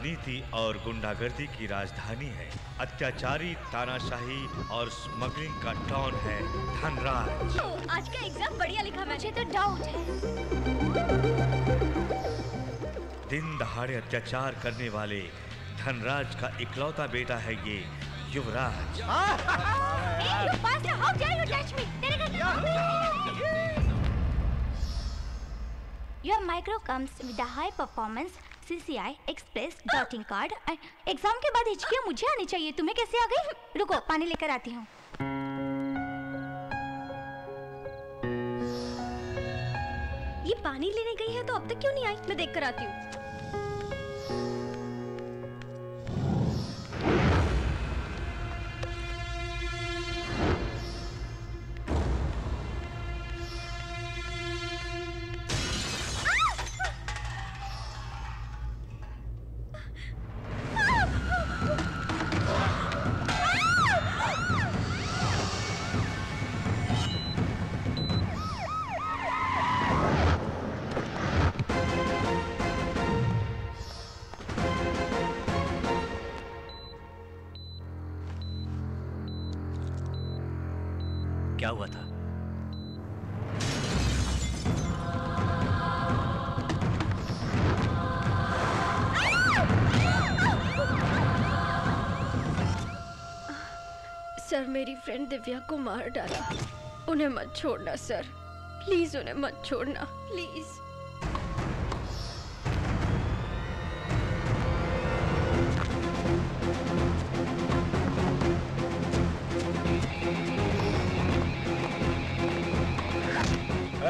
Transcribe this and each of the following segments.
राजनीति और गुंडागर्दी की राजधानी है। अत्याचारी तानाशाही और स्मगलिंग का टॉन है धनराज। आज का एग्ज़ाम बढ़िया लिखा मुझे तो डाउट है। दिन दहाड़े अत्याचार करने वाले धनराज का इकलौता बेटा है ये Yuvraj. you Your micro comes with a high performance CCI express डॉटिंग card exam के बाद हिचकिया मुझे आनी चाहिए। तुम्हें कैसे आ गई? रुको, पानी लेकर आती हूँ। ये पानी लेने गई है तो अब तक क्यों नहीं आई? मैं देख कर आती हूँ। मेरी फ्रेंड दिव्या को मार डाला। उन्हें मत छोड़ना सर प्लीज़ उन्हें मत छोड़ना प्लीज़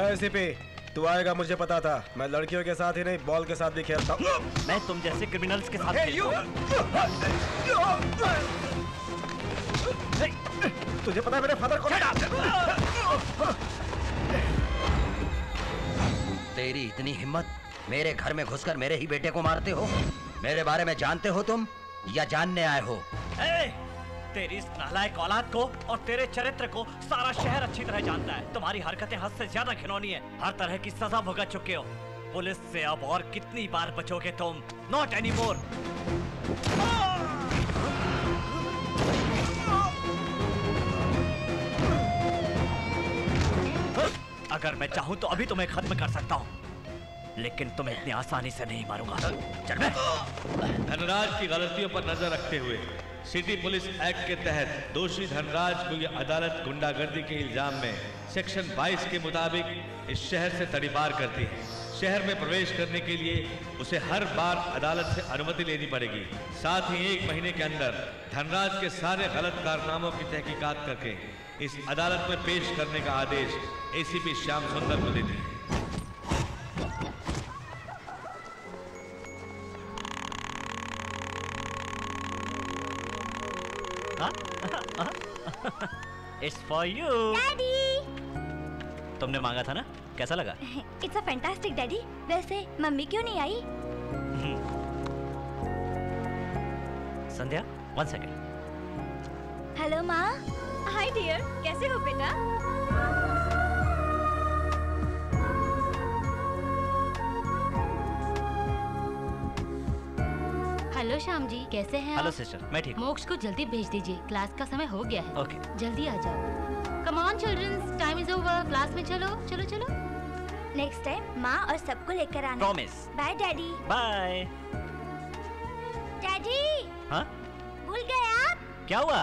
एसीपी तू आएगा मुझे पता था। मैं लड़कियों के साथ ही नहीं बॉल के साथ भी खेलता हूँ। मैं तुम जैसे क्रिमिनल्स के साथ Hey! तुझे पता है मेरे फादर को तेरी इतनी हिम्मत मेरे घर में घुसकर मेरे ही बेटे को मारते हो? मेरे बारे में जानते हो तुम या जानने आए हो? ए, तेरी इस नालायक औलाद को और तेरे चरित्र को सारा शहर अच्छी तरह जानता है। तुम्हारी हरकतें हद से ज़्यादा खिलौनी है। हर तरह की सजा भुगत चुके हो। पुलिस से अब और कितनी बार बचोगे तुम? नॉट एनी मोर अगर मैं चाहूँ तो अभी तुम्हें खत्म कर सकता हूँ। लेकिन तुम्हें इतनी आसानी से नहीं मारूँगा। धनराज की गलतियों पर नज़र रखते हुए सिटी पुलिस एक्ट के तहत दोषी धनराज को यह अदालत गुंडागर्दी के इल्ज़ाम में सेक्शन 22 के मुताबिक इस शहर से तड़ीपार करती है। शहर में प्रवेश करने के लिए उसे हर बार अदालत से अनुमति लेनी पड़ेगी। साथ ही एक महीने के अंदर धनराज के सारे गलत कारनामों की तहकीकात करके इस अदालत में पेश करने का आदेश एसीपी श्याम सुंदर को देती है। इट्स फॉर यू तुमने मांगा था ना? कैसा लगा? इट्स अ फैंटास्टिक डैडी वैसे मम्मी क्यों नहीं आई? संध्या वन सेकेंड हेलो माँ हाय डियर कैसे हो बेटा? हेलो श्याम जी कैसे हैं हेलो सिस्टर मैं ठीक मोक्ष को जल्दी भेज दीजिए। क्लास का समय हो गया है। ओके जल्दी आ जाओ। Come on children's time is over class में चलो। चलो चलो। नेक्स्ट टाइम माँ और सबको लेकर आना। Promise. Bye daddy bye daddy हाँ? भूल गए आप? क्या हुआ?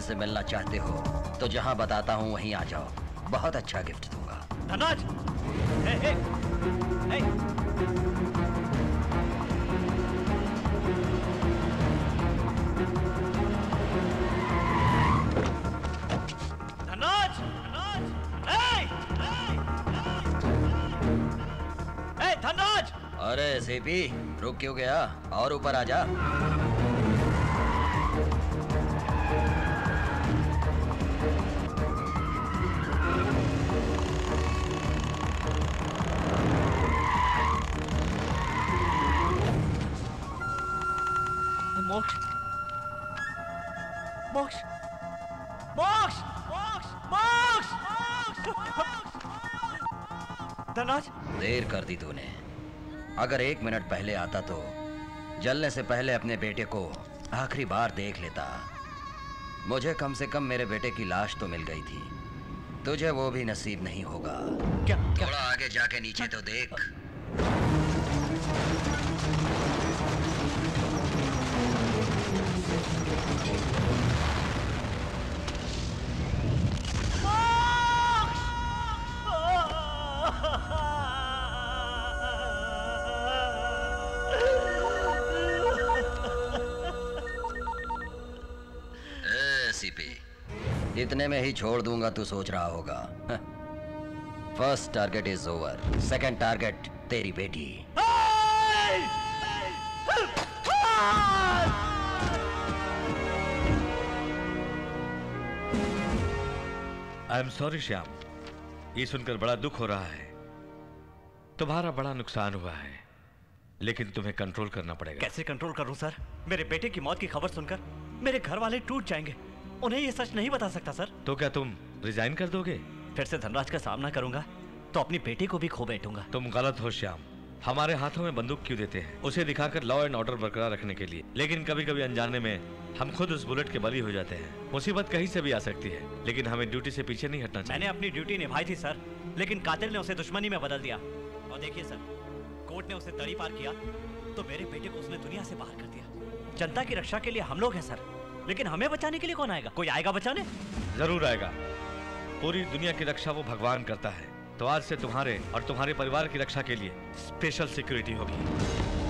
से मिलना चाहते हो तो जहाँ बताता हूँ वहीं आ जाओ। बहुत अच्छा गिफ्ट दूँगा। धनराज धनराज अरे सीपी रुक क्यों गया? और ऊपर आ जा। अगर एक मिनट पहले आता तो जलने से पहले अपने बेटे को आखिरी बार देख लेता। मुझे कम से कम मेरे बेटे की लाश तो मिल गई थी। तुझे वो भी नसीब नहीं होगा। क्या क्या थोड़ा आगे जाके नीचे तो देख। ए, में ही छोड़ दूँगा तू सोच रहा होगा। First target is over second target तेरी बेटी। आई एम सॉरी श्याम ये सुनकर बड़ा दुख हो रहा है। तुम्हारा बड़ा नुकसान हुआ है लेकिन तुम्हें कंट्रोल करना पड़ेगा। कैसे कंट्रोल करूँ सर मेरे बेटे की मौत की खबर सुनकर मेरे घर वाले टूट जाएँगे। उन्हें ये सच नहीं बता सकता सर। तो क्या तुम रिजाइन कर दोगे? फिर से धनराज का सामना करूँगा तो अपनी बेटी को भी खो बैठूँगा। तुम गलत हो श्याम। हमारे हाथों में बंदूक क्यों देते हैं? उसे दिखाकर लॉ एंड ऑर्डर बरकरार रखने के लिए। लेकिन कभी कभी अनजाने में हम खुद उस बुलेट के बली हो जाते हैं। मुसीबत कहीं से भी आ सकती है लेकिन हमें ड्यूटी से पीछे नहीं हटना चाहिए। मैंने अपनी ड्यूटी निभाई थी सर लेकिन कातिल ने उसे दुश्मनी में बदल दिया। और देखिए सर कोर्ट ने उसे तड़ी पार किया तो मेरे बेटे को उसने दुनिया से बाहर कर दिया। जनता की रक्षा के लिए हम लोग हैं सर। लेकिन हमें बचाने के लिए कौन आएगा? कोई आएगा बचाने? ज़रूर आएगा। पूरी दुनिया की रक्षा वो भगवान करता है। तो आज से तुम्हारे और तुम्हारे परिवार की रक्षा के लिए स्पेशल सिक्योरिटी होगी।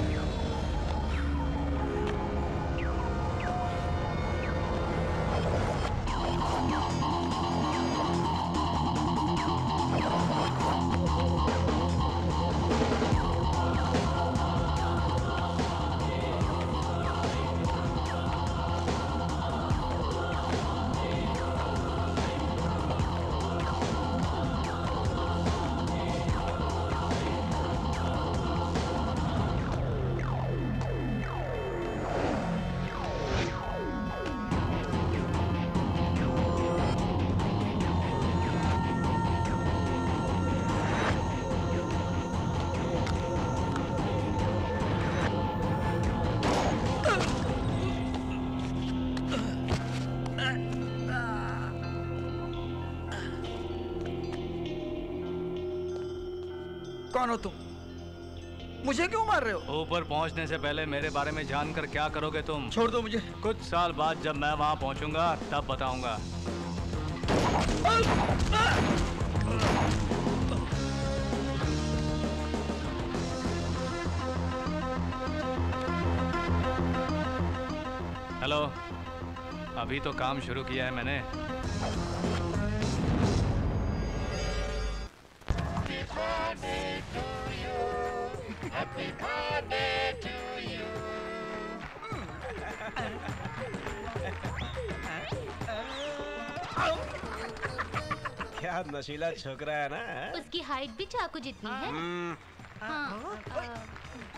कौन हो तुम? मुझे क्यों मार रहे हो? ऊपर पहुँचने से पहले मेरे बारे में जानकर क्या करोगे तुम? छोड़ दो मुझे। कुछ साल बाद जब मैं वहाँ पहुंचूँगा तब बताऊँगा। हेलो अभी तो काम शुरू किया है मैंने। क्या नशीला छोकरा है ना उसकी हाइट भी चाकू जितनी है। हम्म, हाँ।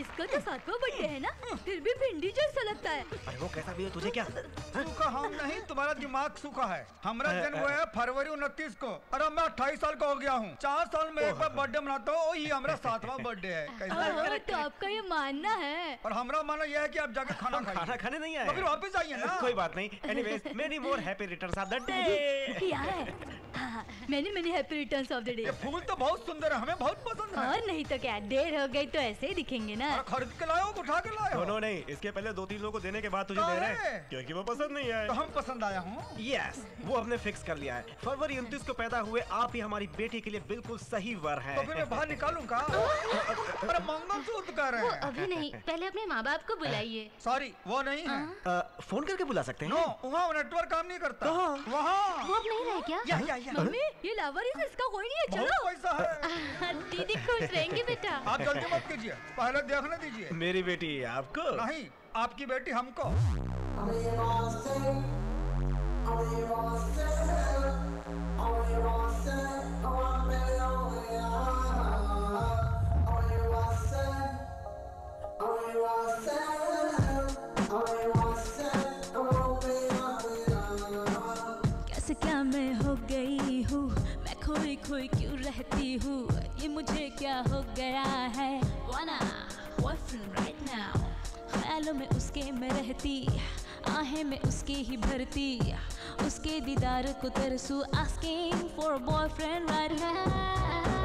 इसका तो सातवां बर्थडे है ना? फिर भी भिंडी जैसा लगता है। अरे वो कैसा भी हो तुझे क्या? सूखा हम नहीं तुम्हारा दिमाग सूखा है। हमारा जन्म हुआ है फरवरी उनतीस को और अब मैं अट्ठाईस साल का हो गया हूँ। चार साल में एक बार बर्थडे मनाता हूँ वही हमारा सातवां बर्थडे है। कैसा तो आपका ये मानना है। और हमारा मानना यह है की आप जाकर खाना खाना खाने नहीं तो फिर आए वापस आइए ना। कोई बात नहीं। Anyways many more happy returns of the day क्या है मैंने मैंने happy returns of the day फूल तो बहुत सुंदर है हमें बहुत पसंद है। और नहीं तो क्या देर हो गई तो ऐसे ही दिखेंगे ना। खरीद के लाए हो उठा के लाए हो। दोनों नहीं इसके पहले दो तीन लोगों को देने के बाद तुझे दे रहे हैं क्योंकि वो पसंद नहीं तो हम पसंद आया हूँ। यस वो हमने फिक्स कर लिया है। फरवरी उनतीस को पैदा हुए आप ही हमारी बेटी के लिए बिल्कुल सही वर है। तो फिर मैं बाहर निकालूं का अरे मंगलसूत्र कह रहे हैं? अभी नहीं पहले अपने माँ बाप को बुलाइए। सॉरी वो नहीं है। फ़ोन करके बुला सकते हैं? नो वहाँ नेटवर्क काम नहीं करता। वहाँ। वो नहीं रहे क्या? या या मम्मी ये लावारिस इसका कोई नहीं है चलो। पैसा है। दीदी खुश रहेंगी बेटा। आप जल्दी मत कीजिए पहले देखने दीजिए। मेरी बेटी आपको? नहीं आपकी बेटी हमको। कैसे क्या मैं क्यों रहती हूँ ये मुझे क्या हो गया है? वाना बॉयफ्रेंड राइट नाउ ख्यालों में उसके में रहती आहें में उसके ही भरती। उसके दीदार को तरसू asking for boyfriend right If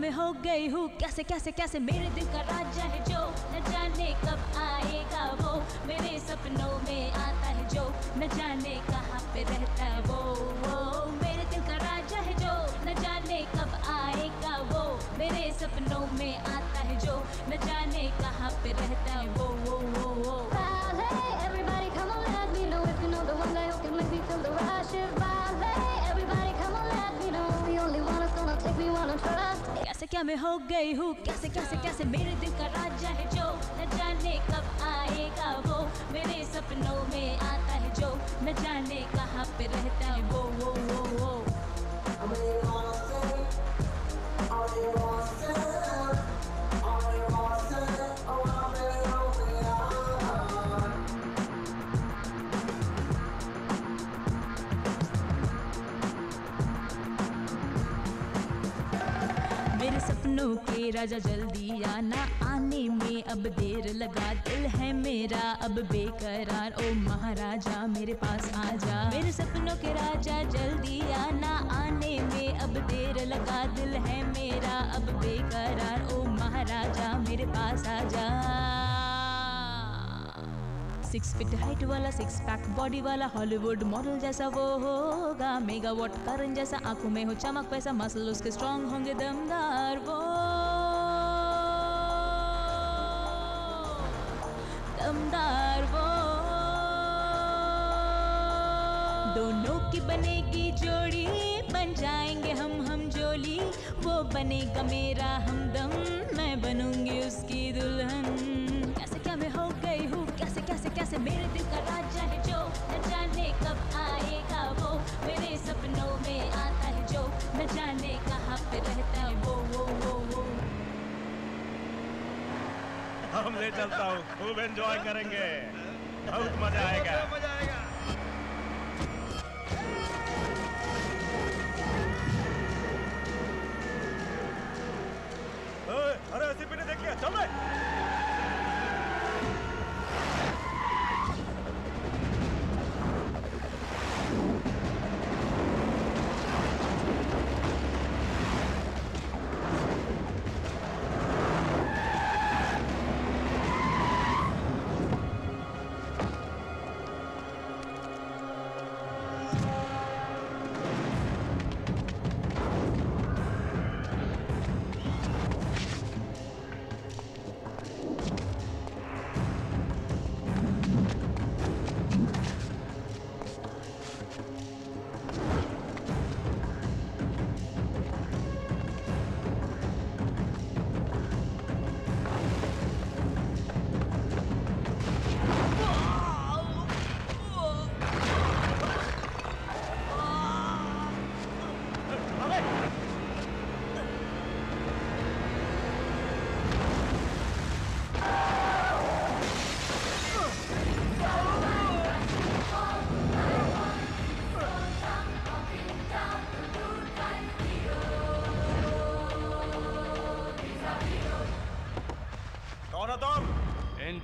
में हो गई हूँ। कैसे कैसे कैसे मेरे दिल का राजा है जो? न जाने कब आएगा वो। मेरे सपनों में आता है जो। न जाने कहाँ पे रहता वो। वो मेरे दिल का राजा है जो। न जाने कब आएगा वो। मेरे सपनों में आता है जो। न जाने कहाँ पे रहता है वो वो वो। वो Feel the rush. Of ballet Everybody कैसे क्या मैं हो गई हूँ? कैसे कैसे कैसे मेरे दिल का राजा है जो? न जाने कब आएगा वो? मेरे सपनों में आता है जो? न जाने कहाँ पे रहता है वो वो राजा जल्दी आना, आने में अब देर लगा। दिल है मेरा अब बेकरार। ओ महाराजा, मेरे पास आजा मेरे सपनों के राजा, जल्दी आना, आने में अब देर लगा। दिल है मेरा अब बेकरार। ओ महाराजा, मेरे पास आ जा। सिक्स फिट हाइट वाला सिक्स पैक बॉडी वाला हॉलीवुड मॉडल जैसा वो होगा। मेगा वॉट करन जैसा आँखों में हो चमक, पैसा मसल उसके स्ट्रांग होंगे दमदार वो। दमदार वो। दोनों की बनेगी जोड़ी, बन जाएँगे हम हम जोली। वो बनेगा मेरा हमदम, मैं बनूँगी उसकी दुल्हन। कैसे क्या मैं हो गई हूँ? कैसे कैसे कैसे मेरे दिल का राजा है जो? न जाने कब आएगा वो। मेरे सपनों में आता है जो। न जाने कहाँ पे रहता है वो वो वो वो हम ले चलता हूँ। खूब एंजॉय करेंगे। बहुत मज़ा आएगा।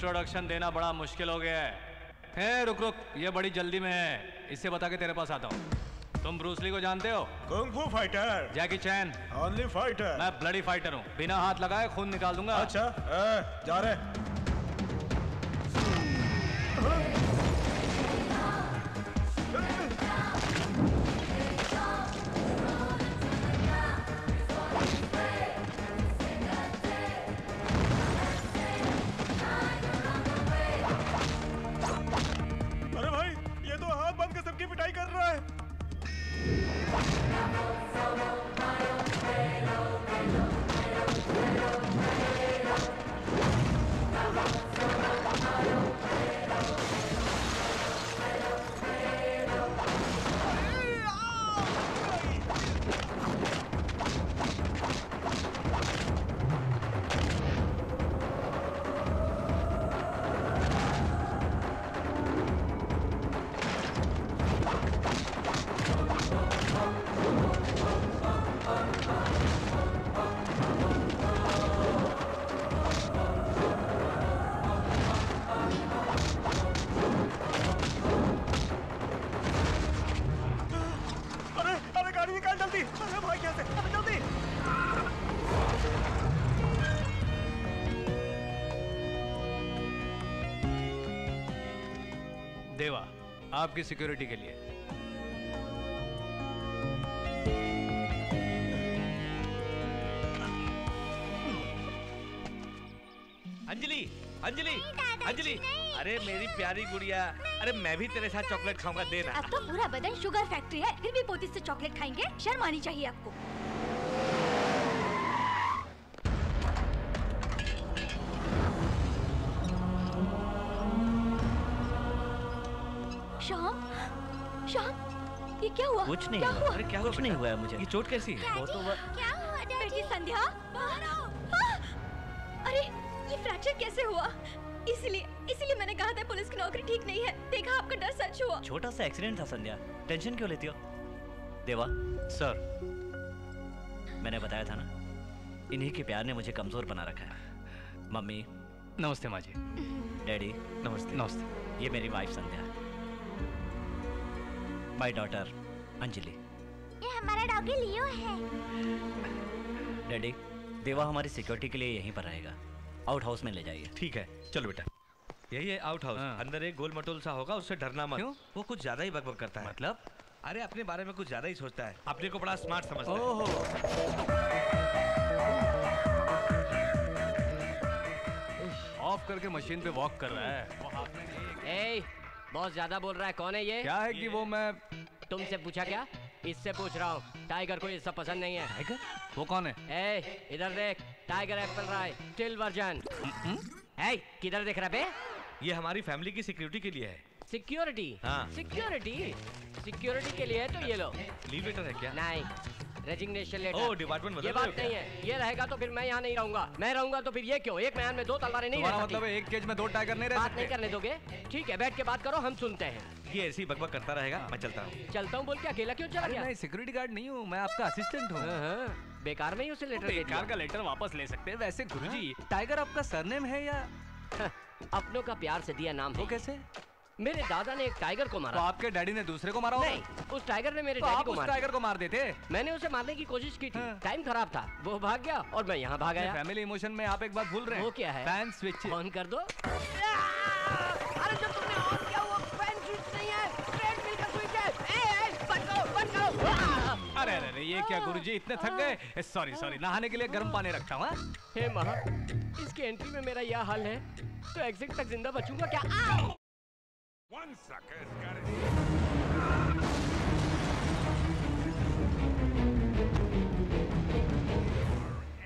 इंट्रोडक्शन देना बड़ा मुश्किल हो गया है। हे रुक रुक ये बड़ी जल्दी में है। इससे बता के तेरे पास आता हूँ। तुम ब्रूसली को जानते हो? Kung fu fighter Jackie Chan only fighter मैं ब्लडी फाइटर हूँ। बिना हाथ लगाए खून निकाल दूँगा। अच्छा ए, जा रहे। आपकी सिक्योरिटी के लिए। अंजलि अंजलि अंजलि। अरे मेरी प्यारी गुड़िया। अरे मैं भी तेरे साथ चॉकलेट खाऊँगा देना अब तो पूरा बदन शुगर फैक्ट्री है फिर भी पोती से चॉकलेट खाएँगे? शर्म आनी चाहिए आपको। श्याम ये क्या हुआ? कुछ नहीं क्या हुआ? अरे क्या कुछ नहीं हुआ है मुझे। ये चोट कैसी है? वो तो वह- क्या हुआ बेटी संध्या बाहर आओ। हाँ! अरे ये फ्रैक्चर कैसे हुआ? इसलिए इसलिए मैंने कहा था पुलिस की नौकरी ठीक नहीं है। देखा आपका डर सच हुआ। छोटा सा एक्सीडेंट था संध्या। टेंशन क्यों लेती हो? देवा सर मैंने बताया था ना इन्हीं के प्यार ने मुझे कमज़ोर बना रखा है। मम्मी नमस्ते माँ जी। डैडी नमस्ते। नमस्ते ये मेरी wife Sandhya. My daughter Anjali ये हमारा डॉगी लियो है। डैडी देवा हमारी सिक्योरिटी के लिए यहीं पर रहेगा। आउट हाउस में ले जाइए। ठीक है चलो बेटा। यही है आउट हाउस अंदर एक गोल मटोल सा होगा उससे डरना मत। क्यों? वो कुछ ज़्यादा ही बकबक करता है। मतलब? अरे अपने बारे में कुछ ज़्यादा ही सोचता है। अपने को बड़ा स्मार्ट समझता है। ओहो। ऑफ़ करके मशीन पे वॉक कर रहा है। है। ए, बहुत ज़्यादा बोल रहा है। कौन है ये? क्या है कि वो मैं तुमसे पूछा क्या? इससे पूछ रहा हूँ। टाइगर को ये सब पसंद नहीं है। टाइगर वो कौन है? ए इधर देख। Tiger apple Rai. Still version ए किधर देख रहा बे? ये हमारी फैमिली की सिक्योरिटी के लिए है। सिक्योरिटी हाँ। सिक्योरिटी सिक्योरिटी के लिए है तो ये लो। लीव लेटर है क्या? नहीं। रेजिग्नेशन लेटर ओह, डिपार्टमेंट बदल ये बात नहीं है। ये रहेगा तो फिर मैं यहाँ नहीं रहूँगा। मैं रहूँगा तो फिर ये क्यों? एक मैदान में दो तलवारें नहीं रह मतलब एक केज में दो टाइगर नहीं रह बात नहीं करने दोगे? ठीक है बैठ के बात करो हम सुनते हैं। ये ऐसे ही बकबक करता रहेगा मैं चलता हूँ। चलता हूँ बोल के अकेला क्यों चला गया? मैं सिक्योरिटी गार्ड नहीं हूँ मैं आपका असिस्टेंट हूँ। हाँ, हाँ, बेकार में ही उसे लेटर बेकार का लेटर वापस ले सकते हैं। वैसे गुरुजी टाइगर आपका सरनेम है या अपनों का प्यार से दिया नाम वो कैसे? मेरे दादा ने एक टाइगर को मारा। तो आपके डैडी ने दूसरे को मारा नहीं उस टाइगर ने मेरे तो डैडी आप को उस मारा टाइगर को मार देते? मैंने उसे मारने की कोशिश की थी। हाँ। टाइम खराब था। वो भाग गया और मैं यहाँ भाग आया। फैमिली इमोशन में आप एक बात भूल रहे हैं। वो क्या है? फ़ैन स्विच ऑन कर दो। अरे जब तुमने ऑन किया वो फ़ैन स्विच नहीं है। ट्रेड का स्विच है। ए, ए, बंद करो बंद करो। अरे अरे अरे ये क्या गुरुजी इतने थक गए? सॉरी सॉरी नहाने के लिए गर्म पानी रखता हूँ हाँ? हे महा इसकी एंट्री में मेरा यह हाल है। तो एग्जिट तक ज़िंदा बचूँगा क्या? आओ!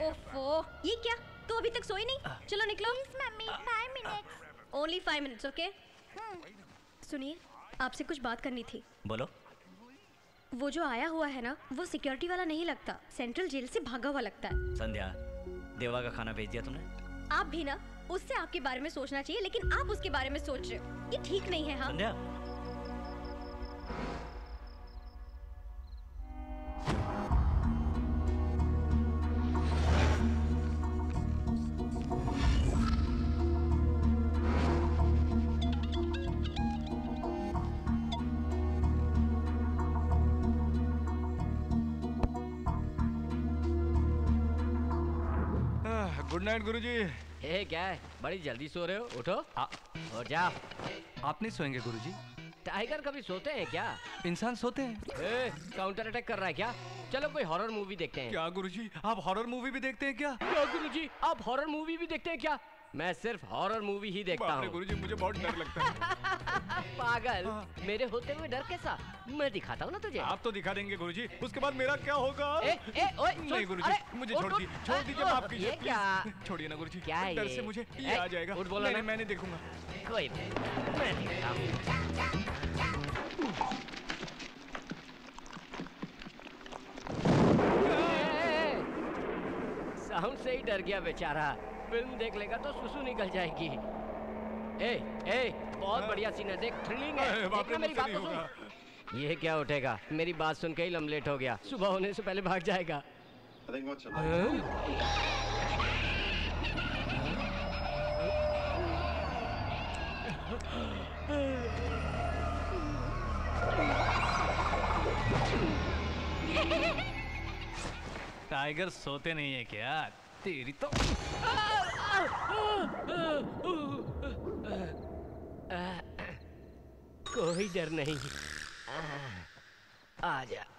ओफो ये क्या? तू अभी तक सोई नहीं? चलो निकलो। Mummy five minutes only five minutes okay सुनिए आपसे कुछ बात करनी थी। बोलो। वो जो आया हुआ है ना वो सिक्योरिटी वाला नहीं लगता। सेंट्रल जेल से भागा हुआ लगता है। संध्या देवा का खाना भेज दिया तुमने? आप भी ना उससे आपके बारे में सोचना चाहिए लेकिन आप उसके बारे में सोच रहे हो। ये ठीक नहीं है हाँ? संध्या। गुड नाइट गुरुजी ए क्या है? बड़ी जल्दी सो रहे हो? उठो। हो। जा आप नहीं सोएँगे गुरुजी? टाइगर कभी सोते हैं क्या? इंसान सोते हैं। ए, काउंटर अटैक कर रहा है क्या? चलो कोई हॉरर मूवी देखते हैं। क्या गुरुजी? आप हॉरर मूवी भी देखते हैं क्या? क्या गुरुजी? आप हॉरर मूवी भी देखते हैं क्या? मैं सिर्फ़ हॉरर मूवी ही देखता हूँ। गुरुजी मुझे बहुत डर लगता है। पागल मेरे होते हुए डर कैसा? मैं दिखाता हूँ ना तुझे। आप तो दिखा देंगे गुरुजी। उसके बाद मेरा क्या होगा? ए, ए, ओए, नहीं गुरुजी मुझे छोड़ दीजिए छोड़ दीजिए माफ़ कीजिए ये क्या? छोड़िए ना गुरुजी क्या है डर? से मुझे ये आ जाएगा। बोलो नहीं मैं नहीं देखूँगा। कोई मैं देखता हूँ। साउंड से ही डर गया बेचारा। फ़िल्म देख लेगा तो सुसु निकल जाएगी। ए ए बहुत बढ़िया सीन है देख थ्रिलिंग है। देखना मेरी बात सुन। ये क्या उठेगा? मेरी बात सुन के ही लमलेट हो गया। सुबह होने से पहले भाग जाएगा। टाइगर सोते नहीं है क्या? तेरी तो कोई डर नहीं आ जा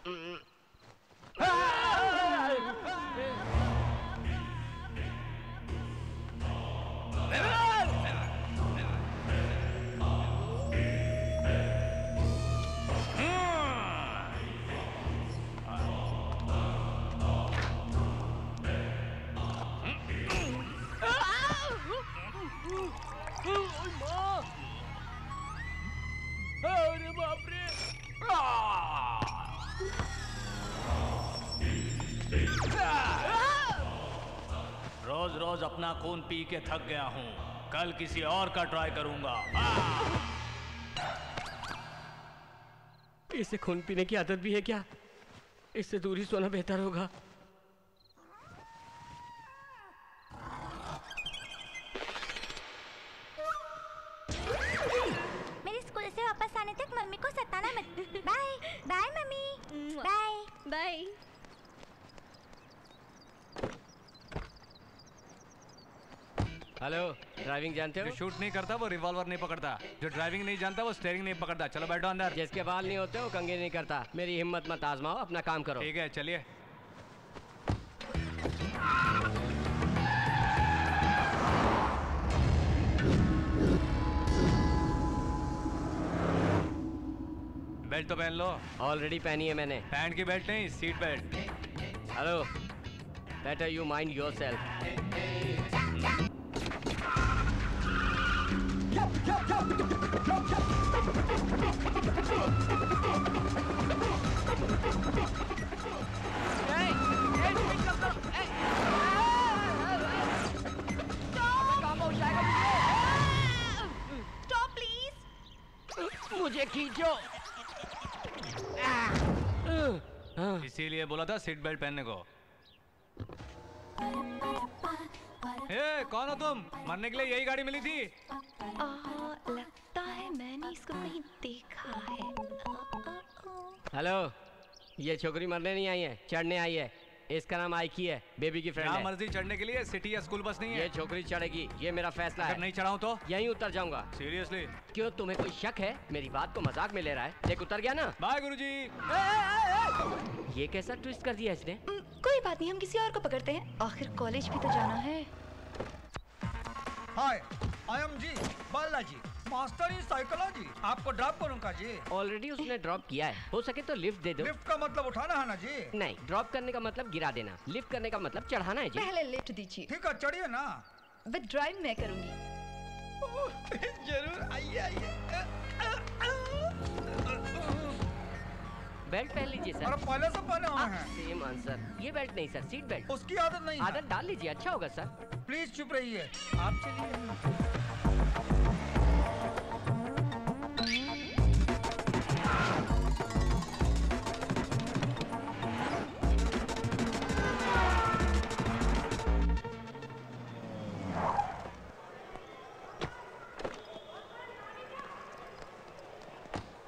खून पी के थक गया हूँ। कल किसी और का ट्राई करूँगा। इसे खून पीने की आदत भी है क्या? इससे दूरी सोना बेहतर होगा। ड्राइविंग जानते हो? जो शूट नहीं करता वो रिवॉल्वर नहीं पकड़ता। जो ड्राइविंग नहीं जानता वो स्टेयरिंग नहीं पकड़ता। चलो बैठो अंदर। जिसके बाल नहीं होते वो कंगे नहीं करता। मेरी हिम्मत मत आजमाओ अपना काम करो। ठीक है चलिए। बेल्ट तो पहन लो। ऑलरेडी पहनी है मैंने। पैंट की बेल्ट नहीं seat belt hello better you mind yourself खींचो इसीलिए बोला था सीट बेल्ट पहनने को। ए, कौन हो तुम? मरने के लिए यही गाड़ी मिली थी। आ, लगता है मैंने इसको कहीं देखा है। हेलो। ये छोकरी मरने नहीं आई है चढ़ने आई है। इसका नाम आइकी है बेबी की फ्रेंड है। मर्ज़ी चढ़ने के लिए सिटी या स्कूल बस नहीं है। ये छोकरी चढ़ेगी ये मेरा फैसला है। नहीं चढ़ाऊं तो? यहीं उतर जाऊँगा। सीरियसली क्यों तुम्हें कोई शक है? मेरी बात को मज़ाक में ले रहा है। देख उतर गया ना? बाय गुरुजी। ये कैसा ट्विस्ट कर दिया इसने? कोई बात नहीं हम किसी और को पकड़ते हैं। आखिर कॉलेज भी तो जाना है। Hi I am G Balaji master in psychology. आपको ड्रॉप करूँगा जी। ऑलरेडी उसने ड्रॉप किया है। हो सके तो लिफ्ट दे दो। लिफ्ट का मतलब उठाना है ना जी? नहीं ड्रॉप करने का मतलब गिरा देना। लिफ्ट करने का मतलब चढ़ाना है जी। पहले लिफ्ट दीजिए। ठीक है चढ़िए ना। विद ड्राइव मैं करूँगी। ज़रूर आइए आइए। बेल्ट पहन लीजिए सर अरे पहले से पहने हुए हैं। सेम आंसर ये बेल्ट नहीं सर सीट बेल्ट उसकी आदत नहीं आदत डाल लीजिए अच्छा होगा सर प्लीज़ चुप रहिए। आप चलिए।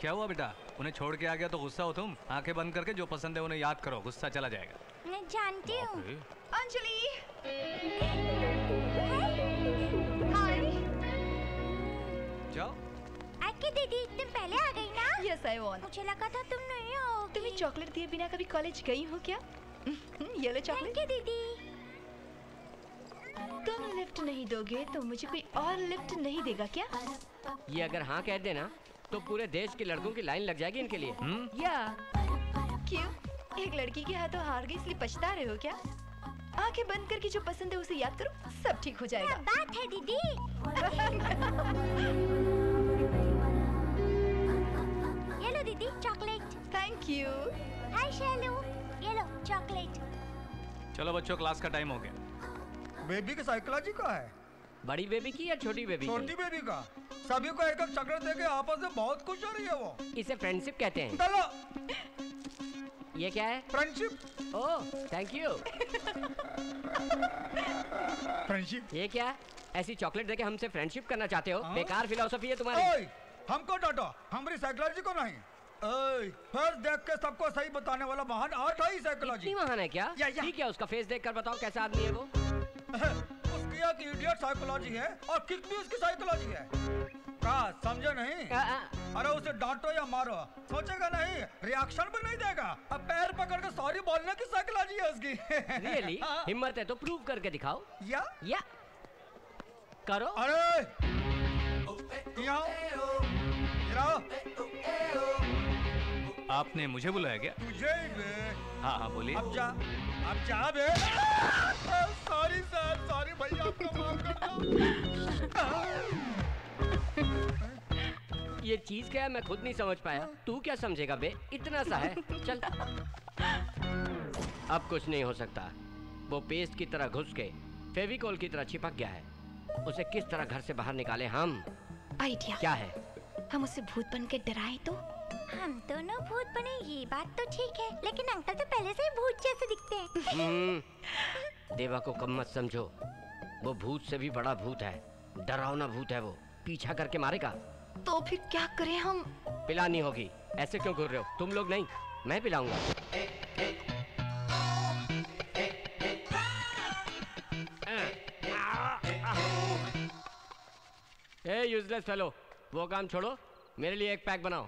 क्या हुआ बेटा? उन्हें छोड़ के आ गया तो गुस्सा हो तुम? आँखें बंद करके जो पसंद है उन्हें याद करो गुस्सा चला जाएगा। मैं जानती हूँ। अंजलि! जाओ। आके दीदी तुम पहले आ गई ना? यस आई वांट मुझे लगा था तुम नहीं आओगी तुम्हें चॉकलेट दिए बिना कभी कॉलेज गई हो क्या? येलो चॉकलेट थैंक यू दीदी। तुम लिफ्ट नहीं दोगे तो मुझे कोई और लिफ्ट नहीं देगा क्या? ये अगर हाँ कह देना तो पूरे देश के लड़कों की लाइन लग जाएगी इनके लिए। या। क्यों? एक लड़की के हाथों हार गई इसलिए पछता रहे हो क्या? आँखें बंद करके जो पसंद है उसे याद करो सब ठीक हो क्या जाएगा बात है दीदी? ये लो दीदी chocolate thank you hi Shailu ये लो चॉकलेट चलो बच्चों क्लास का टाइम हो गया। बेबी की साइकोलॉजी का है। बड़ी बेबी की या छोटी बेबी छोटी बेबी का। सभी को एक एक चॉकलेट देके आपस में बहुत खुश हो रही है वो। इसे फ्रेंडशिप कहते हैं। चलो। ये क्या है? Friendship oh thank you friendship ये क्या? ऐसी चॉकलेट देके हमसे फ्रेंडशिप करना चाहते हो? बेकार फिलोसफी है तुम्हारी। ओए हमको डांटो। हमारी साइकोलॉजी को नहीं। ओए फेस देख के सबको सही बताने वाला महान आर्ट है साइकोलॉजी महान है क्या। ठीक है उसका फेस देख कर बताओ कैसा आदमी है वो। उसकी एक इडियट साइकोलॉजी है और किक भी उसकी साइकोलॉजी है। का समझे नहीं? अरे उसे डांटो या मारो। सोचेगा नहीं रिएक्शन भी नहीं देगा। अब पैर पकड़ के सॉरी बोलने की साइकोलॉजी है उसकी। रियली हाँ। हिम्मत है तो प्रूव करके दिखाओ। या? या। करो। अरे! यहाँ। गिराओ आपने मुझे बुलाया क्या तुझे ही हाँ हाँ बोलिए। अब जा अब जा बे सॉरी सर सॉरी भैया आपको माफ़ कर ये चीज़ क्या है? मैं खुद नहीं समझ पाया। तू क्या समझेगा बे? इतना सा है। चल। अब कुछ नहीं हो सकता। वो पेस्ट की तरह घुस के फेविकोल की तरह चिपक गया है। उसे किस तरह घर से बाहर निकाले हम? आइडिया। क्या है? हम उसे भूत बन के डराए तो? हम दोनों भूत बने ये बात तो ठीक है लेकिन अंकल तो पहले से ही भूत जैसे दिखते हैं। हम्म, देवा को कम मत समझो। वो भूत से भी बड़ा भूत है डरावना भूत है वो। पीछा करके मारेगा। तो फिर क्या करें हम? पिलानी होगी। ऐसे क्यों घूर रहे हो? तुम लोग नहीं मैं पिलाऊँगा। ए यूजलेस फेलो वो काम छोड़ो। मेरे लिए एक पैक बनाओ।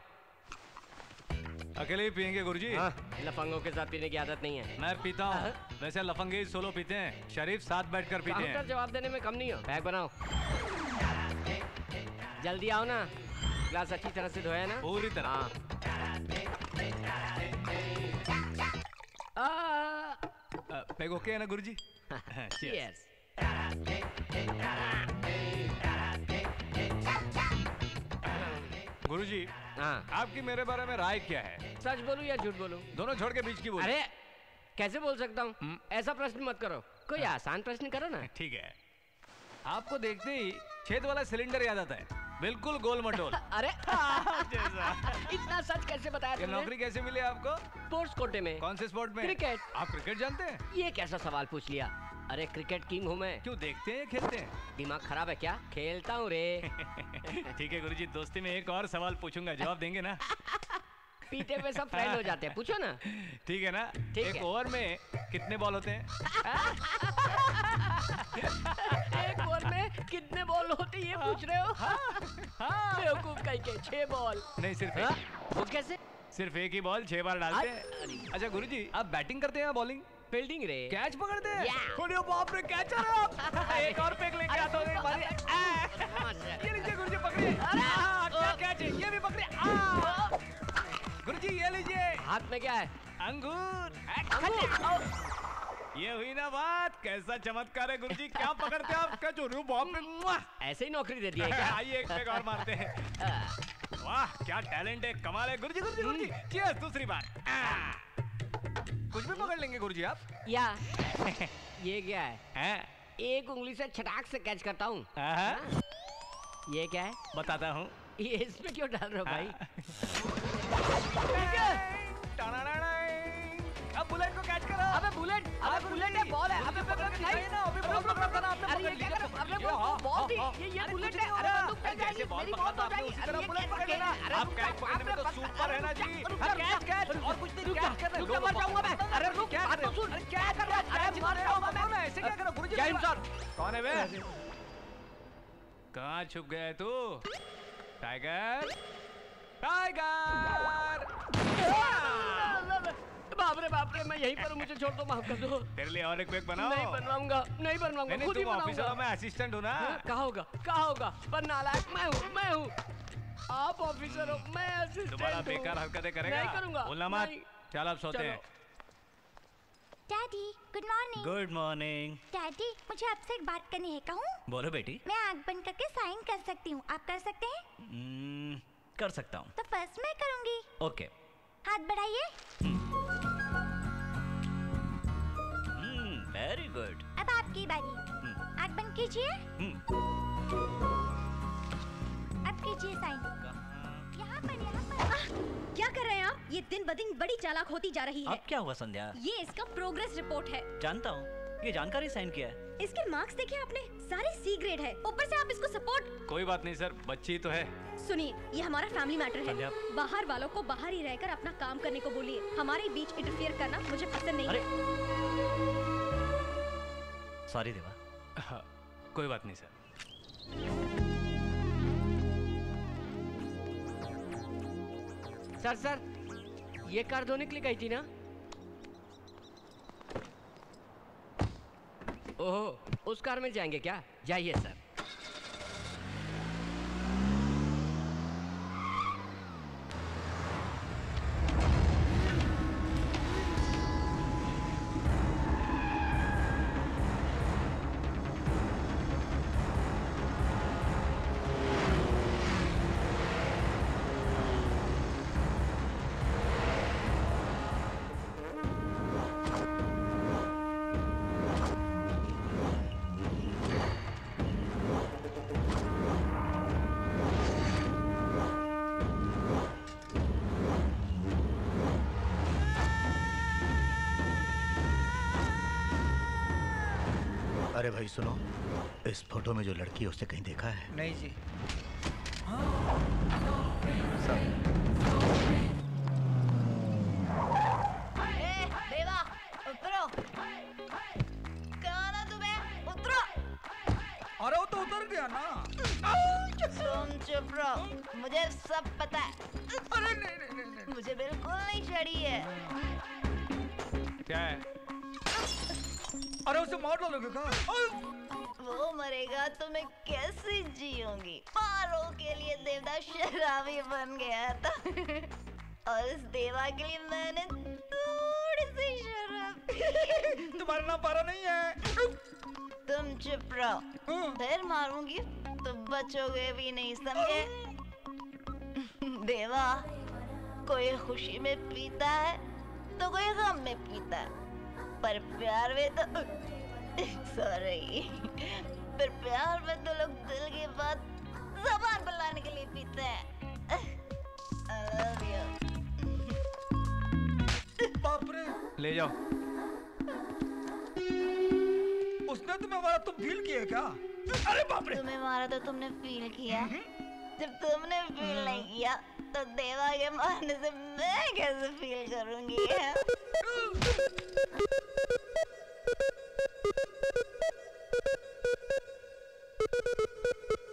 अकेले ही पियेंगे गुरुजी। हाँ, लफंगों के साथ पीने की आदत नहीं है। मैं पीता हूँ। वैसे लफंगे ही सोलो पीते हैं। शरीफ साथ बैठकर पीते हैं। जवाब देने में कम नहीं हो। पैक बनाओ। जल्दी आओ ना। ग्लास अच्छी तरह से धोया ना? पूरी तरह। हाँ। आ, पैग ओके है ना गुरुजी? Cheers. गुरुजी हाँ। आपकी मेरे बारे में राय क्या है? सच बोलूँ या झूठ बोलूँ? दोनों छोड़ के बीच की बोलो। अरे कैसे बोल सकता हूँ? ऐसा प्रश्न मत करो। कोई आसान प्रश्न करो ना। ठीक है। आपको देखते ही छेद वाला सिलेंडर याद आता है। बिल्कुल गोल मटोल अरे इतना सच कैसे बताया तुमने? नौकरी कैसे मिली आपको? स्पोर्ट्स कोटे में। कौन से स्पोर्ट में? क्रिकेट। आप क्रिकेट जानते हैं? ये कैसा सवाल पूछ लिया? अरे क्रिकेट किंग हूँ मैं। क्यों देखते हैं खेलते हैं? दिमाग खराब है क्या? खेलता हूँ रे। ठीक है गुरुजी दोस्ती में एक और सवाल पूछूँगा जवाब देंगे ना? पीते पे सब फ्रेंड हो जाते हैं पूछो ना। ठीक है ना? ठीक एक ओवर में कितने बॉल होते हैं? एक बॉल में कितने बॉल होते हैं, ये पूछ रहे हो? बेवकूफ़ कहीं के छह बॉल। नहीं सिर्फ़ हाँ? वो कैसे? सिर्फ़ एक ही बॉल छह बार डालते हैं। अच्छा गुरुजी आप बैटिंग करते हैं या बॉलिंग? फील्डिंग रे। कैच पकड़ते हैं बाप रे रहा है आप एक और पेक लेके आता हूँ मारे। ये लीजिए गुरुजी पकड़िए। अरे क्या कैच है? ये भी पकड़े आ! गुरुजी ये लीजिए। हाथ में क्या है? अंगूर। ये हुई ना बात। कैसा चमत्कार है गुरुजी क्या पकड़ते हैं आप? क्या चोरू बाप रे ऐसे ही नौकरी दे दी क्या? आइए एक पेग और मारते हैं। वाह क्या टैलेंट है कमाल है। गुरुजी गुरुजी गुरुजी चीयर्स दूसरी बार। कुछ भी पकड़ लेंगे गुरुजी आप? या। ये क्या है? हैं? एक उंगली से छटाक से कैच करता हूँ। हाँ? ये क्या है? बताता हूँ। ये इसमें क्यों डाल रहे हो भाई? अब बुलेट को कैच करो। अबे बॉल पकड़ा था उसी तरह बुलेट पकड़ लेना आप कैच पकड़ने में तो सुपर है ना जी हाँ, कैच कैच और कुछ नहीं कैच कर रहे रुक मर जाऊँगा मैं अरे रुक क्या कर तो रहे सुन क्या कर रहा है अरे मर जाऊँगा मैं ऐसे क्या करो गुरुजी सर कौन है बे कहाँ छुप गया तू टाइगर टाइगर बाप रे बाप रे मैं यहीं पर मुझे छोड़ दो माफ़ कर दो। तेरे लिए और एक पेक बनाओ। नहीं बनवाऊँगा नहीं बनवाऊँगा खुद ही बनाऊँगा। मैं असिस्टेंट हूँ ना। हाँ, कहाँ होगा कहाँ होगा? पर नालायक मैं हूँ मैं हूँ। आप ऑफिसर हो मैं असिस्टेंट दोबारा हूँ। बेकार हरकतें करेगा। नहीं करूँगा बोलना मत। चल अब सोते हैं। Daddy good morning good morning daddy मुझे आपसे एक बात करनी है कहूँ? बोलो बेटी। मैं आँख बंद करके साइन कर सकती हूँ आप कर सकते हैं? हम्म, कर सकता हूँ। तो फ़र्स्ट मैं करूँगी। ओके हाथ बढ़ाइए। वेरी गुड अब आपकी बारी। आँख बंद कीजिए। अब कीजिए साइन यहाँ पर यहाँ पर। आ, क्या कर रहे हैं आप? ये दिन ब दिन बड़ी चालाक होती जा रही है। अब क्या हुआ संध्या? ये इसका प्रोग्रेस रिपोर्ट है। जानता हूँ। ये जानकारी साइन किया है। इसके मार्क्स देखे आपने? सारे सी ग्रेड है। ऊपर से आप इसको सपोर्ट कोई बात नहीं सर। बच्ची तो है। सुनिए ये हमारा फैमिली मैटर है। बाहर वालों को बाहर ही रहकर अपना काम करने को बोलिए। हमारे बीच इंटरफियर करना मुझे पसंद नहीं है। सॉरी देवा। हाँ कोई बात नहीं सर। सर सर ये कार धोने के लिए गई थी ना? ओहो उस कार में जाएँगे क्या? जाइए सर। अरे भाई सुनो इस फ़ोटो में जो लड़की है उससे कहीं देखा है? नहीं जी। ए, देवा उतरो। तुम्हें उतरो। अरे वो तो उतर गया ना। तुम चुप रहो। मुझे सब पता है। अरे नहीं नहीं नहीं, नहीं। मुझे बिल्कुल नहीं चढ़ी है। क्या है? अरे उसे मार डालोगे वो मरेगा तो मैं कैसे जीऊँगी? पारों के लिए देवता शराबी बन गया था। और इस देवा के लिए मैंने थोड़ी सी शराब तुम्हारा नाम पारा नहीं है। तुम चुप रहो। फिर मारूँगी तो बचोगे भी नहीं समझे? देवा कोई खुशी में पीता है तो कोई गम में पीता है। पर प्यार में तो सॉरी पर प्यार में तो लोग दिल की बात जबान पर लाने के लिए पीते हैं। बाप रे ले जाओ। उसने तुम्हें मारा तुम फील किए क्या? अरे बाप रे तुम्हें मारा तो तुमने फील किया। जब तुमने फील नहीं किया तो देवा के मारने से मैं कैसे फील करूँगी ओ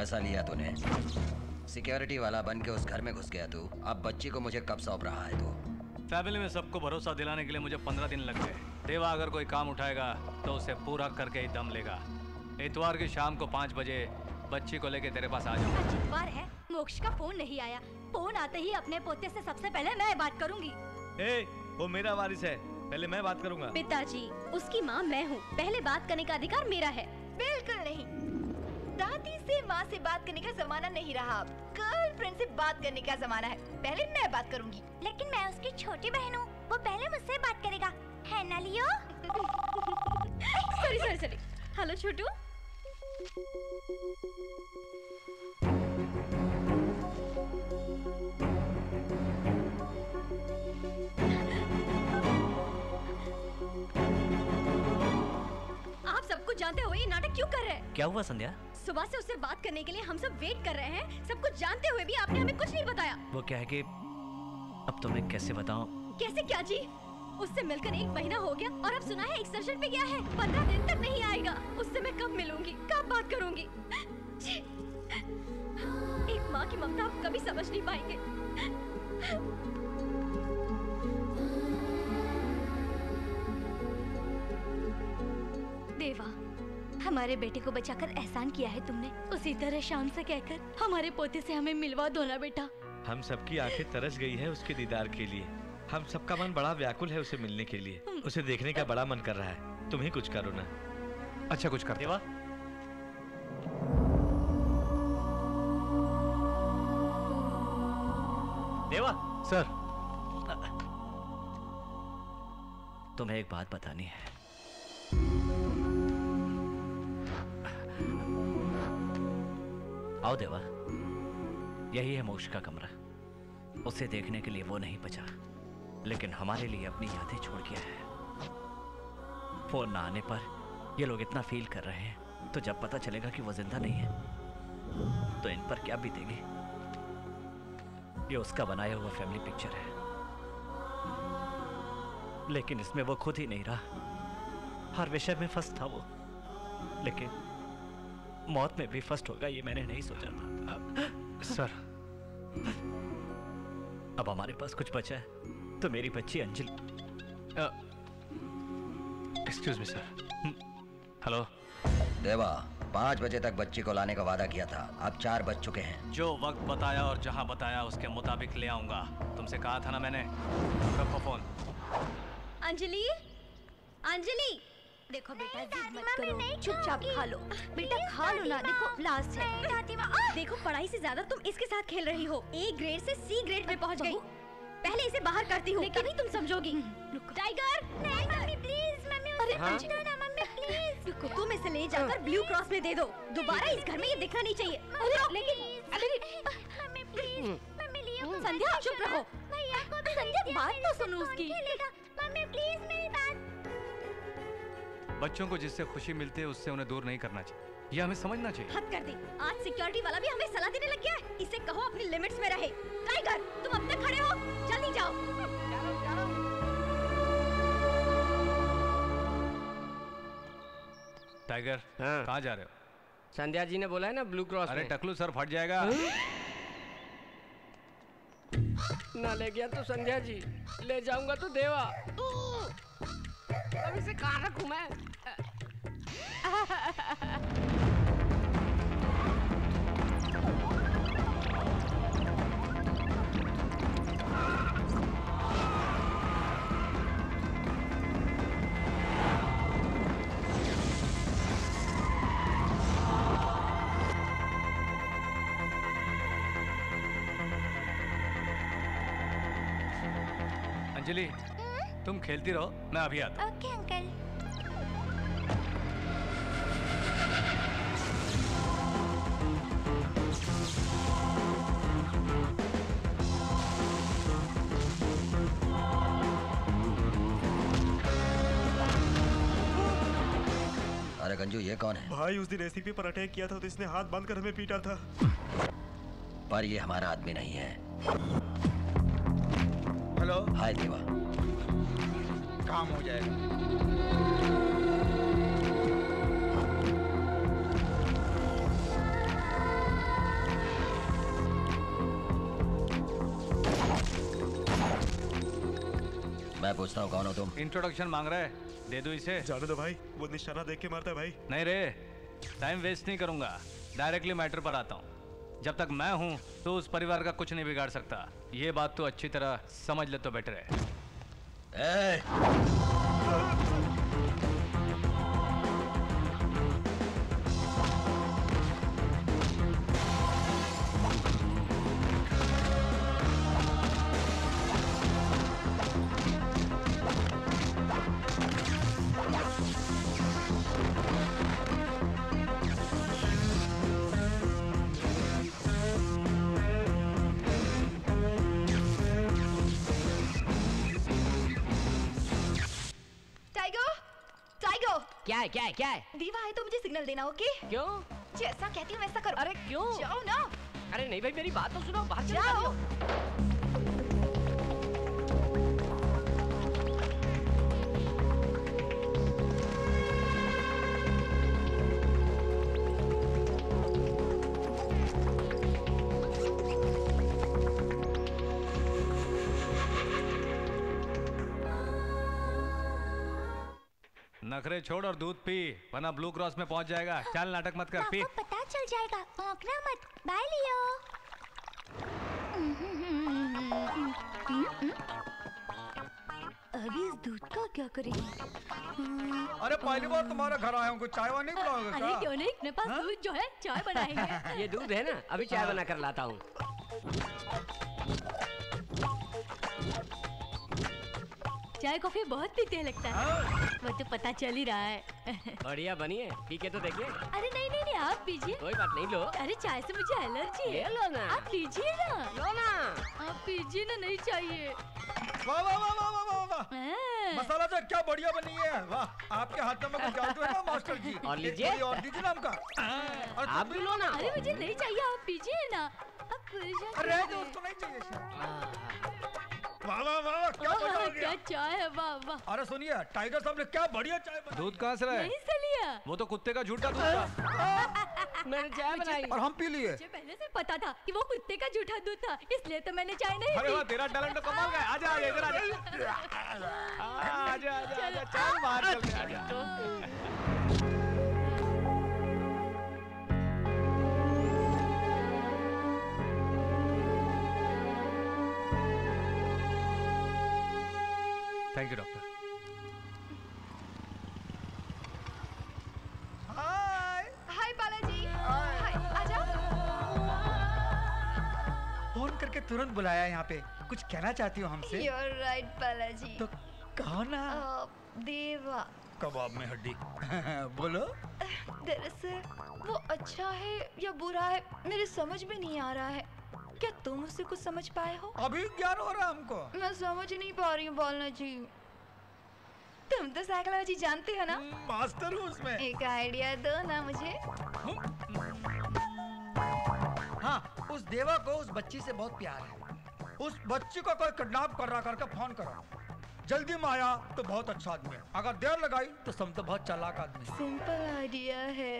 पैसा लिया तूने। सिक्योरिटी वाला बन के उस घर में घुस गया तू। अब बच्ची को मुझे कब सौंप रहा है तू? फैमिली में सबको भरोसा दिलाने के लिए मुझे पंद्रह दिन लग गए देवा अगर कोई काम उठाएगा तो उसे पूरा करके ही दम लेगा। इतवार की शाम को पाँच बजे बच्ची को लेके तेरे पास आ जाऊँगा इतवार है मोक्ष का फ़ोन नहीं आया। फ़ोन आते ही अपने पोते से सबसे पहले मैं बात करूँगी। ए, वो मेरा वारिस है। पहले मैं बात करूँगा। पिताजी उसकी माँ मैं हूँ। पहले बात करने का अधिकार मेरा है। जमाना नहीं रहा अब। गर्लफ्रेंड से बात करने का जमाना है। पहले मैं बात करूँगी। लेकिन मैं उसकी छोटी बहन हूँ। वो पहले मुझसे बात करेगा। है ना Leo? Sorry sorry sorry hello Chhotu. आप सब कुछ जानते हुए ये नाटक क्यों कर रहे हैं? क्या हुआ संध्या? सुबह से उससे बात करने के लिए हम सब वेट कर रहे हैं। सब कुछ जानते हुए भी आपने हमें कुछ नहीं बताया। वो क्या है कि अब तुम्हें कैसे बताऊँ? कैसे क्या जी? उससे मिलकर एक महीना हो गया और अब सुना है एक्सटेंशन पे गया है। पंद्रह दिन तक नहीं आएगा। उससे मैं कब मिलूँगी? कब बात करूँगी? एक माँ की ममता आप कभी समझ नहीं पाएँगे। देवा हमारे बेटे को बचाकर एहसान किया है तुमने। उसी तरह शाम से कहकर हमारे पोते से हमें मिलवा दो ना बेटा। हम सबकी आँखें तरस गई है उसके दीदार के लिए। हम सबका मन बड़ा व्याकुल है उसे मिलने के लिए। उसे देखने का बड़ा मन कर रहा है। तुम ही कुछ करो ना। अच्छा कुछ कर देवा। देवा। सर। तुम्हें एक बात बतानी है। आओ देवा। यही है मोक्ष का कमरा। उसे देखने के लिए वो नहीं बचा। लेकिन हमारे लिए अपनी यादें छोड़ गया है। फ़ोन ना आने पर ये लोग इतना फील कर रहे हैं तो जब पता चलेगा कि वो ज़िंदा नहीं है तो इन पर क्या बीतेगी? ये उसका बनाया हुआ फैमिली पिक्चर है। लेकिन इसमें वो खुद ही नहीं रहा। हर विषय में फ़र्स्ट था वो। लेकिन मौत में भी फ़र्स्ट होगा ये मैंने नहीं सोचा था। सर। अब हमारे पास कुछ बचा है तो मेरी बच्ची Anjali. Excuse me sir hello Deva पाँच बजे तक बच्ची को लाने का वादा किया था अब चार बज चुके हैं। जो वक्त बताया और जहाँ बताया उसके मुताबिक ले आऊँगा। तुमसे कहा था ना मैंने? रखो फ़ोन। अंजलि? अंजलि? देखो बेटा जिद मत करो। चुपचाप खा लो बेटा खा लो ना देखो लास्ट है। देखो पढ़ाई से ज़्यादा तुम इसके साथ खेल रही हो। ए ग्रेड से सी ग्रेड में पहुँच गई। पहले इसे बाहर करती हूँ। तभी तुम समझोगी। टाइगर नहीं मम्मी प्लीज़ मम्मी अरे उसे अंजलि दो ना मम्मी प्लीज़ तुम इसे ले जाकर ब्लू क्रॉस में दे दो। दोबारा इस घर में ये दिखना नहीं चाहिए। अरे लेकिन mummy please mummy Leo Sandhya चुप रहो। संध्या बात तो सुनो उसकी। बच्चों को जिससे खुशी मिलती है उससे उन्हें दूर नहीं करना चाहिए। यह हमें समझना चाहिए। हद कर दी। आज सिक्योरिटी वाला भी हमें सलाह देने लग गया है। इसे कहो अपनी लिमिट्स में रहे। टाइगर तुम अब तक खड़े हो। जल्दी जाओ। टाइगर हाँ। कहाँ जा रहे हो? संध्या जी ने बोला है ना ब्लू क्रॉस अरे टकलू सर फट जाएगा। ना ले गया तो संध्या जी। ले जाऊँगा तो देवा। अब इसे कहाँ रखूँ मैं? अंजलि तुम खेलती रहो मैं अभी आता हूँ। Okay uncle. अरे गंजू ये कौन है? भाई उस दिन एसीपी पर अटैक किया था तो इसने हाथ बाँध कर हमें पीटा था। पर ये हमारा आदमी नहीं है। हेलो? हाय देवा। काम हो जाएगा। मैं पूछता हूँ कौन हो तुम? इंट्रोडक्शन मांग रहा है। दे दो इसे। जाने दो भाई वो निशाना देख के मारता है भाई। नहीं रे टाइम वेस्ट नहीं करूँगा। डायरेक्टली मैटर पर आता हूँ। जब तक मैं हूँ तो उस परिवार का कुछ नहीं बिगाड़ सकता। ये बात तो अच्छी तरह समझ ले तो बेटर है। टाइगर है क्या है क्या है? दीवा है तो मुझे सिग्नल देना ओके क्यों? जैसा कहती हूँ वैसा करो। अरे क्यों? जाओ ना। अरे नहीं भाई मेरी बात तो सुनो बाहर चलो जाओ नखरे छोड़ और दूध पी। वरना ब्लू क्रॉस में पहुँच जाएगा। चल नाटक मत कर पी। पता चल जाएगा। भौंकना मत। Bye Leo. अभी इस दूध का क्या करेंगे अरे पहली बार तुम्हारे घर आया हूँ। कुछ चाय वाय नहीं पिलाओगे अरे क्यों? नहीं? अपने पास दूध जो है चाय बनाएँगे। ये दूध है ना? अभी चाय बना कर लाता हूँ। चाय कॉफ़ी बहुत पीते हैं लगता है। वो तो पता चल ही रहा है। बढ़िया बनी है पी के तो देखिए। अरे नहीं नहीं नहीं आप पीजिए। कोई बात नहीं लो। अरे चाय से मुझे एलर्जी है। ले लो ना। आप पीजिए ना। लो ना। आप पीजिए ना नहीं चाहिए। वाह वाह वाह वाह वाह वाह वाह। मसाला चाय क्या बढ़िया बनी है। वाह आपके हाथ में कुछ जादू है ना मास्टर जी। और लीजिए। और दीजिए ना हमका। आप भी लो ना। अरे मुझे नहीं चाहिए आप पीजिए ना। आप परेशान अरे क्यों तो उसको नहीं चाहिए। वाह वाह वाह क्या मज़ा आ गया। क्या चाय है वाह वाह। अरे सुनिए टाइगर साहब ने क्या बढ़िया चाय बनाई। दूध कहाँ से रहा यहीं है से लिया। वो तो कुत्ते का झूठा दूध था। मैंने चाय बनाई। और हम पी लिए। मुझे पहले से पता था कि वो कुत्ते का झूठा दूध था इसलिए तो मैंने चाय नहीं अरे वाह तेरा टैलेंट तो कमाल का है। आजा आजा इधर आजा। आजा आजा आजा चल। बाहर चलते हैं, आजा। Thank you doctor hi hi Balaji hi आजा फ़ोन करके तुरंत बुलाया यहाँ पे। कुछ कहना चाहती हो हमसे? You're right बालाजी तो कहो ना। देवा। कबाब में हड्डी? बोलो। दरअसल वो अच्छा है या बुरा है मेरे समझ में नहीं आ रहा है। क्या तुम उसे कुछ समझ पाए हो? अभी ज्ञान हो रहा हमको। मैं समझ नहीं पा रही हूँ बोलना जी। तुम तो साइकोलॉजी जानते हो ना? मास्टर हूँ उसमें। एक आइडिया दो ना मुझे। हाँ उस देवा को उस बच्ची से बहुत प्यार है। उस बच्ची को कोई किडनैप कर रहा करके फ़ोन करो। जल्दी में आया तो बहुत अच्छा आदमी है। अगर देर लगाई तो सम तो बहुत चालाक आदमी सिंपल आइडिया है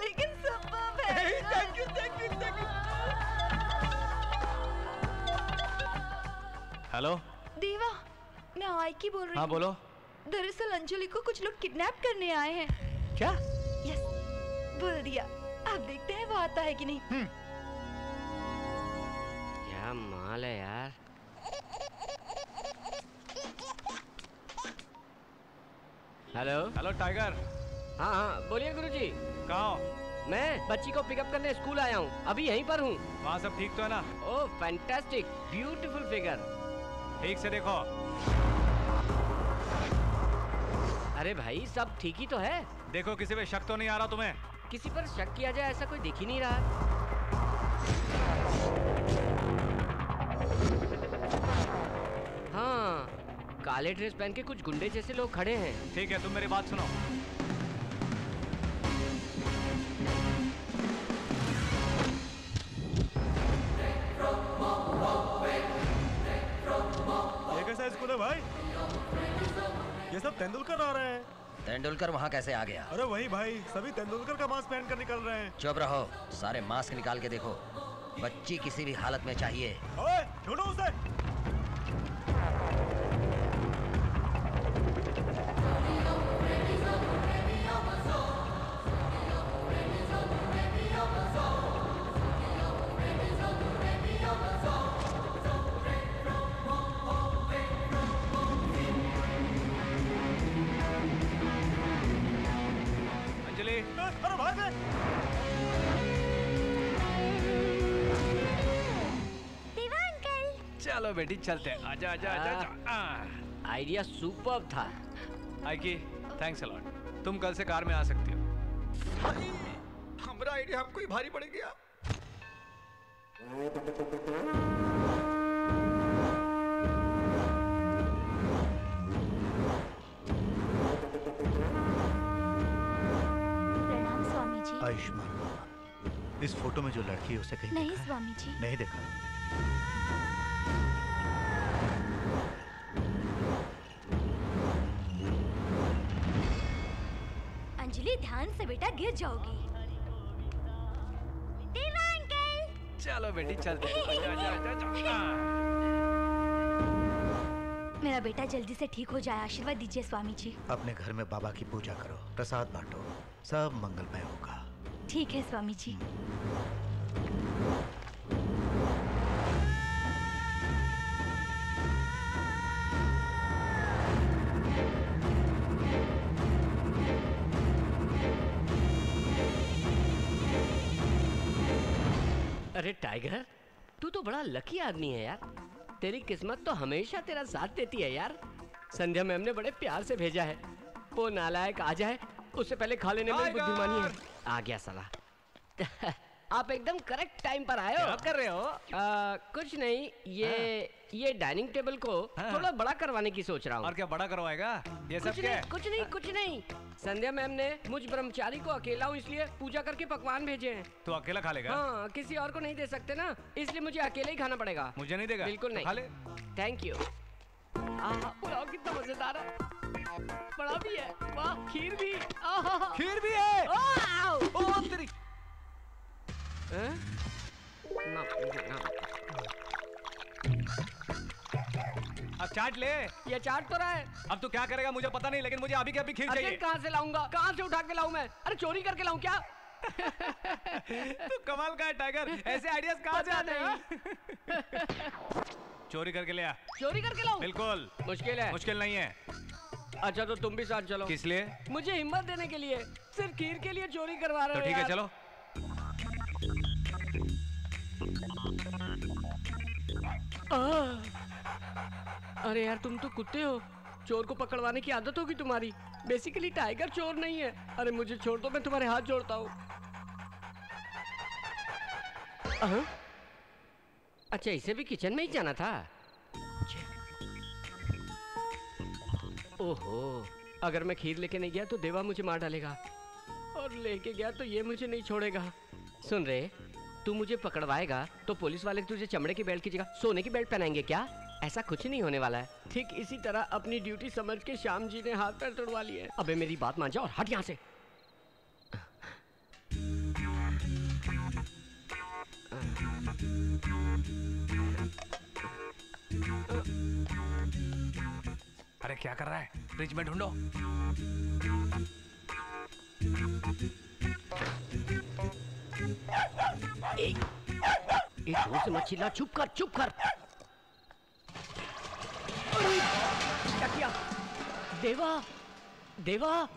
लेकिन संभव है। Thank you thank you thank you hello Deva मैं आयकी बोल रही हाँ हूँ। बोलो। दरअसल अंजलि को कुछ लोग किडनैप करने आए हैं। क्या? यस बोल दिया। आप देखते हैं वो आता है कि नहीं। क्या माल है यार। हेलो हेलो टाइगर हाँ हाँ बोलिए गुरुजी। कहाँ हो? मैं बच्ची को पिकअप करने स्कूल आया हूँ। अभी यहीं पर हूँ। वहाँ सब ठीक तो है ना? ओह फैंटास्टिक ब्यूटीफुल फिगर ठीक से देखो। अरे भाई सब ठीक ही तो है। देखो किसी पे शक तो नहीं आ रहा तुम्हें? किसी पर शक किया जाए ऐसा कोई दिख ही नहीं रहा। हाँ काले ड्रेस पहन के कुछ गुंडे जैसे लोग खड़े हैं। ठीक है तुम मेरी बात सुनो। कैसा भाई? ये सब तेंदुलकर आ रहे हैं। तेंदुलकर वहाँ कैसे आ गया? अरे वही भाई सभी तेंदुलकर का मास्क पहन कर निकल रहे हैं। चुप रहो सारे मास्क निकाल के देखो। बच्ची किसी भी हालत में चाहिए। ओए उसे। चलो बेटी चलते हैं। आजा आजा आजा, आजा। आइडिया सुपर था। आइकी थैंक्स अलॉट तुम कल से कार में आ सकती हो। हमारा आइडिया हमको ही भारी पड़ गया। प्रणाम स्वामी जी आयुष्मान इस फ़ोटो में जो लड़की है उसे कहीं नहीं देखा स्वामी जी नहीं देखा। से बेटा गिर जाओगी। चलो बेटी चलते हैं। मेरा बेटा जल्दी से ठीक हो जाए आशीर्वाद दीजिए स्वामी जी। अपने घर में बाबा की पूजा करो प्रसाद बांटो सब मंगलमय होगा। ठीक है स्वामी जी। अरे टाइगर तू तो बड़ा लकी आदमी है यार। तेरी किस्मत तो हमेशा तेरा साथ देती है यार। संध्या मैम ने बड़े प्यार से भेजा है। वो नालायक आ जाए उससे पहले खा लेने में! बुद्धिमानी है। आ गया साला। आप एकदम करेक्ट टाइम पर आए हो। क्या कर रहे हो? आ, कुछ नहीं ये ये डाइनिंग टेबल को हाँ। थोड़ा बड़ा करवाने की सोच रहा हूँ। और क्या बड़ा करवाएगा? ये सब कुछ क्या नहीं है? कुछ नहीं कुछ नहीं। संध्या मैम ने मुझ ब्रह्मचारी को अकेला हूँ इसलिए पूजा करके पकवान भेजे हैं। तो अकेला खा लेगा? हाँ किसी और को नहीं दे सकते ना इसलिए मुझे अकेले ही खाना पड़ेगा। मुझे नहीं देगा? बिल्कुल नहीं। खा ले। थैंक यू कितना मज़ेदार है। बड़ा भी है। वाह खीर भी। खीर भी है? आओ! ओ तेरी ना, ना। अब चाट ले। ये चाट तो रहा है। अब तू क्या करेगा मुझे पता नहीं लेकिन मुझे अभी के अभी खीर चाहिए। कहाँ से लाऊँगा? कहाँ से उठा के लाऊं मैं? अरे चोरी करके लाऊं क्या? तू कमाल का है टाइगर। ऐसे आइडियाज़ कहाँ से आते हैं? चोरी करके ले आ। चोरी करके लाऊं? बिल्कुल। मुश्किल है। मुश्किल नहीं है। अच्छा तो तुम भी साथ चलो। किस लिए? मुझे हिम्मत देने के लिए। सिर्फ़ खीर के लिए चोरी करवा रहे तो हो ठीक है चलो। अरे यार, तुम तो कुत्ते हो। चोर को पकड़वाने की आदत होगी तुम्हारी। बेसिकली टाइगर चोर नहीं है। अरे, मुझे छोड़ दो, मैं तुम्हारे हाथ जोड़ता हूँ। अच्छा इसे भी किचन में ही जाना था। ओहो, अगर मैं खीर लेके नहीं गया तो देवा मुझे मार डालेगा। और लेके गया तो ये मुझे नहीं छोड़ेगा। सुन रहे तू मुझे पकड़वाएगा तो पुलिस वाले तुझे चमड़े की बेल्ट की जगह सोने की बेल्ट पहनाएँगे क्या? ऐसा कुछ नहीं होने वाला है। ठीक इसी तरह अपनी ड्यूटी समझ के श्याम जी ने हाथ पैर तोड़वा लिए। अबे मेरी बात मान जा और हट यहाँ से। अरे क्या कर रहा है? फ्रिज में ढूंढो। ज़ोर से मत चिल्ला चुप कर चुप कर। क्या किया? देवा देवा।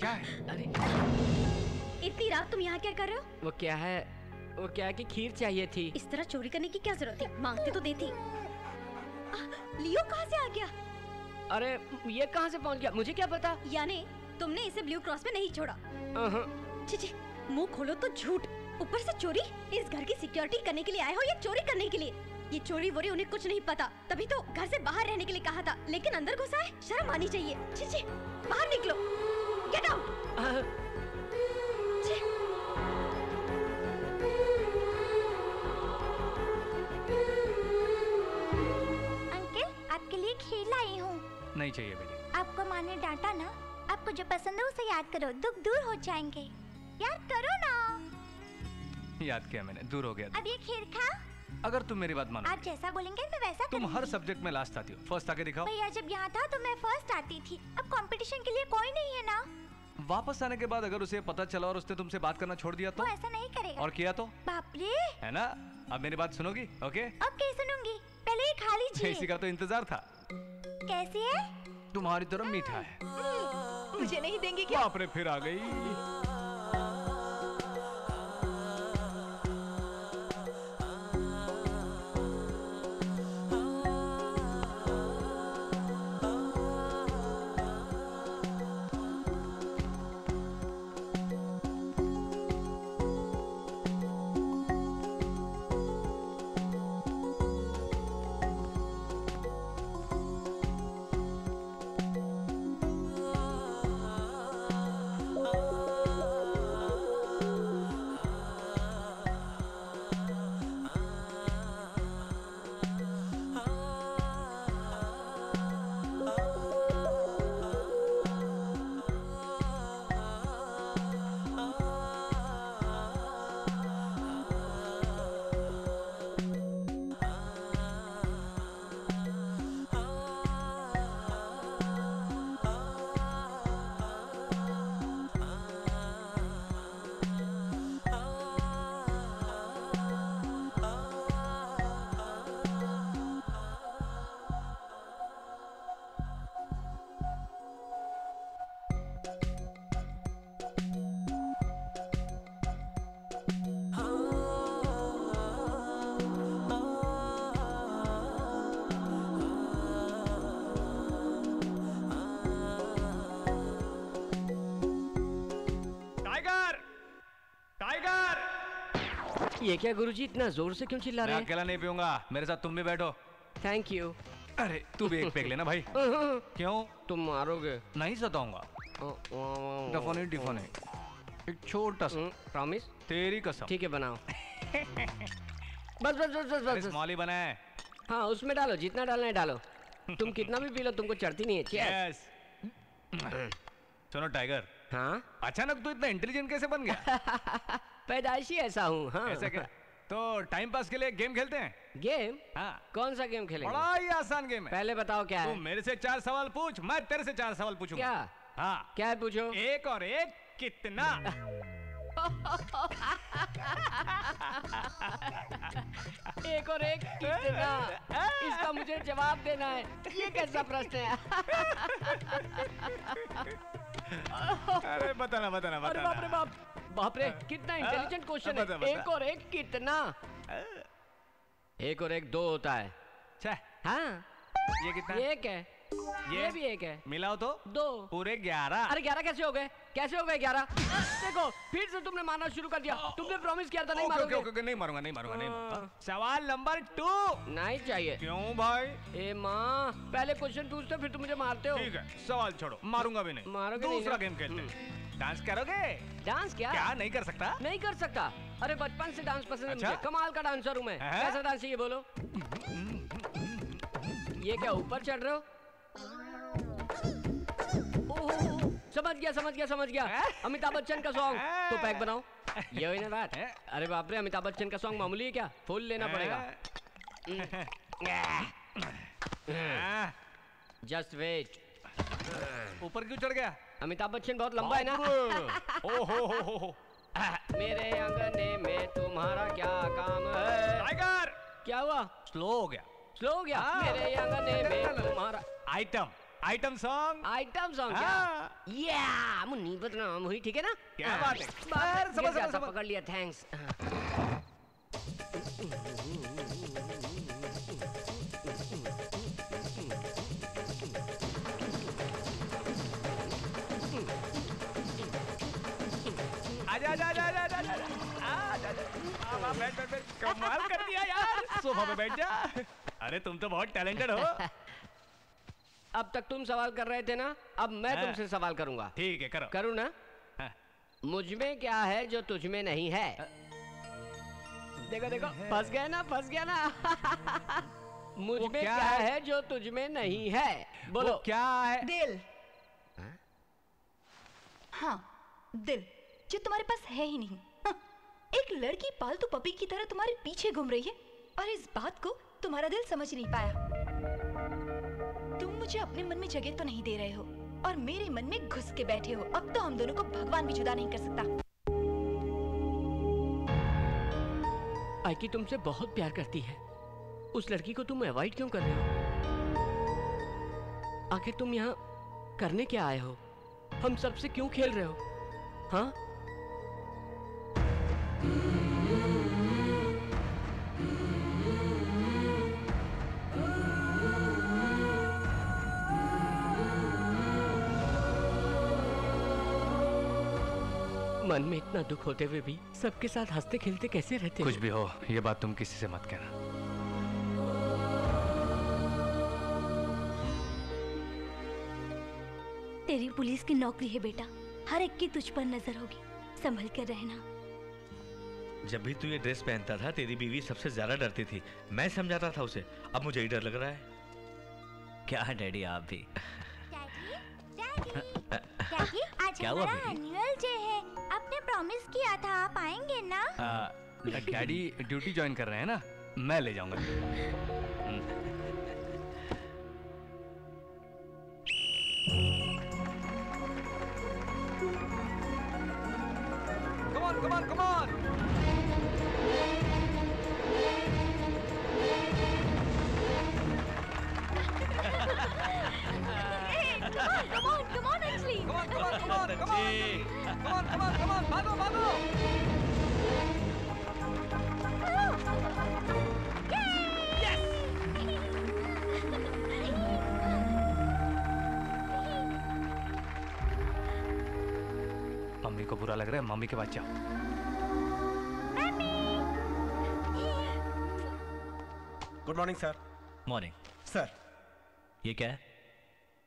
क्या है? अरे। इतनी रात तुम यहाँ क्या कर रहे हो? वो क्या है? वो क्या है कि खीर चाहिए थी। इस तरह चोरी करने की क्या ज़रूरत थी? मांगते तो देती। लियो कहाँ से आ गया? अरे ये कहाँ से पहुँच गया मुझे क्या पता? यानी तुमने इसे ब्लू क्रॉस में नहीं छोड़ा। अहं, छी छी मुँह खोलो तो झूठ। ऊपर से चोरी? इस घर की सिक्योरिटी करने के लिए आए हो या चोरी करने के लिए? ये चोरी वोरी उन्हें कुछ नहीं पता। तभी तो घर से बाहर रहने के लिए कहा था। लेकिन अंदर घुसा है? शर्म आनी चाहिए। छी छी बाहर निकलो। गेट आउट अंकल आपके लिए खीर लाई हूँ। नहीं चाहिए बेटी। आपको माँ ने डांटा ना? आपको जो पसंद है उसे याद करो। दुख दूर हो जाएँगे। याद करो ना। याद किया मैंने दूर हो गया अब ये खीर खा। अगर तुम मेरी बात मानो आप जैसा बोलेंगे मैं वैसा तुम हर सब्जेक्ट में लास्ट आती हो। फ़र्स्ट आके दिखाओ। भैया जब यहाँ था तो मैं फ़र्स्ट आती थी। अब कंपटीशन के लिए कोई नहीं है ना। वापस आने के बाद अगर उसे पता चला और उसने तुमसे बात करना छोड़ दिया तो? वो ऐसा नहीं करेगा। और किया तो? बाप रे। है ना? अब मेरी बात सुनोगी? ओके ओके सुनूँगी? पहले ये खा लीजिए। इसी का तो इंतज़ार था। कैसी है? तुम्हारी तरह मीठा है। मुझे नहीं देंगे क्या? बाप रे फिर आ गई। ये क्या गुरुजी? इतना ज़ोर से क्यों चिल्ला रहे हैं? अकेला नहीं पीऊँगा। मेरे साथ तुम भी बैठो। थैंक यू अरे तू भी एक पेग लेना भाई। क्यों? तुम मारोगे। नहीं सताऊँगा। डफोनी डिफोनी एक छोटा सा। प्रॉमिस तेरी कसम। ठीक है बनाओ। बस बस बस बस बस स्मॉल ही बना हाँ। उसमें डालो जितना डालना है डालो। तुम कितना भी पी लो तुमको चढ़ती नहीं है। सुनो टाइगर हाँ? अचानक तू इतना इंटेलिजेंट कैसे बन गया? पैदाइशी ऐसा हूँ हाँ। ऐसा क्या? तो टाइम पास के लिए गेम खेलते हैं? गेम हाँ। कौन सा गेम खेलेंगे? बड़ा ही आसान गेम है। पहले बताओ क्या तू है? मेरे से चार सवाल पूछ मैं तेरे से चार सवाल पूछूँगा। क्या? हाँ। क्या है पूछो? एक और एक कितना? एक और एक कितना? इसका मुझे जवाब देना है। ये कैसा प्रश्न है? अरे बताना बताना अरे बताना। बाप रे बाप। बाप रे कितना इंटेलिजेंट क्वेश्चन है। एक और एक कितना? एक और एक दो होता है। हाँ। ये कितना? एक है। ये भी एक है। मिलाओ तो? दो। पूरे ग्यारह। अरे ग्यारह कैसे हो गए? कैसे हो गए ग्यारह? देखो फिर से तुमने मारना शुरू कर दिया। तुमने प्रॉमिस किया था नहीं मारोगे ओके, ओके, नहीं मारूँगा नहीं मारूँगा नहीं मारूँगा। सवाल नंबर टू नहीं चाहिए। क्यों भाई? ए माँ पहले क्वेश्चन पूछते फिर तुम मुझे मारते हो। ठीक है सवाल छोड़ो। मारूँगा भी नहीं। मारोगे दूसरा गेम खेलते हैं। डांस करोगे? डांस क्या? क्या नहीं कर सकता? नहीं कर सकता। अरे बचपन से डांस पसंद है अच्छा? मुझे। कमाल का डांसर हूँ मैं। हैं? कैसा डांस चाहिए बोलो? ये क्या ऊपर चढ़ रहे हो? समझ गया समझ गया समझ गया। अमिताभ बच्चन का सॉन्ग तो पैक बनाओ। ये हुई ना बात। अरे बाप रे अमिताभ बच्चन का सॉन्ग मामूली है क्या? फुल लेना पड़ेगा। जस्ट वेट ऊपर क्यों चढ़ गया? अमिताभ बच्चन बहुत लंबा है ना? ओ हो हो हो हो। मेरे अंगने में तुम्हारा क्या काम है? टाइगर क्या हुआ? स्लो हो गया। स्लो हो गया। हाँ। मेरे अंगने में तुम्हारा item item song item song हाँ। क्या या मुन्नी बदनाम हुई ठीक है ना? क्या हाँ। बात है? बाप रे, समझ, समझ, समझ। पकड़ लिया थैंक्स आजा आजा आजा आजा आजा आजा। आजा आजा आजा बैठ बैठ बैठ। कमाल कर दिया यार। सोफा पे बैठ जा। अरे तुम तो बहुत टैलेंटेड हो। अब तक तुम सवाल कर रहे थे ना अब मैं हाँ। तुमसे सवाल करूँगा। ठीक है करो। करूँ ना? हाँ। मुझमें क्या है जो तुझ में नहीं है? देखो देखो फंस गए ना फंस गया ना। मुझमें क्या क्या, है? है जो तुझ में नहीं है? बोलो। वो क्या है? दिल। हाँ दिल। जो तुम्हारे पास है ही नहीं। हाँ, एक लड़की पालतू पपी की तरह तुम्हारे पीछे घूम रही है और इस बात को तुम्हारा दिल समझ नहीं पाया। तुम मुझे अपने मन में जगह तो नहीं दे रहे हो, और मेरे मन में घुस के बैठे हो। अब तो हम दोनों को भगवान भी जुदा नहीं कर सकता। आइकी तुमसे बहुत प्यार करती है। उस लड़की को तुम अवॉइड क्यों कर रहे हो? आखिर तुम यहाँ करने क्या आए हो? हम सबसे क्यों खेल रहे हो? हाँ? मन में इतना दुख होते हुए भी सबके साथ हँसते खेलते कैसे रहते कुछ भी हो ये बात तुम किसी से मत कहना। तेरी पुलिस की नौकरी है बेटा। हर एक की तुझ पर नज़र होगी। संभल कर रहना। जब भी तू ये ड्रेस पहनता था तेरी बीवी सबसे ज़्यादा डरती थी। मैं समझाता था उसे। अब मुझे ही डर लग रहा है। क्या है डैडी आप भी? डैडी? आज क्या हुआ हमारा एनुअल डे है। आपने प्रॉमिस किया था आप आएँगे ना? आ, डैडी ड्यूटी ज्वाइन कर रहे हैं ना? मैं ले जाऊँगा। Come on, come Come on, come on, come भागो, भागो! मम्मी को बुरा लग रहा है मम्मी के पास जाओ। Good morning sir morning sir ये क्या है?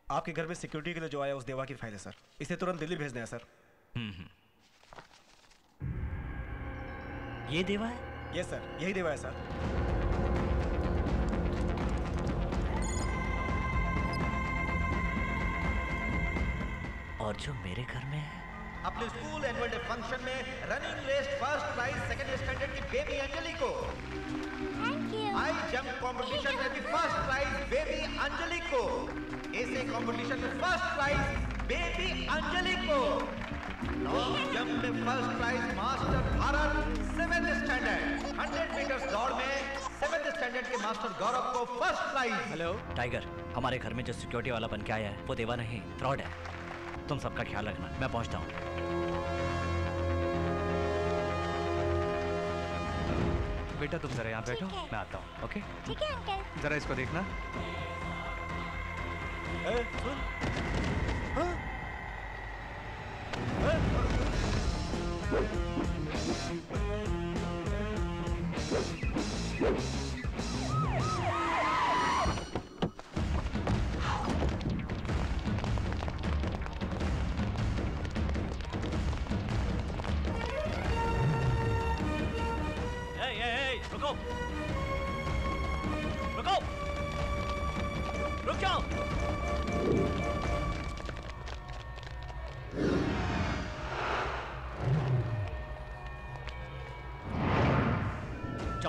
आपके घर में सिक्योरिटी के लिए जो आया उस देवा की फ़ाइल है सर इसे तुरंत दिल्ली भेजना है सर हम्म हम्म। ये देवा है? यस सर यही देवा है सर और जो मेरे घर में है? अपने स्कूल एनुअल डे फ़ंक्शन में running race first prize second standard की बेबी अंजलि को। आई जंप कंपटीशन में भी फ़र्स्ट प्राइज बेबी अंजलि को। ऐसे कंपटीशन में फ़र्स्ट प्राइज बेबी अंजलि को। लॉन्ग जंप में first prize master Bharat seventh standard 100 metres दौड़ में सेवेंथ स्टैंडर्ड के मास्टर गौरव को फ़र्स्ट प्राइज हेलो टाइगर हमारे घर में जो सिक्योरिटी वाला बन के आया है वो देवा नहीं फ्रॉड है। तुम सबका ख्याल रखना मैं पहुँचता हूँ। बेटा तुम जरा यहाँ बैठो मैं आता हूँ ओके? ठीक है अंकल। जरा इसको देखना। ए, Let's go.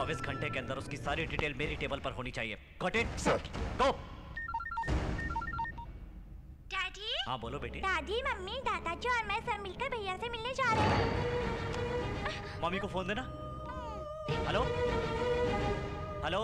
चौबीस घंटे के अंदर उसकी सारी डिटेल मेरी टेबल पर होनी चाहिए। गॉट इट गो डैडी हाँ बोलो बेटी। दादी मम्मी दादाजी और मैं सब मिलकर भैया से मिलने जा रहे हैं। मम्मी को फ़ोन देना। हेलो हेलो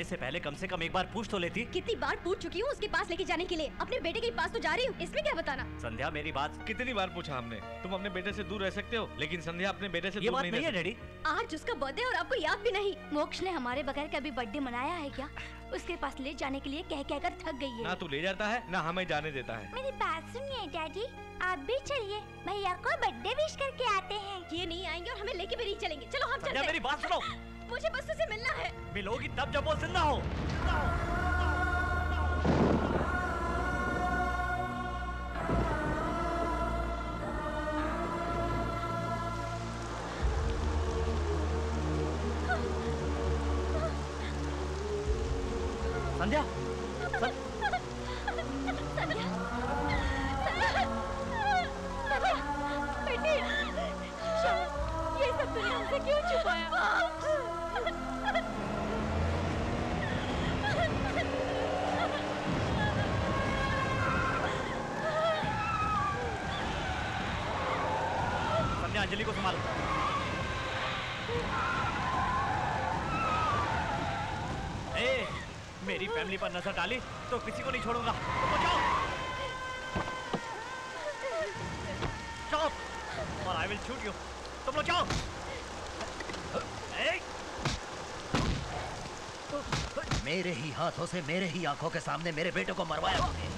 जाने से पहले कम से कम एक बार पूछ तो लेती। कितनी बार पूछ चुकी हूँ उसके पास लेके जाने के लिए? अपने बेटे के पास तो जा रही हूँ इसमें क्या बताना? संध्या मेरी बात कितनी बार पूछा हमने? तुम अपने बेटे ऐसी दूर रह सकते हो लेकिन संध्या अपने बेटे ऐसी ये दूर बात नहीं है। डैडी। आज उसका बर्थडे और आपको याद भी नहीं। मोक्ष ने हमारे बगैर कभी बर्थडे मनाया है क्या? उसके पास ले जाने के लिए कह कह कर थक गई है। ना तू ले जाता है ना हमें जाने देता है। मेरी बात सुनिए डैडी। आप भी चलिए। भैया को बर्थडे विश करके आते हैं। ये नहीं आएँगे और हमें लेके भी नहीं चलेंगे। चलो हम चलते मेरी बात सुनो। मुझे बस उसे मिलना है। मिलोगी तब जब वो ज़िंदा हो। संध्या नज़र डाली तो किसी को नहीं छोड़ूँगा। तो जाओ और आई विल शूट यू तुम लोग जाओ मेरे ही हाथों से मेरे ही आँखों के सामने मेरे बेटे को मरवाया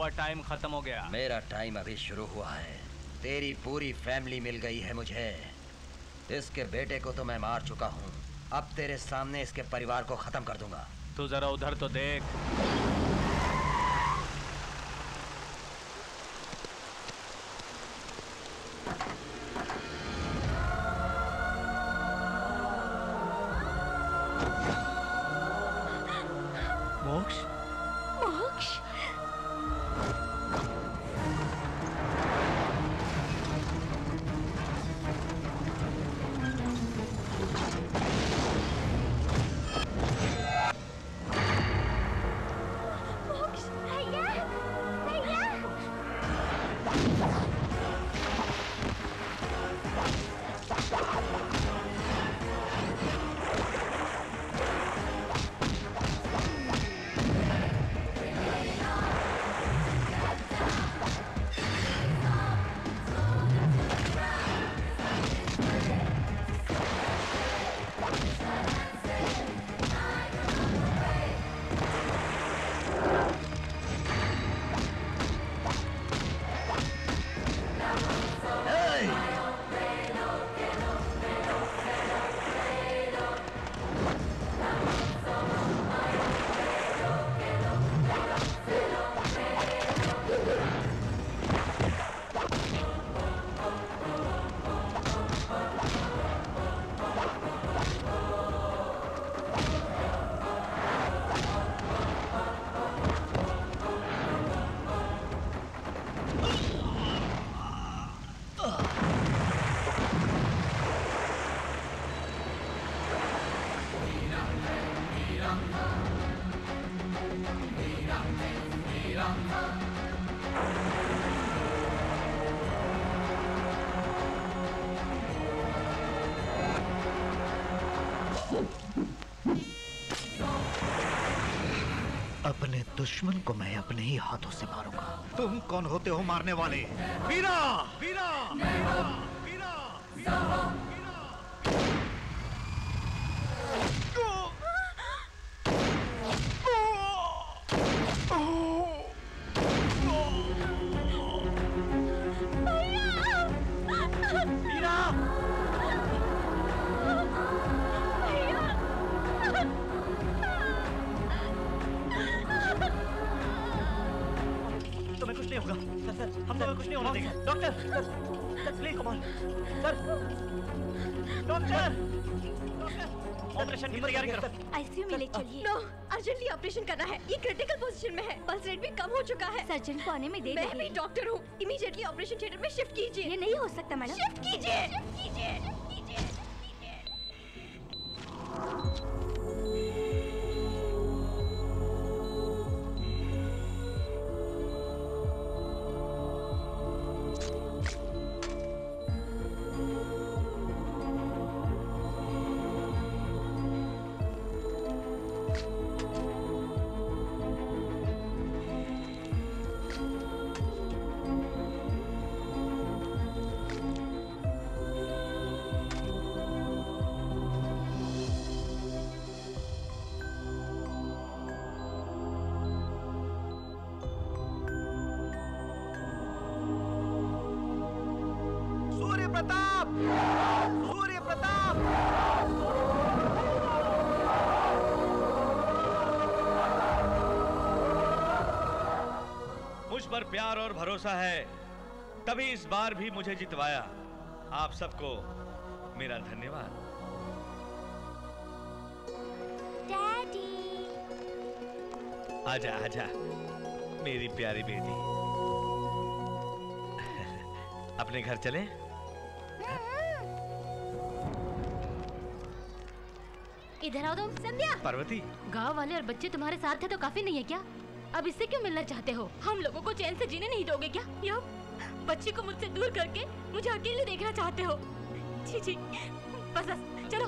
हुआ टाइम खत्म हो गया। मेरा टाइम अभी शुरू हुआ है। तेरी पूरी फैमिली मिल गई है मुझे। इसके बेटे को तो मैं मार चुका हूँ। अब तेरे सामने इसके परिवार को खत्म कर दूँगा। तू जरा उधर तो देख। दुश्मन को मैं अपने ही हाथों से मारूँगा। तुम कौन होते हो मारने वाले? वीरा! आईसीयू में ले चलिए। नो अर्जेंटली ऑपरेशन करना है। ये क्रिटिकल पोजीशन में है। पल्स रेट भी कम हो चुका है। सर्जन को आने में दे मैं भी डॉक्टर हूँ। इमीडिएटली ऑपरेशन थिएटर में शिफ्ट कीजिए। ये नहीं हो सकता मैडम। शिफ्ट कीजिए। शिफ्ट कीजिए। भरोसा है तभी इस बार भी मुझे जितवाया। आप सबको मेरा धन्यवाद। डैडी। आजा आजा मेरी प्यारी बेटी। अपने घर चलें? इधर आओ तुम संध्या। पार्वती। गाँव वाले और बच्चे तुम्हारे साथ थे तो काफ़ी नहीं है क्या? अब इससे क्यों मिलना चाहते हो? हम लोगों को चैन से जीने नहीं दोगे क्या? या? बच्ची को मुझसे दूर करके मुझे अकेले देखना चाहते हो? जी जी। बस बस। चलो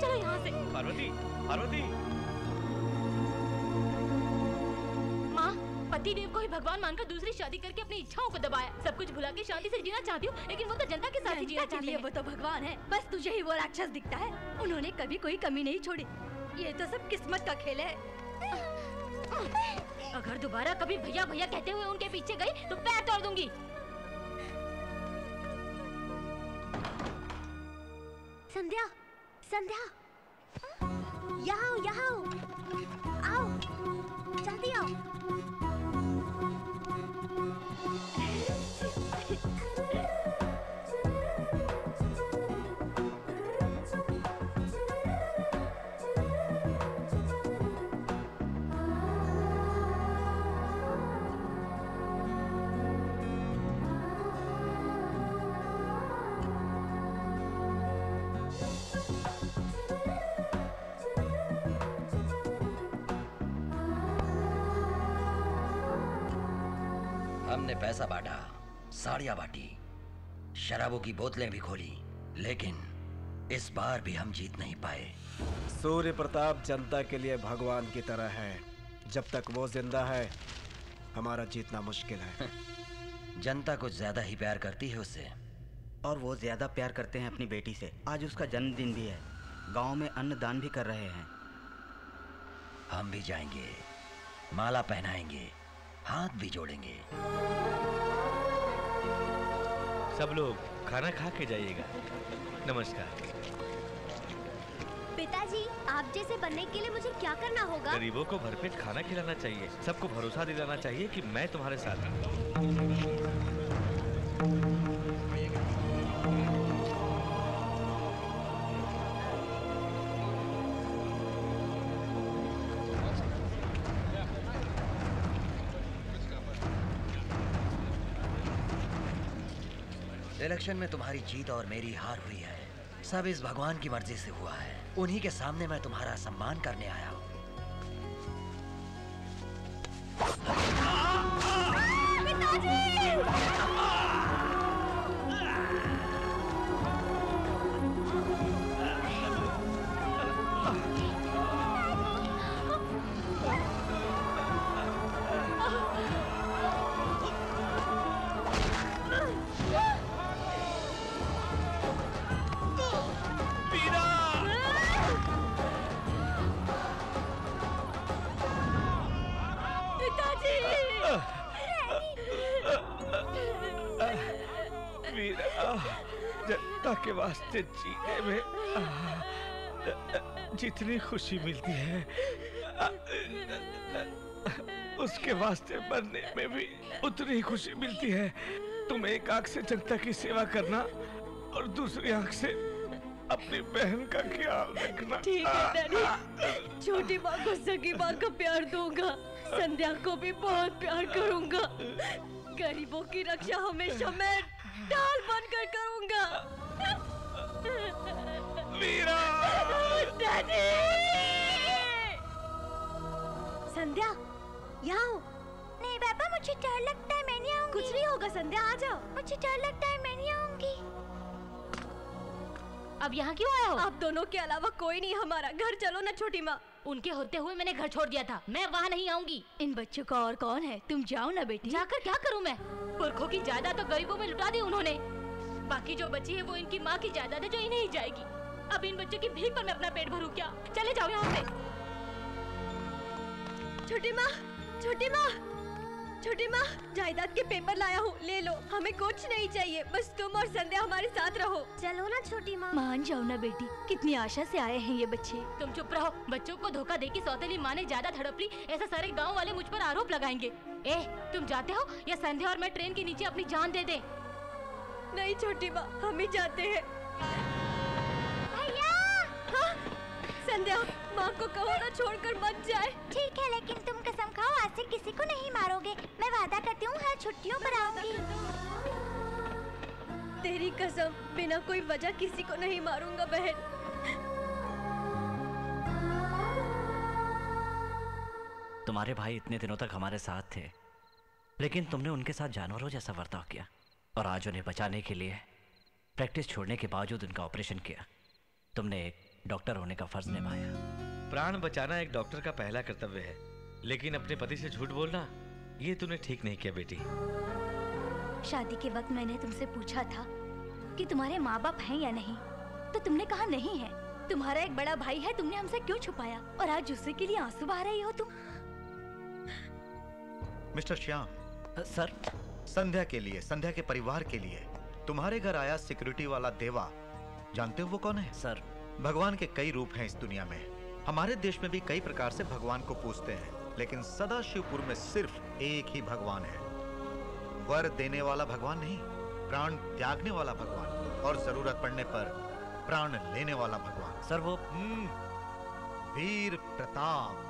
चलो यहाँ से। पार्वती पार्वती। माँ पति देव को ही भगवान मानकर दूसरी शादी करके अपनी इच्छाओं को दबाया। सब कुछ भुला के शांति से जीना चाहती हूँ लेकिन वो तो जनता के साथ ही जीना चाहती हैं। वो तो भगवान है। बस तुझे ही वो राक्षस दिखता है। उन्होंने कभी कोई कमी नहीं छोड़ी। ये तो सब किस्मत का खेल है। अगर दोबारा कभी भैया भैया कहते हुए उनके पीछे गई तो पैर तोड़ दूँगी। संध्या संध्या। यहाँ यहाँ आओ, जल्दी आओ। पैसा बांटा साड़ियाँ बांटी शराबों की बोतलें भी खोली लेकिन इस बार भी हम जीत नहीं पाए। सूर्य प्रताप जनता के लिए भगवान की तरह है। जब तक वो ज़िंदा है हमारा जीतना मुश्किल है। जनता कुछ ज़्यादा ही प्यार करती है उससे और वो ज़्यादा प्यार करते हैं अपनी बेटी से। आज उसका जन्मदिन भी है। गाँव में अन्नदान भी कर रहे हैं। हम भी जाएँगे माला पहनाएँगे हाथ भी जोड़ेंगे। सब लोग खाना खा के जाइएगा। नमस्कार। पिताजी आप जैसे बनने के लिए मुझे क्या करना होगा? गरीबों को भरपेट खाना खिलाना चाहिए। सबको भरोसा दिलाना चाहिए कि मैं तुम्हारे साथ हूँ। इलेक्शन में तुम्हारी जीत और मेरी हार हुई है। सब इस भगवान की मर्ज़ी से हुआ है। उन्हीं के सामने मैं तुम्हारा सम्मान करने आया हूँ। वास्ते जीने में जितनी खुशी मिलती है उसके वास्ते मरने में भी उतनी ही खुशी मिलती है। तुम एक आँख से जनता की सेवा करना और दूसरी आँख से अपनी बहन का ख्याल रखना। ठीक है डैडी। छोटी माँ को सगी माँ का प्यार दूँगा संध्या को भी बहुत प्यार करूँगा। गरीबों की रक्षा हमेशा मैं ढाल बनकर करूँगा। डैडी! संध्या यहाँ आओ नहीं पापा मुझे डर लगता है मैं नहीं आऊँगी। कुछ नहीं होगा संध्या आ जाओ। मुझे डर लगता है मैं नहीं आऊँगी। अब यहाँ क्यों आए हो? आप दोनों के अलावा कोई नहीं हमारा। घर चलो ना छोटी माँ। उनके होते हुए मैंने घर छोड़ दिया था। मैं वहाँ नहीं आऊँगी। इन बच्चों का और कौन है? तुम जाओ ना बेटी। जाकर क्या करूँ मैं? पुरखों की जायदाद तो गरीबों में लुटा दी उन्होंने। बाकी जो बची है वो इनकी माँ की जायदाद है जो इन्हें ही जाएगी। अब इन बच्चों की भीख पर मैं अपना पेट भरूँ क्या? चले जाओ यहाँ से छोटी माँ छोटी माँ छोटी माँ जायदाद के पेपर लाया हूँ ले लो। हमें कुछ नहीं चाहिए बस तुम और संध्या हमारे साथ रहो। चलो ना छोटी माँ। मान जाओ ना बेटी कितनी आशा से आए हैं ये बच्चे। तुम चुप रहो बच्चों को धोखा दे के सौतेली माँ ने ज़्यादा धड़प ली ऐसा सारे गाँव वाले मुझ पर आरोप लगाएँगे। ए तुम जाते हो या संध्या और मैं ट्रेन के नीचे अपनी जान दे दे? नहीं छोटी माँ हम ही जाते हैं। भैया! हाँ? संध्या माँ को कहो ना छोड़कर मत जाए। ठीक है लेकिन तुम कसम खाओ आज से किसी को नहीं मारोगे। मैं वादा करती हूँ हर छुट्टियों पर आऊँगी। तेरी कसम बिना कोई वजह किसी को नहीं मारूँगा बहन। तुम्हारे भाई इतने दिनों तक हमारे साथ थे लेकिन तुमने उनके साथ जानवरों जैसा बर्ताव किया। और आज उन्हें बचाने के लिए प्रैक्टिस छोड़ने के बावजूद उनका ऑपरेशन किया। तुमने एक डॉक्टर होने का फ़र्ज़ निभाया। प्राण बचाना एक डॉक्टर का पहला कर्तव्य है लेकिन अपने पति से झूठ बोलना ये तूने ठीक नहीं किया बेटी। शादी के वक्त मैंने तुमसे पूछा था कि तुम्हारे माँ बाप हैं या नहीं तो तुमने कहा नहीं है। तुम्हारा एक बड़ा भाई है तुमने हमसे क्यों छुपाया? और आज उससे के लिए आँसू बहा रही हो तुम? मिस्टर श्याम। सर संध्या के लिए संध्या के परिवार के लिए। तुम्हारे घर आया सिक्योरिटी वाला देवा। जानते हो वो कौन है? सर। भगवान के कई रूप हैं इस दुनिया में। हमारे देश में भी कई प्रकार से भगवान को पूजते हैं लेकिन सदा शिवपुर में सिर्फ़ एक ही भगवान है। वर देने वाला भगवान नहीं प्राण त्यागने वाला भगवान और ज़रूरत पड़ने पर प्राण लेने वाला भगवान। सर वो वीर प्रताप।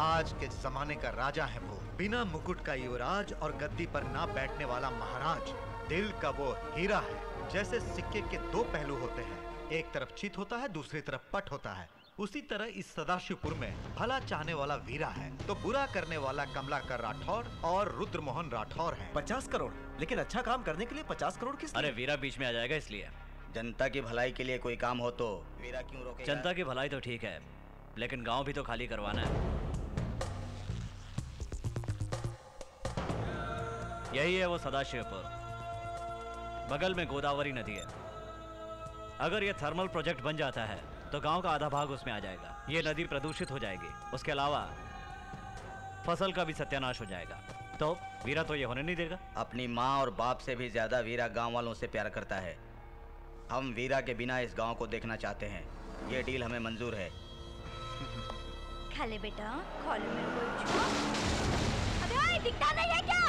आज के जमाने का राजा है वो। बिना मुकुट का युवराज और गद्दी पर ना बैठने वाला महाराज दिल का वो हीरा है जैसे सिक्के के दो पहलू होते हैं। एक तरफ़ चित होता है दूसरी तरफ़ पट होता है। उसी तरह इस सदाशिवपुर में भला चाहने वाला वीरा है तो बुरा करने वाला कमलाकर राठौर और रुद्रमोहन राठौर है। पचास करोड़? लेकिन अच्छा काम करने के लिए पचास करोड़ किस अरे वीरा बीच में आ जाएगा इसलिए। जनता की भलाई के लिए कोई काम हो तो वीरा क्यों रोके जनता की भलाई तो ठीक है लेकिन गाँव भी तो खाली करवाना है। यही है वो सदाशिवपुर बगल में गोदावरी नदी है। अगर ये थर्मल प्रोजेक्ट बन जाता है तो गाँव का आधा भाग उसमें आ जाएगा। ये नदी प्रदूषित हो जाएगी। उसके अलावा फ़सल का भी सत्यानाश हो जाएगा। तो वीरा तो ये होने नहीं देगा। अपनी माँ और बाप से भी ज़्यादा वीरा गाँव वालों से प्यार करता है। हम वीरा के बिना इस गाँव को देखना चाहते हैं। ये डील हमें मंजूर है। खा ले बेटा खा ले मेरे को छुआ? अबे दिखता नहीं है क्या?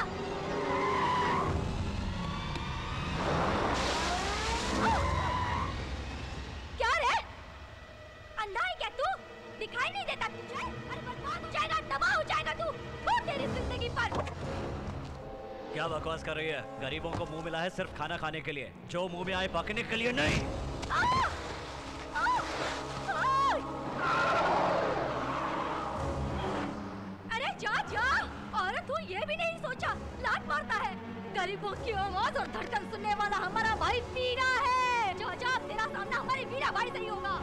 क्या रे? अंधा है क्या तू? दिखाई नहीं देता तुझे? अरे बर्बाद हो जाएगा तबाह हो जाएगा तू। वो तेरी ज़िंदगी पर। क्या बकवास कर रही है? गरीबों को मुँह मिला है सिर्फ़ खाना खाने के लिए। जो मुँह में आए पकने के लिए नहीं। अरे जा जा। औरत हूँ ये भी नहीं सोचा। लात मारता है। गरीबों की आवाज़ और धड़कन सुनने वाला हमारा भाई मीरा है। जो, जा, तेरा सामना हमारे वीरा भाई से ही होगा।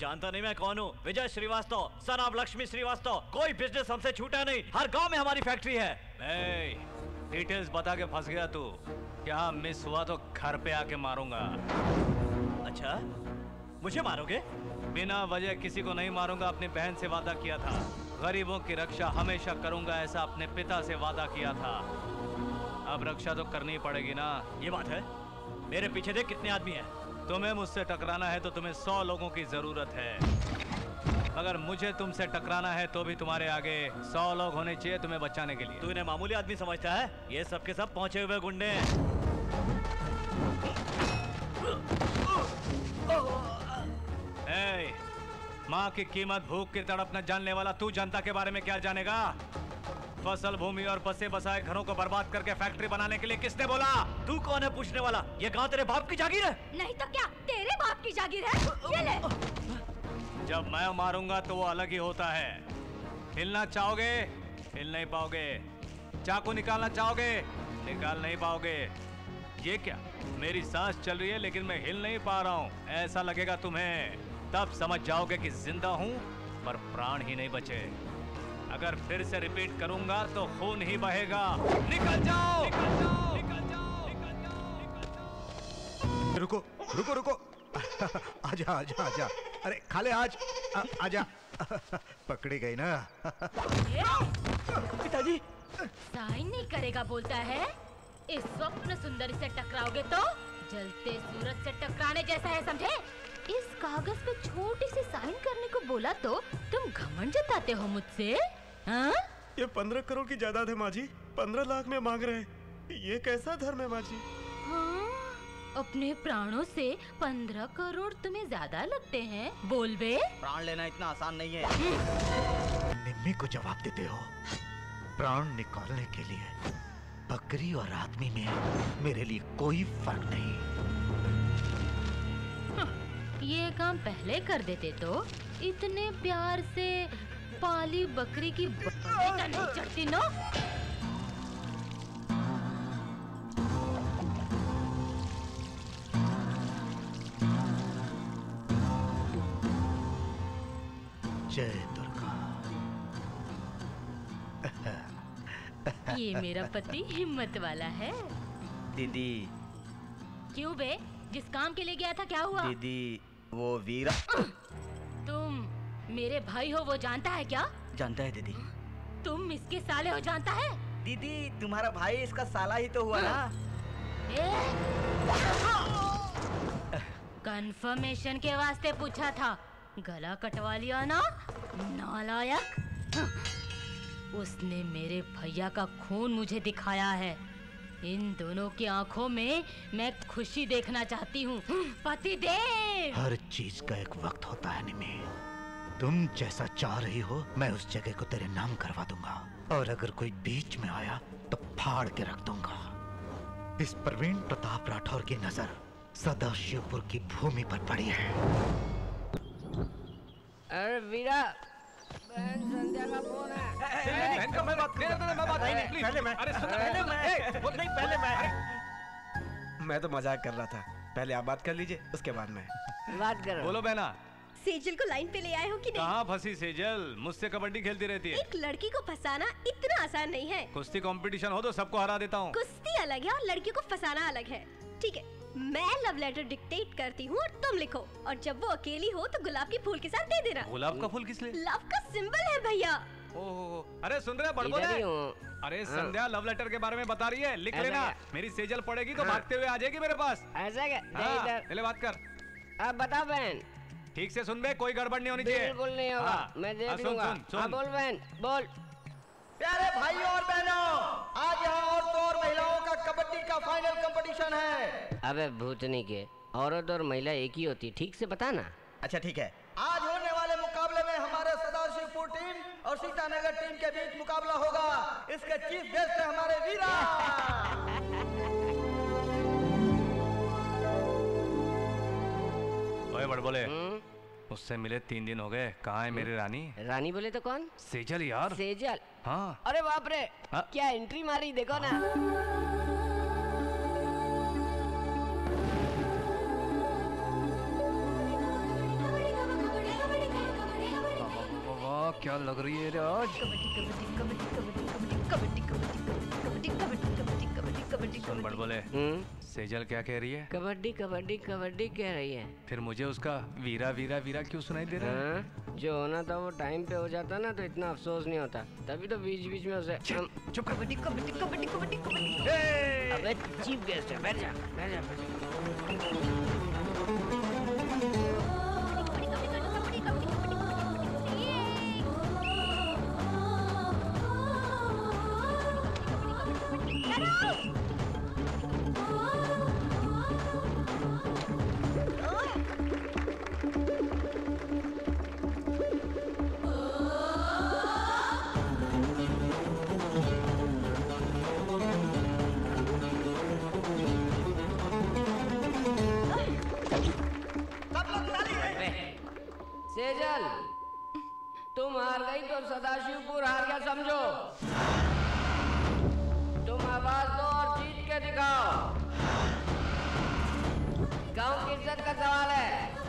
जानता नहीं मैं कौन हूँ। विजय श्रीवास्तव सन ऑफ़ लक्ष्मी श्रीवास्तव कोई बिज़नेस हमसे छूटा नहीं। हर गाँव में हमारी फैक्ट्री है। डिटेल्स बता के फंस गया तू। क्या मिस हुआ तो घर पे आके मारूँगा। अच्छा? मुझे मारोगे? बिना वजह किसी को नहीं मारूँगा अपनी बहन से वादा किया था। गरीबों की रक्षा हमेशा करूँगा ऐसा अपने पिता से वादा किया था। अब रक्षा तो करनी पड़ेगी ना। ये बात है। मेरे पीछे देख कितने आदमी हैं। तुम्हें मुझसे टकराना है तो तुम्हें सौ लोगों की ज़रूरत है। अगर मुझे तुमसे टकराना है तो भी तुम्हारे आगे सौ लोग होने चाहिए तुम्हें बचाने के लिए। तू इन्हें मामूली आदमी समझता है? ये सब के सब पहुँचे हुए गुंडे हैं। माँ की कीमत भूख की तड़प न जानने वाला तू जनता के बारे में क्या जानेगा? फ़सल भूमि और बसे बसाए घरों को बर्बाद करके फैक्ट्री बनाने के लिए किसने बोला? तू कौन है पूछने वाला? ये गाँव तेरे बाप की जागीर है? नहीं तो क्या? तेरे बाप की जागीर है? ये ले। जब मैं मारूँगा तो वो अलग ही होता है। हिलना चाहोगे हिल नहीं पाओगे। चाकू निकालना चाहोगे निकाल नहीं पाओगे। ये क्या? मेरी सांस चल रही है लेकिन मैं हिल नहीं पा रहा हूँ। ऐसा लगेगा तुम्हें। तब समझ जाओगे कि ज़िंदा हूँ पर प्राण ही नहीं बचे। अगर फिर से रिपीट करूँगा तो खून ही बहेगा। निकल जाओ! निकल जाओ! रुको रुको रुको। आजा आजा आजा। अरे खाले आज। आ, आजा। पकड़ी गई ना। पिताजी। साइन नहीं करेगा बोलता है। इस स्वप्न सुंदरी से टकराओगे तो जलते सूरज से टकराने जैसा है समझे? इस कागज़ पे छोटी सी साइन करने को बोला तो तुम घमंड जताते हो मुझसे। हाँ? ये पंद्रह करोड़ की जायदाद है माँ जी। पंद्रह लाख में मांग रहे हैं। ये कैसा धर्म है माँ जी? हाँ? अपने प्राणों से पंद्रह करोड़ तुम्हें ज़्यादा लगते हैं। बोल बे। प्राण लेना इतना आसान नहीं है। निम्मी को जवाब देते हो। प्राण निकालने के लिए बकरी और आदमी में मेरे लिए कोई फ़र्क नहीं। ये काम पहले कर देते तो इतने प्यार से पाली बकरी की बकरी नहीं चढ़ती नो। जय दुर्गा। ये मेरा पति हिम्मत वाला है। दीदी। क्यों बे? जिस काम के लिए गया था क्या हुआ? दीदी वो वीरा। तुम मेरे भाई हो वो जानता है क्या? जानता है दीदी। तुम इसके साले हो जानता है? दीदी तुम्हारा भाई इसका साला ही तो हुआ ना। कंफर्मेशन के वास्ते पूछा था। गला कटवा लिया ना नालायक? उसने मेरे भैया का खून मुझे दिखाया है। इन दोनों की आँखों में मैं खुशी देखना चाहती हूँ। पति देव हर चीज़ का एक वक्त होता है निमी तुम जैसा चाह रही हो मैं उस जगह को तेरे नाम करवा दूँगा। और अगर कोई बीच में आया तो फाड़ के रख दूँगा। इस प्रवीण प्रताप राठौर की नज़र सदा शिवपुर की भूमि पर पड़ी है। अरे वीरा बहन संध्या का फ़ोन है। बहन का मैं बात कर? मैं बात नहीं प्लीज़ पहले मैं। अरे सुन पहले मैं। वो- नहीं पहले मैं। मैं तो मज़ाक कर रहा था। पहले आप बात कर लीजिए उसके बाद मैं। बात करो। बोलो बहना। सेजल को लाइन पे ले आए हो कि नहीं? कहाँ फंसी सेजल? मुझसे कबड्डी खेलती रहती है। एक लड़की को फंसाना इतना आसान नहीं है। कुश्ती कंपटीशन हो तो सबको हरा देता हूँ। कुश्ती अलग है और लड़की को फंसाना अलग है। ठीक है मैं लव लेटर डिक्टेट करती हूँ और तुम लिखो। और जब वो अकेली हो तो गुलाब के फूल के साथ दे देना। गुलाब का फूल किस लिए? लव का सिंबल है भैया। ओहो अरे सुन रहे बड़बोले अरे हाँ। संध्या लव लेटर के बारे में बता रही है। लिख लेना। मेरी सेजल पड़ेगी तो हाँ। भागते हुए आ जाएगी मेरे पास। ऐसा क्या? हाँ, पहले बात कर। अब बताओ बहन ठीक से सुन बे कोई गड़बड़ नहीं होनी चाहिए। बिल्कुल नहीं होगा हाँ, मैं हाँ, देख सुन, लूँगा। सुन, सुन। हाँ बोल बहन बोल। प्यारे भाइयों और बहनों आज यहाँ औरतों और महिलाओं का कबड्डी का फाइनल कंपटीशन है। अबे भूतनी के औरत और महिला एक ही होती ठीक से बता ना। अच्छा ठीक है। आज होने वाले मुकाबले में हमारे सदाशिवपुर टीम और सीतानगर टीम के बीच मुकाबला होगा। इसके चीफ गेस्ट है हमारे वीरा। ओए बड़बोले उससे मिले तीन दिन हो गए कहाँ है मेरी रानी रानी बोले तो कौन सेजल यार सेजल हाँ अरे बाप रे हाँ? क्या एंट्री मारी देखो ना क्या लग रही है रे आज सुन बड़बोले। सेजल क्या कह रही है? कबड्डी कबड्डी कबड्डी कह रही है। फिर मुझे उसका वीरा वीरा वीरा क्यों सुनाई दे रहा है? हाँ, जो होना था वो टाइम पे हो जाता ना तो इतना अफसोस नहीं होता। तभी तो बीच बीच में उसे चुप कबड्डी कबड्डी कबड्डी कबड्डी कबड्डी। अबे चीफ गेस्ट है बैठ जा बैठ जा बैठ सेजल तुम हार गई तो सदाशिवपुर हार गया, समझो। तुम आवाज़ दो और जीत के दिखाओ। गाँव की इज़्ज़त का सवाल है।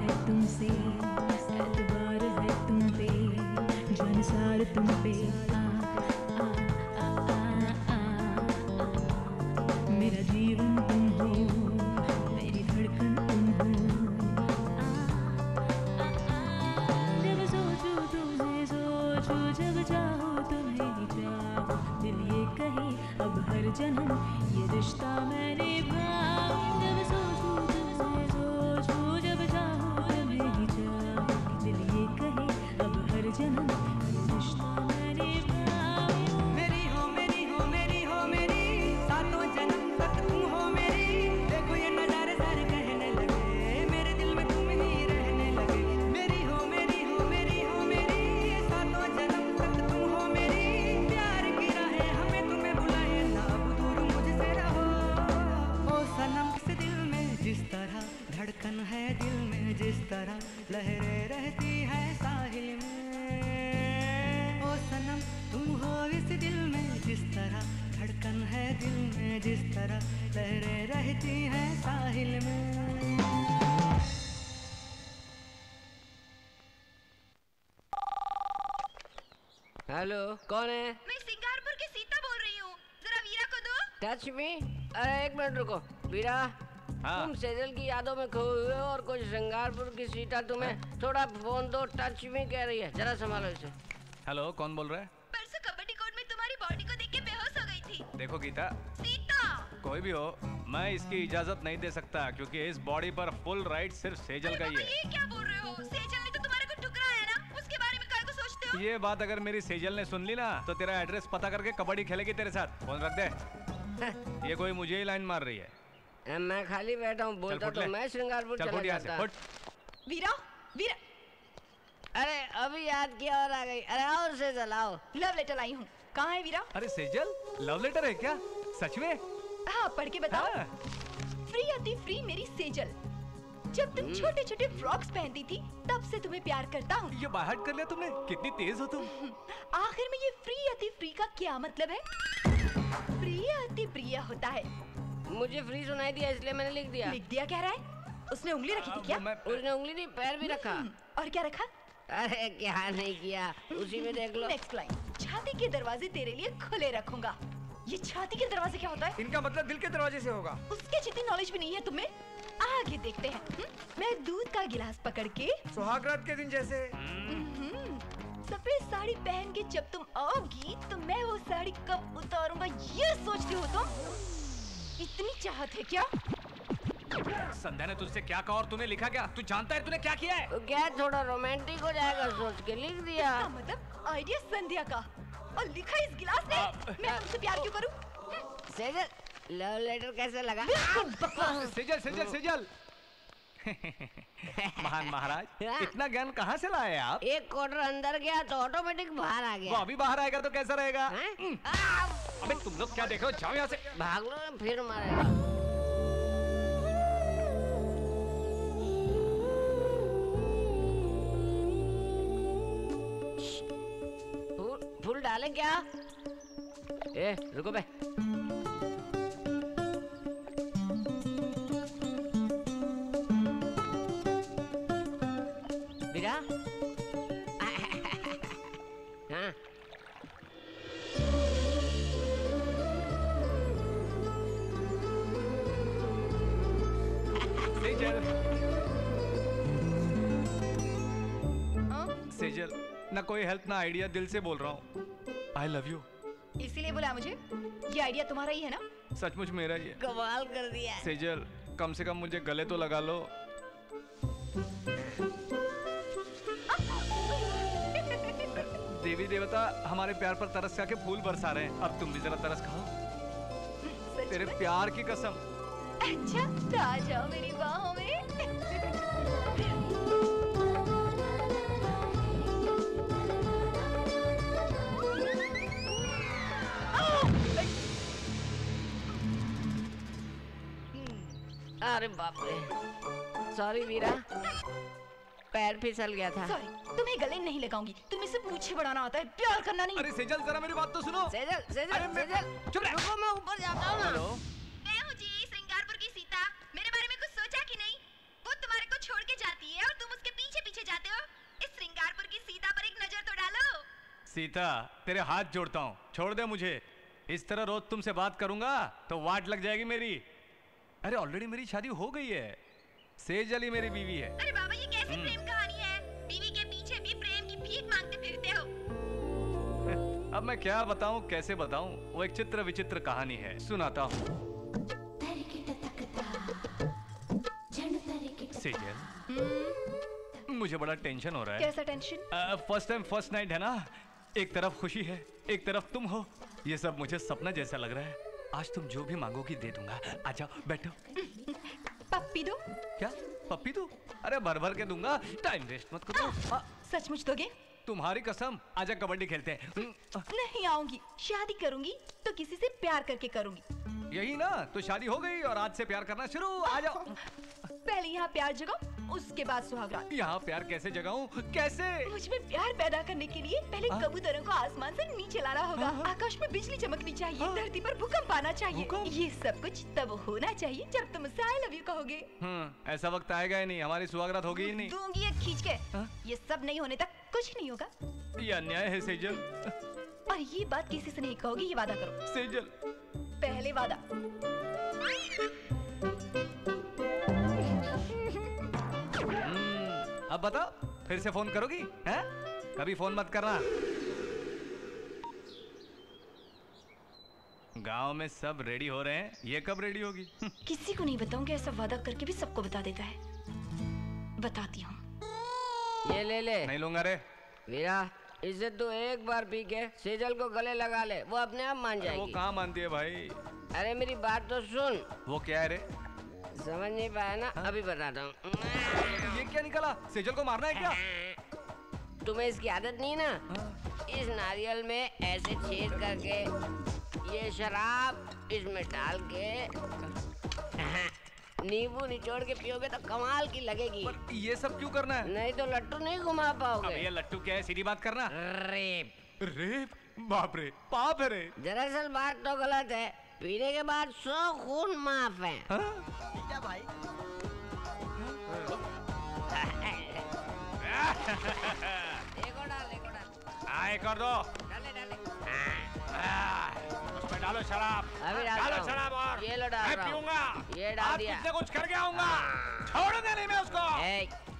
है तुमसे कौन है? मैं सिंगारपुर की सीता बोल रही हूँ। जरा वीरा को दो। टच मी अरे एक मिनट रुको। वीरा हाँ। तुम सेजल की यादों में खोए हुए और कुछ श्रृंगारपुर की सीता तुम्हें हाँ? थोड़ा फ़ोन दो। टच मी कह रही है। जरा संभालो इसे। हेलो कौन बोल रहा है? परसों कबड्डी कोर्ट में तुम्हारी बॉडी को देख के बेहोश हो गई थी। देखो गीता। सीता! कोई भी हो मैं इसकी इजाज़त नहीं दे सकता क्योंकि इस बॉडी पर फुल राइट सिर्फ़ सेजल का ही है। ये बात अगर मेरी सेजल ने सुन ली ना तो तेरा एड्रेस पता करके कबड्डी खेलेगी तेरे साथ। फ़ोन रख दे। ये कोई मुझे ही लाइन मार रही है। मैं खाली बैठा हूँ बोलता तो मैं श्रृंगारपुर चला जाता। वीरा वीरा। अरे अभी याद किया और आ गई। अरे और से जलाओ लव लेटर आई हूँ। कहाँ है वीरा? अरे सेजल? लव लेटर है क्या? सच में? हाँ पढ़ के बताओ। हाँ। फ्री अति फ्री मेरी सेजल। जब तुम छोटे छोटे फ्रॉक्स पहनती थी तब से तुम्हें प्यार करता हूँ। ये बाहर कर लिया तुमने? कितनी तेज हो तुम। आखिर में ये फ्री अति फ्री का क्या मतलब है? प्रिय अति प्रिय होता है। मुझे फ्री सुनाई दिया इसलिए मैंने लिख दिया। लिख दिया कह रहा है? उसने उंगली रखी थी क्या? उसने उंगली नहीं पैर भी रखा। और क्या रखा? अरे क्या नहीं किया। उसी में देख लो। नेक्स्ट लाइन छाती के दरवाजे तेरे लिए खुले रखूँगा। ये छाती के दरवाजे क्या होता है? इनका मतलब दिल के दरवाजे से होगा। उसके जितनी नॉलेज भी नहीं है तुम्हें? आगे देखते हैं। हम्म? मैं दूध का गिलास पकड़ के सुहागरात के दिन जैसे। हम्म, सफ़ेद साड़ी पहन के जब तुम आओगी तो मैं वो साड़ी कब उतारूँगा ये सोचती हो तुम? इतनी चाहत है क्या? संध्या ने तुझसे क्या कहा और तूने लिखा क्या? तू जानता है तूने क्या किया है? तो क्या थोड़ा रोमांटिक हो जाएगा सोच के लिख दिया। मतलब आइडिया संध्या का। और लिखा इस गिलास ने? मैं तुमसे प्यार क्यों करूँ? सेजल लव लेटर कैसे लगा? सेजल सेजल सेजल। महान महाराज इतना ज्ञान कहाँ से लाए आप? एक क्वार्टर अंदर गया तो ऑटोमेटिक बाहर आ गया। वो अभी बाहर आएगा तो कैसा रहेगा? अबे तुम लोग क्या देख रहे हो? जाओ यहाँ से। भाग लो फिर मारेगा। फूल फूल डाले क्या? ए रुको बे। हाँ सेजल सेजल ना कोई हेल्प ना आइडिया दिल से बोल रहा हूँ। आई लव यू इसीलिए बोला मुझे ये आइडिया तुम्हारा ही है ना? सचमुच मेरा ही है। कमाल कर दिया। सेजल कम से कम मुझे गले तो लगा लो। देवी देवता हमारे प्यार पर तरस खा के फूल बरसा रहे हैं। अब तुम भी जरा तरस खाओ। तेरे प्यार की कसम। अच्छा तो आ जाओ मेरी बाहों में। अरे बाप रे। सॉरी वीरा पैर फिसल गया था। सॉरी तुम्हें गले नहीं लगाऊँगी। तुम्हें सिर्फ़ पूछे बढ़ाना आता है प्यार करना नहीं। अरे सेजल जरा मेरी बात तो सुनो। सेजल सेजल सेजल। चुप रह। रुको मैं ऊपर जाता हूँ। ना हेलो। मैं हूँ जी श्रृंगारपुर की सीता। मेरे बारे में कुछ सोचा कि नहीं? वो तुम्हारे को छोड़ के जाती है और तुम उसके पीछे पीछे जाते हो। इस श्रृंगारपुर की सीता पर एक नज़र तो डालो। सीता तेरे हाथ जोड़ता हूँ। छोड़ दे मुझे। इस तरह रोज तुमसे बात करूँगा तो वाट लग जाएगी मेरी। अरे ऑलरेडी मेरी शादी हो गई है। सेजल ही मेरी बीवी है। अरे बाबा ये कैसी प्रेम अब मैं क्या बताऊँ कैसे बताऊँ? वो एक चित्र विचित्र कहानी है। सुनाता हूँ। सेजल मुझे बड़ा टेंशन हो रहा है। कैसा tension first time first night है ना? एक तरफ़ खुशी है एक तरफ़ तुम हो। ये सब मुझे सपना जैसा लग रहा है। आज तुम जो भी मांगोगी दे दूँगा। आ जाओ बैठो। पप्पी दो। क्या? पप्पी तू अरे भर भर के दूँगा। टाइम वेस्ट मत करो। हाँ, सचमुच दोगे? तुम्हारी कसम आजा कबड्डी खेलते हैं। नहीं आऊँगी। शादी करूँगी तो किसी से प्यार करके करूँगी। यही ना तो शादी हो गई और आज से प्यार करना शुरू आ जाओ। पहले यहाँ प्यार जगाओ उसके बाद सुहागरात। यहाँ प्यार कैसे जगाऊं? कैसे? मुझमें प्यार पैदा करने के लिए पहले कबूतरों को आसमान से नीचे लाना होगा। आकाश में बिजली चमकनी चाहिए धरती पर भूकंप आना चाहिए। ये सब कुछ तब होना चाहिए जब तुम मुझसे आई लव यू कहोगे। हम्म ऐसा वक्त आएगा ही नहीं हमारी सुहागरात होगी ही नहीं। दूँगी एक खींच के। ये सब नहीं होने तक कुछ नहीं होगा। ये अन्याय है सेजल। और ये बात किसी से नहीं कहोगी ये वादा करो। सेजल। पहले वादा। अब बताओ फिर से फ़ोन करोगी? हैं? कभी फ़ोन मत करना। गाँव में सब रेडी हो रहे हैं। ये कब रेडी होगी? किसी को नहीं बताऊँगी ऐसा वादा करके भी सबको बता देता है। बताती हूँ। ये ले ले। नहीं लूँगा रे। वीरा इसे तू एक बार पी के सेजल को गले लगा ले। वो अपने आप मान अरे वो कहाँ मानती है भाई? अरे मेरी बात तो सुन। वो क्या है रे? समझ नहीं पाया ना हा? अभी बताता हूँ। क्या निकला? सेजल को मारना है क्या? तुम्हें इसकी आदत नहीं ना? इस नारियल में ऐसे छेद करके ये शराब इसमें डाल के नींबू निचोड़ के पियोगे तो कमाल की लगेगी। पर ये सब क्यों करना है? नहीं तो लट्टू नहीं घुमा पाओगे। ये लट्टू क्या है? सीधी बात करना। रेप। रेप? बाप रे पाप है रे। दरअसल बात तो गलत है। पीने के बाद सौ खून माफ़ है। क्या भाई। कर दो उसमें डालो शराब अभी डालो शराब और ये लो डाल मैं पीऊँगा ये डाल दिया। कुछ न कुछ करके आऊँगा छोड़ने नहीं मैं उसको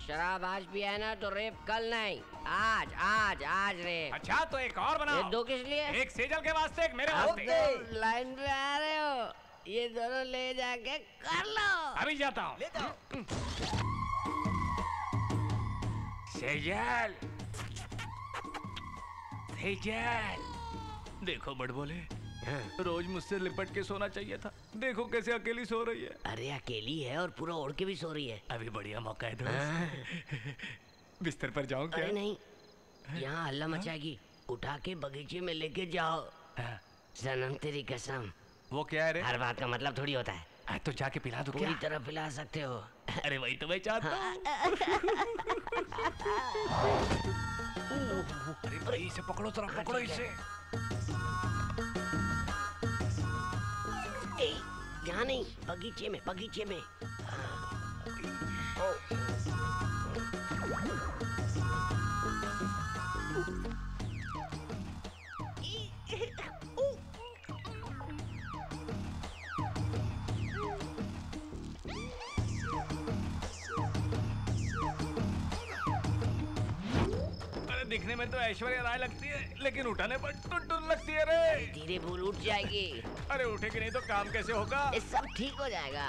शराब आज पिया है ना तो रेप कल नहीं आज आज आज रेप अच्छा तो एक और बनाओ दो किस लिए एक सेजल के वास्ते एक मेरे वास्ते लाइन पे आ रहे हो ये दोनों ले जाके कर लो अभी जाता हूँ सेजल। सेजल। देखो बड़ बोले रोज मुझसे लिपट के सोना चाहिए था। देखो कैसे अकेली सो रही है। अरे अकेली है और पूरा ओढ़ के भी सो रही है। अभी बढ़िया मौका है हाँ। दोस्त बिस्तर पर जाओ क्या? अरे नहीं यहाँ हल्ला मचाएगी। उठा के बगीचे में लेके जाओ। सनम तेरी कसम। वो क्या है रे? हर बात का मतलब थोड़ी होता है। हाँ, तो जाके पिला दो पूरी तरह पिला सकते हो। अरे वही तो मैं चाहता हूँ। अरे भाई इसे पकड़ो जरा पकड़ो इसे। यहाँ नहीं बगीचे में बगीचे में। अरे दिखने में तो ऐश्वर्या राय लगती है लेकिन उठाने पर टुन लगती है रे। धीरे भूल उठ जाएगी। अरे उठेगी नहीं तो काम कैसे होगा? सब ठीक हो जाएगा।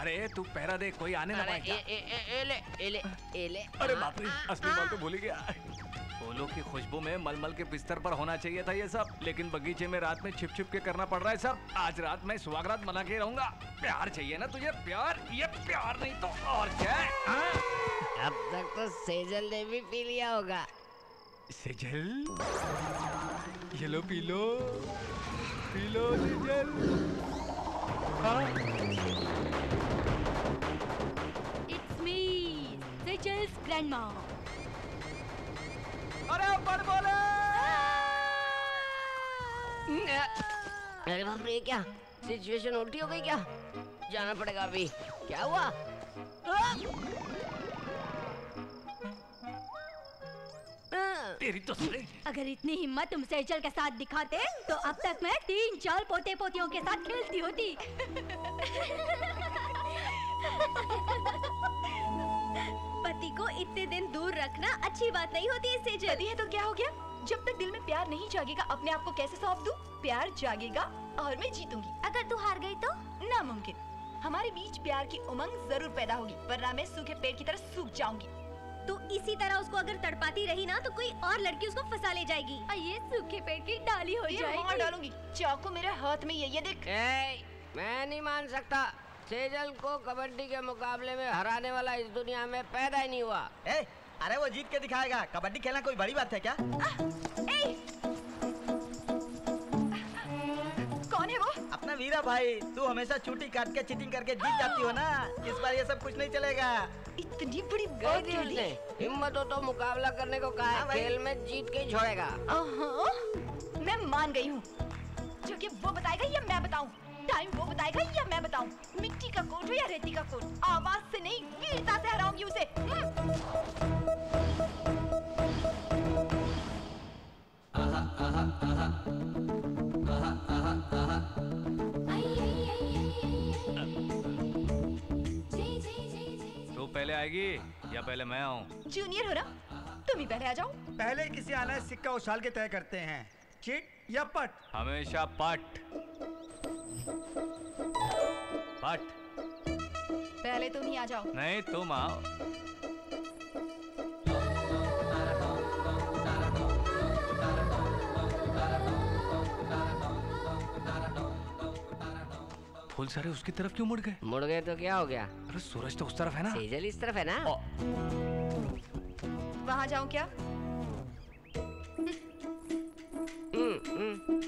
अरे तू पहरा देख कोई आने ना ए, ए, ए, ए, ले ए ले ए ले अरे बाप रे असली बात तो भूल ही गया। फूलों की खुशबू में मलमल के बिस्तर पर होना चाहिए था ये सब लेकिन बगीचे में रात में छिप छिप के करना पड़ रहा है सब। आज रात मैं सुहागरात मना के रहूँगा। प्यार चाहिए ना तुझे प्यार ये प्यार नहीं तो और क्या हाँ? अब तक तो सेजल ने भी पी लिया होगा। सेजल ये लो पी लो पी लो सेजल हाँ? इट्स मी सेजल्स ग्रैंडमा अरे बड़ बोले। अरे बाप रे ये क्या? सिचुएशन उल्टी हो गई क्या? जाना पड़ेगा अभी। क्या हुआ? तेरी तो सुने। अगर इतनी हिम्मत तुम सेजल के साथ दिखाते तो अब तक मैं तीन चार पोते पोतियों के साथ खेलती होती। पति को इतने दिन दूर रखना अच्छी बात नहीं होती है सेजल पति है तो क्या हो गया? जब तक दिल में प्यार नहीं जागेगा अपने आप को कैसे सौंप दूँ? प्यार जागेगा और मैं जीतूँगी। अगर तू हार गई तो? नामुमकिन। हमारे बीच प्यार की उमंग ज़रूर पैदा होगी वरना मैं सूखे पेड़ की तरह सूख जाऊँगी। तू इसी तरह उसको अगर तड़पाती रही ना तो कोई और लड़की उसको फंसा ले जाएगी। और ये सूखे पेड़ की डाली हो जाएगी। मार डालूँगी। चाकू मेरे हाथ में ये ये देख। ए, मैं नहीं मान सकता सेजल को कबड्डी के मुकाबले में हराने वाला इस दुनिया में पैदा ही नहीं हुआ। ए, अरे वो जीत के दिखाएगा। कबड्डी खेलना कोई बड़ी बात है क्या? कौन है। वो अपना वीरा भाई तू हमेशा चूटी काट के चीटिंग करके जीत जाती हो ना? इस बार ये सब कुछ नहीं चलेगा। इतनी बड़ी बात हिम्मत हो तो मुकाबला करने को कहा खेल में जीत के छोड़ेगा। मैं मान गई हूँ। जो कि वो बताएगा या मैं बताऊँ? टाइम वो बताएगा या मैं बताऊँ? मिट्टी का कोट हो या रेती का कोट? आवाज़ से नहीं वीरता से हराऊँगी उसे। हम्म। तू पहले आएगी या पहले मैं आऊँ? जूनियर हो ना? तुम ही पहले आ जाओ। पहले किसी आना है सिक्का उछाल के तय करते हैं। चिट या पट? हमेशा पट। पट। पहले तुम ही आ जाओ। नहीं तुम आओ। फूल सारे उसकी तरफ़ क्यों मुड़ गए? मुड़ गए तो क्या हो गया? अरे सूरज तो उस तरफ़ है ना। सेजल इस तरफ़ है ना? वहाँ जाऊँ क्या? हम्म, हम्म।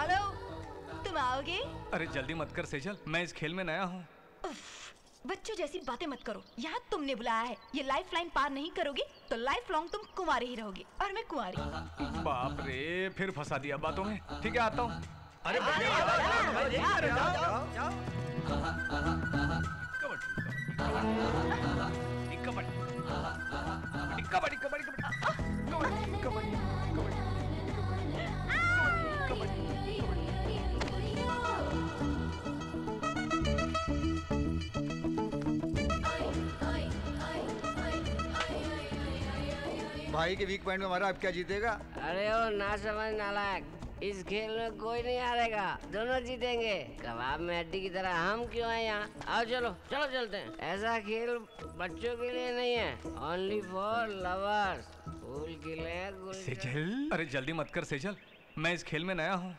हेलो तुम आओगे? अरे जल्दी मत कर सेजल। मैं इस खेल में नया हूँ। बच्चों जैसी बातें मत करो यहाँ तुमने बुलाया है ये लाइफ लाइन पार नहीं करोगी तो लाइफ लॉन्ग तुम कुंवारे ही रहोगे और मैं कुमारी बाप रे फिर फंसा दिया बातों में ठीक है आता हूँ अरे कबड्डी कबड्डी कबड्डी कबड्डी कबड्डी भाई के वीक पॉइंट में मारा अब क्या जीतेगा? अरे ओ ना समझ नालायक इस खेल में कोई नहीं हारेगा दोनों जीतेंगे। कबाब में हड्डी की तरह हम क्यों हैं यहाँ? आओ चलो चलो चलते हैं। ऐसा खेल बच्चों के लिए नहीं है ओनली फॉर लवर्स फूल खिले सेजल? अरे जल्दी मत कर सेजल। मैं इस खेल में नया हूँ।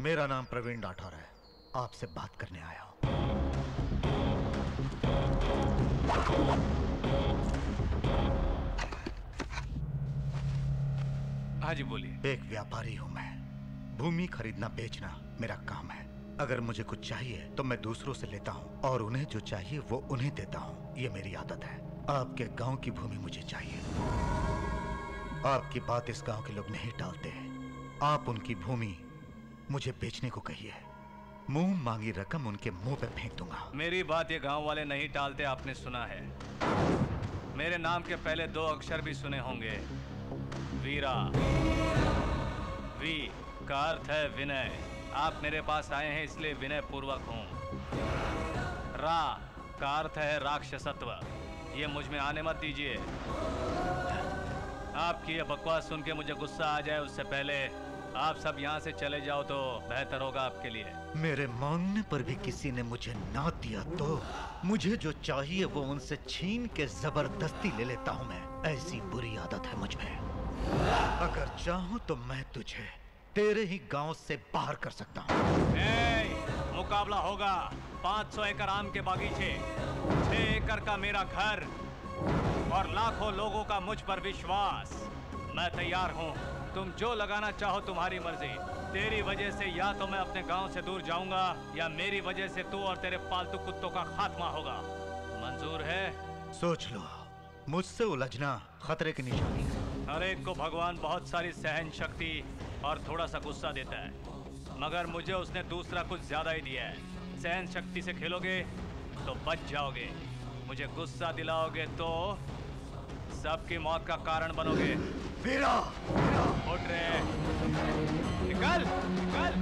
मेरा नाम प्रवीण राठौर है। आपसे बात करने आया हूँ। हाँ जी बोलिए। एक व्यापारी हूँ मैं। भूमि खरीदना बेचना मेरा काम है। अगर मुझे कुछ चाहिए तो मैं दूसरों से लेता हूँ और उन्हें जो चाहिए वो उन्हें देता हूँ। ये मेरी आदत है। आपके गाँव की भूमि मुझे चाहिए। आपकी बात इस गाँव के लोग नहीं टालते। आप उनकी भूमि मुझे बेचने को कही है। मुँह मांगी रकम उनके मुँह पे फेंक दूँगा। मेरी बात ये गाँव वाले नहीं टालते, आपने सुना है। मेरे नाम के पहले दो अक्षर भी सुने होंगे। वीरा। वी का अर्थ है विनय। आप मेरे पास आए हैं, इसलिए विनय पूर्वक हूँ। रा का अर्थ है राक्षसत्व। ये मुझमें आने मत दीजिए। आपकी ये बकवास सुन के मुझे गुस्सा आ जाए, उससे पहले आप सब यहाँ से चले जाओ तो बेहतर होगा आपके लिए। मेरे मांगने पर भी किसी ने मुझे ना दिया तो मुझे जो चाहिए वो उनसे छीन के ज़बरदस्ती ले लेता हूँ मैं। ऐसी बुरी आदत है मुझमें। अगर चाहूँ तो मैं तुझे तेरे ही गाँव से बाहर कर सकता हूँ। मुकाबला होगा। 500 एकड़ आम के बागीचे छह एकड़ का मेरा घर और लाखों लोगों का मुझ पर विश्वास। मैं तैयार हूँ। तुम जो लगाना चाहो तुम्हारी मर्ज़ी। तेरी वजह से या तो मैं अपने गाँव से दूर जाऊँगा या मेरी वजह से तू और तेरे पालतू कुत्तों का खात्मा होगा। मंजूर है? सोच लो। मुझसे उलझना खतरे की निशानी हर एक को भगवान बहुत सारी सहन शक्ति और थोड़ा सा गुस्सा देता है। मगर मुझे उसने दूसरा कुछ ज़्यादा ही दिया है। सहन शक्ति से खेलोगे तो बच जाओगे। मुझे गुस्सा दिलाओगे तो सबकी मौत का कारण बनोगे। वीरा उठ रहे निकल निकल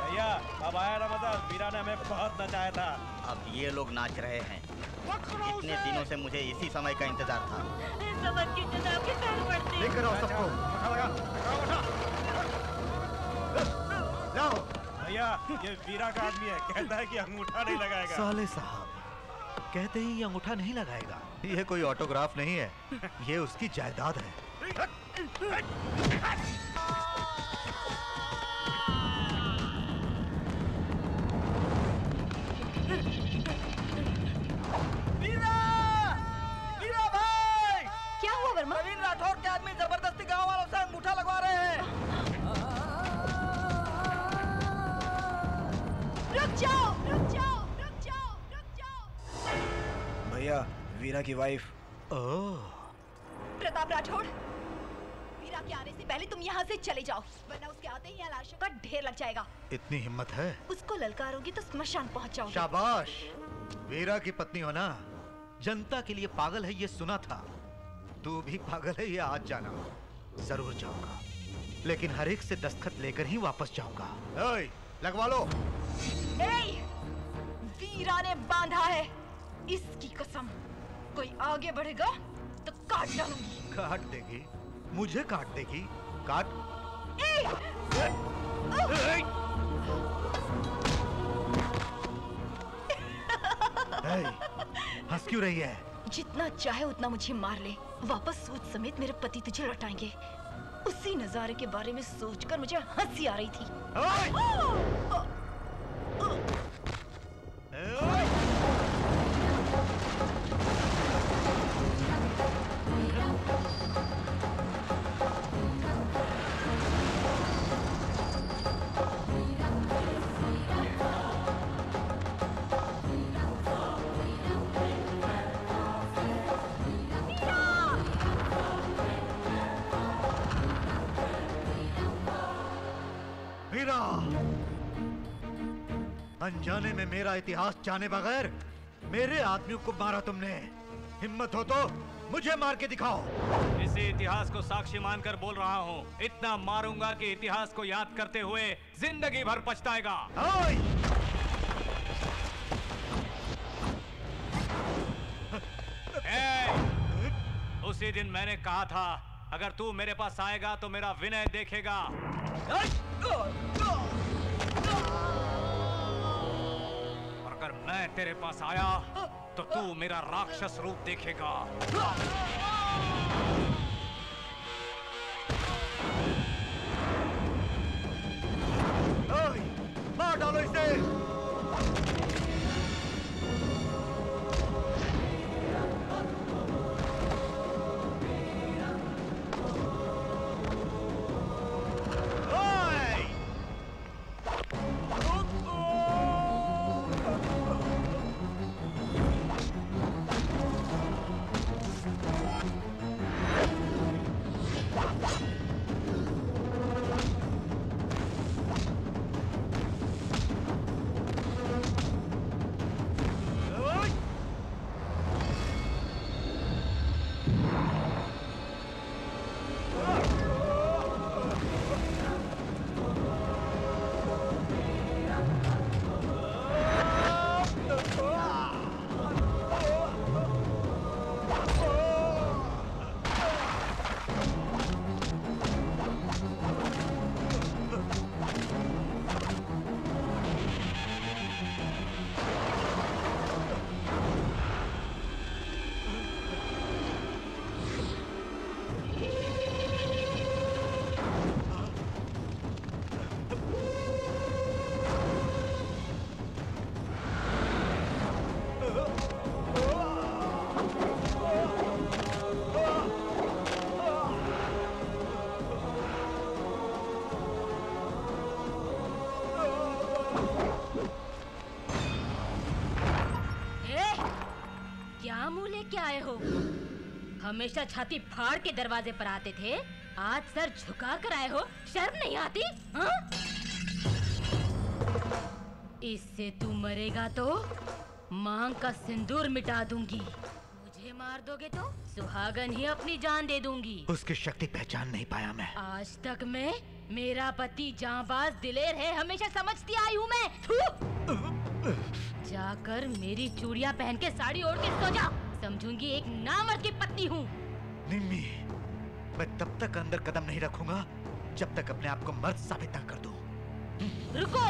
भैया अब आया रमज़ान वीरा ने हमें बहुत नचाया था। ये लोग नाच रहे हैं। इतने दिनों से मुझे इसी समय का इंतज़ार था। भैया ये वीरा का आदमी है। कहता है कि अंगूठा नहीं लगाएगा। साले साहब कहते ही ये अंगूठा नहीं लगाएगा। ये कोई ऑटोग्राफ नहीं है। ये उसकी जायदाद है। वर्मा प्रवीण राठौर के आदमी ज़बरदस्ती गाँव वालों से अंगूठा लगवा रहे हैं। रुक जाओ रुक जाओ रुक जाओ रुक जाओ। भैया वीरा की वाइफ प्रताप राठौड़ वीरा के आने से पहले तुम यहाँ से चले जाओ वरना उसके आते ही यहाँ लाशों का ढेर लग जाएगा। इतनी हिम्मत है? उसको ललकारोगी तो स्मशान पहुँच जाओगे शाबाश! वीरा की पत्नी हो ना? जनता के लिए पागल है ये सुना था। तू भी पागल है ये आज जाना। ज़रूर जाऊँगा। लेकिन हर एक से दस्तखत लेकर ही वापस जाऊँगा। लगवा लो। ए, वीरा ने बांधा है। इसकी कसम कोई आगे बढ़ेगा तो काट डालूँगी। काट देगी? मुझे काट देगी? काट। ए, हंस क्यों रही है? जितना चाहे उतना मुझे मार ले। वापस सोच समेत मेरे पति तुझे लौटाएँगे। उसी नजारे के बारे में सोचकर मुझे हँसी आ रही थी। वीरा अनजाने में मेरा इतिहास जाने बगैर मेरे आदमियों को मारा तुमने। हिम्मत हो तो मुझे मार के दिखाओ। इसी इतिहास को साक्षी मानकर बोल रहा हूँ। इतना मारूँगा कि इतिहास को याद करते हुए ज़िंदगी भर पछताएगा। उसी दिन मैंने कहा था अगर तू मेरे पास आएगा तो मेरा विनय देखेगा। मैं तेरे पास आया तो तू मेरा राक्षस रूप देखेगा। मार डालो इसे। लेके आए हो? हमेशा छाती फाड़ के दरवाजे पर आते थे आज सर झुका कर आए हो? शर्म नहीं आती? हाँ? इससे तू मरेगा तो मांग का सिंदूर मिटा दूँगी। मुझे मार दोगे तो सुहागन ही अपनी जान दे दूँगी। उसकी शक्ति पहचान नहीं पाया मैं। आज तक मैं मेरा पति जांबाज दिलेर है हमेशा समझती आई हूँ मैं। जाकर मेरी चूड़िया पहन के साड़ी ओढ़ के सो जा। समझूँगी एक नामर्द की पत्नी हूँ। निम्मी मैं तब तक अंदर कदम नहीं रखूँगा जब तक अपने आप को मर्द साबित न कर दूँ। रुको।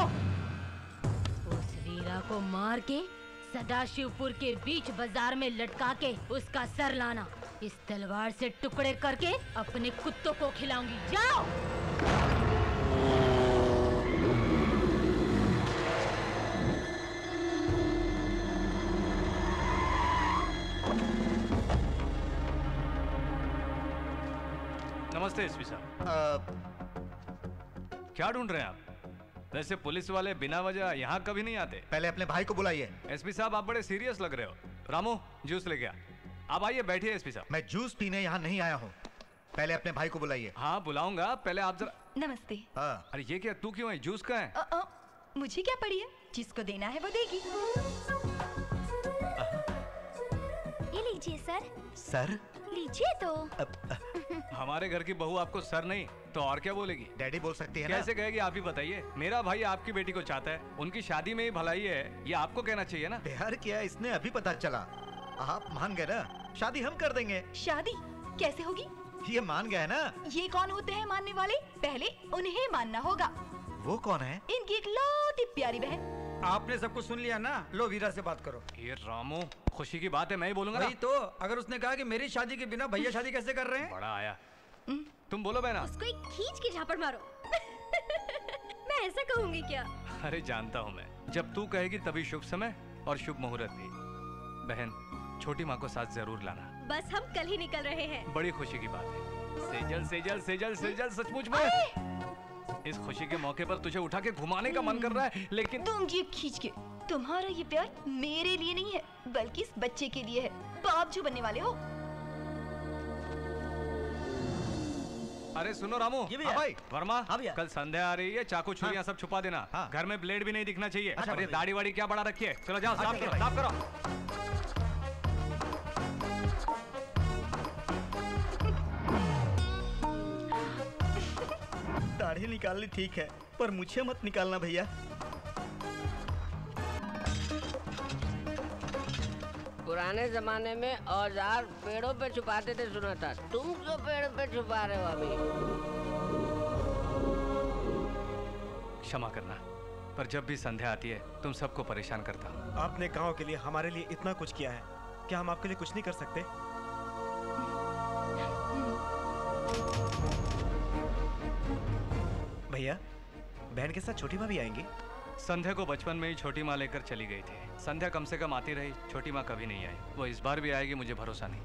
उस वीरा को मार के सदाशिवपुर के बीच बाज़ार में लटका के उसका सर लाना। इस तलवार से टुकड़े करके अपने कुत्तों को खिलाऊँगी। जाओ। नमस्ते एसपी साहब। क्या ढूंढ रहे हैं आप? वैसे पुलिस वाले बिना वजह यहाँ कभी नहीं आते। पहले अपने भाई को बुलाइए। एसपी साहब आप बड़े सीरियस लग रहे हो। रामू जूस लेके आ। आप आइए बैठिए एसपी साहब। मैं जूस पीने यहाँ नहीं आया हूँ। पहले अपने भाई को बुलाइए। हाँ बुलाऊँगा। पहले आप जरा नमस्ते। हाँ। अरे ये क्या तू क्यों है? जूस का है? अ, अ, मुझे क्या पड़ी है? जिसको देना है वो देगी। ये लीजिए सर। सर? लीजिए तो। हमारे घर की बहू आपको सर नहीं तो और क्या बोलेगी? डैडी बोल सकती है ना। कैसे कहेगी आप ही बताइए। मेरा भाई आपकी बेटी को चाहता है उनकी शादी में ही भलाई है ये आपको कहना चाहिए ना? बिहार किया इसने अभी पता चला। आप मान गए ना शादी हम कर देंगे। शादी? कैसे होगी? ये मान गए ना। ये कौन होते हैं मानने वाले? पहले उन्हें मानना होगा। वो कौन है? इनकी एक लौती प्यारी बहन। आपने सब कुछ सुन लिया ना? लो वीरा से बात करो। ये रामू खुशी की बात है मैं ही बोलूँगा तो अगर उसने कहा कि मेरी शादी के बिना भैया शादी कैसे कर रहे हैं? बड़ा आया। तुम बोलो बहना। उसको एक खींच के झापड़ मारो। मैं ऐसा कहूँगी क्या? अरे जानता हूँ मैं। जब तू कहेगी तभी शुभ समय और शुभ मुहूर्त भी। बहन छोटी माँ को साथ ज़रूर लाना। बस हम कल ही निकल रहे हैं। बड़ी खुशी की बात है। सेजल सेजल सेजल सेजल सचमुच में। इस खुशी के मौके पर तुझे उठा के घुमाने का मन कर रहा है लेकिन तुम ये खींच के तुम्हारा ये प्यार मेरे लिए नहीं है बल्कि इस बच्चे के लिए है। बाप जो बनने वाले हो। अरे सुनो रामू। हाँ। भाई। वर्मा हाँ भैया। कल संध्या आ रही है चाकू छुरियाँ सब छुपा देना। घर में ब्लेड भी नहीं दिखना चाहिए। अच्छा, और ये भैया। दाढ़ी वाड़ी क्या बड़ा रखी है? चलो जाओ हाँ, साफ़ करो साफ़ करो। दाढ़ी निकालनी ठीक है पर मुझे मत निकालना भैया। पुराने जमाने में औज़ार पेड़ों पे छुपाते थे सुना था। तुम क्यों पेड़ पे छुपा रहे हो अभी? क्षमा करना पर जब भी संध्या आती है तुम सबको परेशान करता हूँ। आपने गाँव के लिए हमारे लिए इतना कुछ किया है। क्या हम आपके लिए कुछ नहीं कर सकते? भैया, बहन के साथ छोटी माँ भी आएँगी? संध्या को बचपन में ही छोटी माँ लेकर चली गई थी। संध्या कम से कम आती रही, छोटी माँ कभी नहीं आई। वो इस बार भी आएगी, मुझे भरोसा नहीं।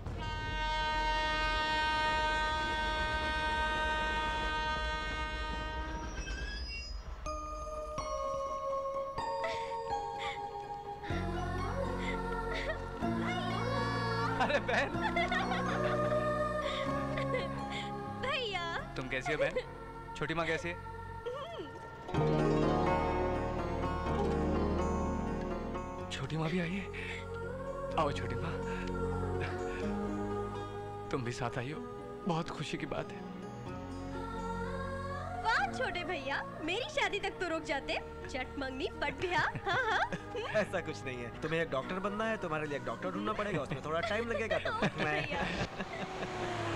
छोटी माँ कैसी है? छोटी माँ भी आई है? आओ छोटी माँ। तुम भी साथ आई हो बहुत खुशी की बात है। वाह छोटे भैया मेरी शादी तक तो रुक जाते। चट मंगनी पट ब्याह हाँ हाँ। ऐसा कुछ नहीं है। तुम्हें एक डॉक्टर बनना है तुम्हारे लिए एक डॉक्टर ढूंढना पड़ेगा उसमें थोड़ा टाइम लगेगा तो। मैं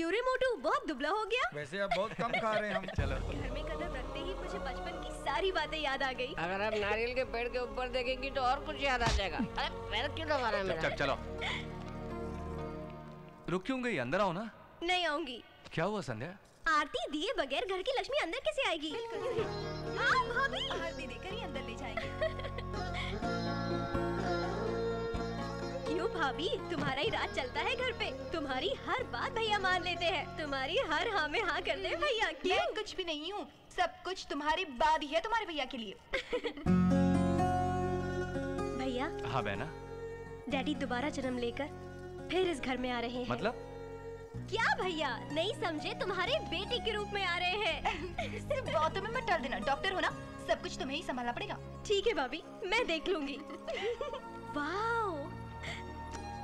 क्यों रे मोटू बहुत दुबला हो गया। वैसे अब बहुत कम खा रहे हैं हम। चलो। घर में कदम रखते ही मुझे बचपन की सारी बातें याद आ गई। अगर आप नारियल के पेड़ के ऊपर देखेंगी तो और कुछ याद आ जाएगा। अरे पैर क्यों दबा रहा है मेरा चल चलो। रुक क्यों गई अंदर आओ ना। नहीं आऊँगी। क्या हुआ संध्या? आरती दिए बगैर घर की लक्ष्मी अंदर कैसे आएगी? हाँ भाभी। आरती देकर ही अंदर ले जाएँगे। भाभी तुम्हारा ही राज चलता है घर पे। तुम्हारी हर बात भैया मान लेते हैं। तुम्हारी हर हाँ में हाँ करते हैं भैया क्यों मैं कुछ भी नहीं हूँ। सब कुछ तुम्हारी बाद ही है तुम्हारे भैया के लिए। भैया? हाँ बहना। डैडी दोबारा जन्म लेकर फिर इस घर में आ रहे हैं। मतलब? क्या भैया? नहीं समझे? तुम्हारे बेटे के रूप में आ रहे हैं। सिर्फ़ बातों में मत डाल देना। डॉक्टर हो ना? सब कुछ तुम्हें ही संभालना पड़ेगा। ठीक है भाभी मैं देख लूँगी। वाओ!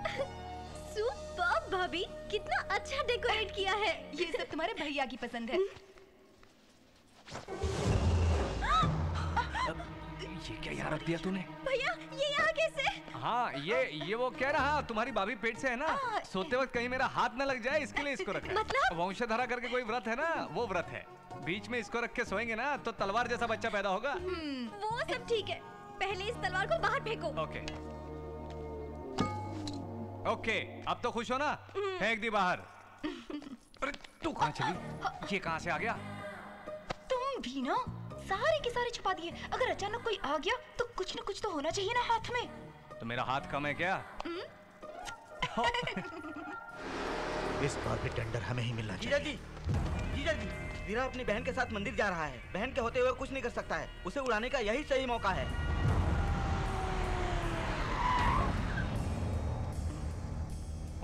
सुपर भाभी कितना अच्छा डेकोरेट किया है। ये सब तुम्हारे भैया की पसंद है। ये क्या यहाँ रख दिया तूने? भैया ये यहाँ कैसे? हाँ ये ये वो कह रहा तुम्हारी भाभी पेट से है ना? आ, सोते वक्त कहीं मेरा हाथ न लग जाए इसके लिए इसको रखा। है। मतलब? वंशधारा करके कोई व्रत है ना? वो व्रत है। बीच में इसको रख के सोएँगे ना तो तलवार जैसा बच्चा पैदा होगा। वो सब ठीक है। पहले इस तलवार को बाहर फेंको। ओके। ओके अब तो खुश हो ना? फेंक दी बाहर। अरे तू कहाँ चली? ये कहाँ से आ गया? तुम भी ना सारे के सारे छुपा दिए। अगर अचानक कोई आ गया तो कुछ न कुछ तो होना चाहिए ना हाथ में। तो मेरा हाथ कम है क्या? इस बार भी टेंडर हमें ही मिलना जीजा चाहिए। जी जीजा जी वीरा अपनी बहन के साथ मंदिर जा रहा है। बहन के होते हुए कुछ नहीं कर सकता है। उसे उड़ाने का यही सही मौका है।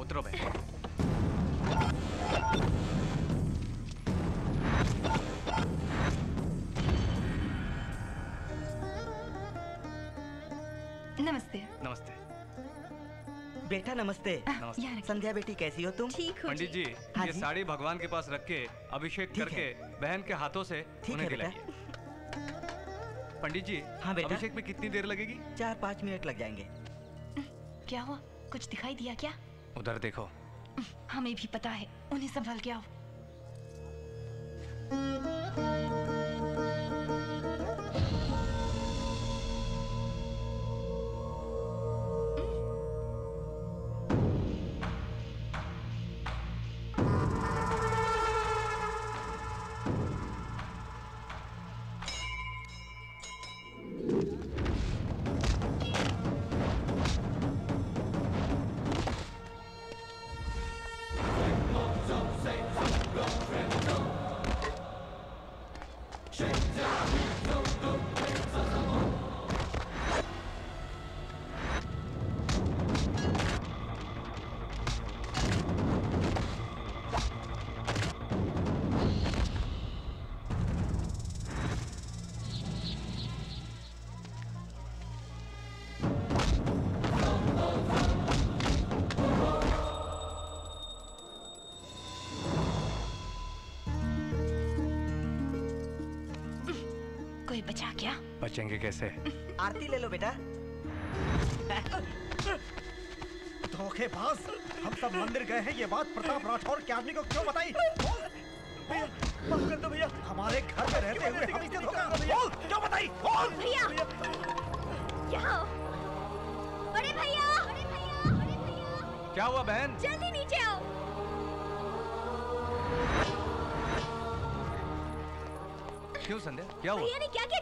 उतरो बहन नमस्ते। नमस्ते। बेटा नमस्ते। नमस्ते संध्या बेटी कैसी हो तुम? ठीक हो पंडित जी। हाँ ये जी। साड़ी भगवान के पास रख के अभिषेक करके बहन के हाथों से ठीक उन्हें है दिलाइए। पंडित जी हाँ बेटा। अभिषेक में कितनी देर लगेगी? चार पाँच मिनट लग जाएँगे। क्या हुआ? कुछ दिखाई दिया क्या? उधर देखो। हमें भी पता है। उन्हें संभाल के आओ। बचेंगे कैसे? आरती ले लो बेटा। धोखेबाज हम सब मंदिर गए हैं ये बात प्रताप राठौर के आदमी को क्यों बताई? बोल माफ़ कर दो भैया हमारे घर में रहते हुए हम इसे धोखा बोल क्यों बताई? बोल। भैया यहाँ आओ। बड़े भैया बड़े भैया बड़े भैया। क्या हुआ बहन? जल्दी नीचे आओ। क्यों संध्या? क्या हुआ? भैया ने क्या क्या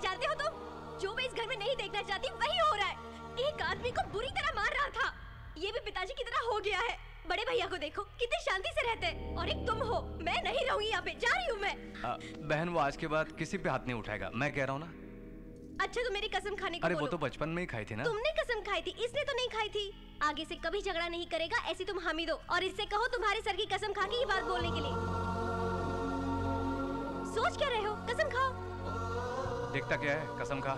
रहते और एक तुम हो। मैं नहीं रहूँगी यहाँ पे। जा रही हूँ मैं। आ, बहन वो आज के बाद किसी पे हाथ नहीं उठाएगा। मैं कह रहा हूँ ना? अच्छा तो मेरी कसम खाने को अरे वो तो बचपन में ही खाई थी ना। तुमने कसम खाई थी। इसने तो नहीं खाई थी। आगे से कभी झगड़ा नहीं करेगा ऐसी तुम हामी दो। और इससे कहो तुम्हारे सर की कसम खा के ये बात बोलने के लिए। सोच क्या रहे हो? कसम खाओ। देखता क्या है? कसम खा।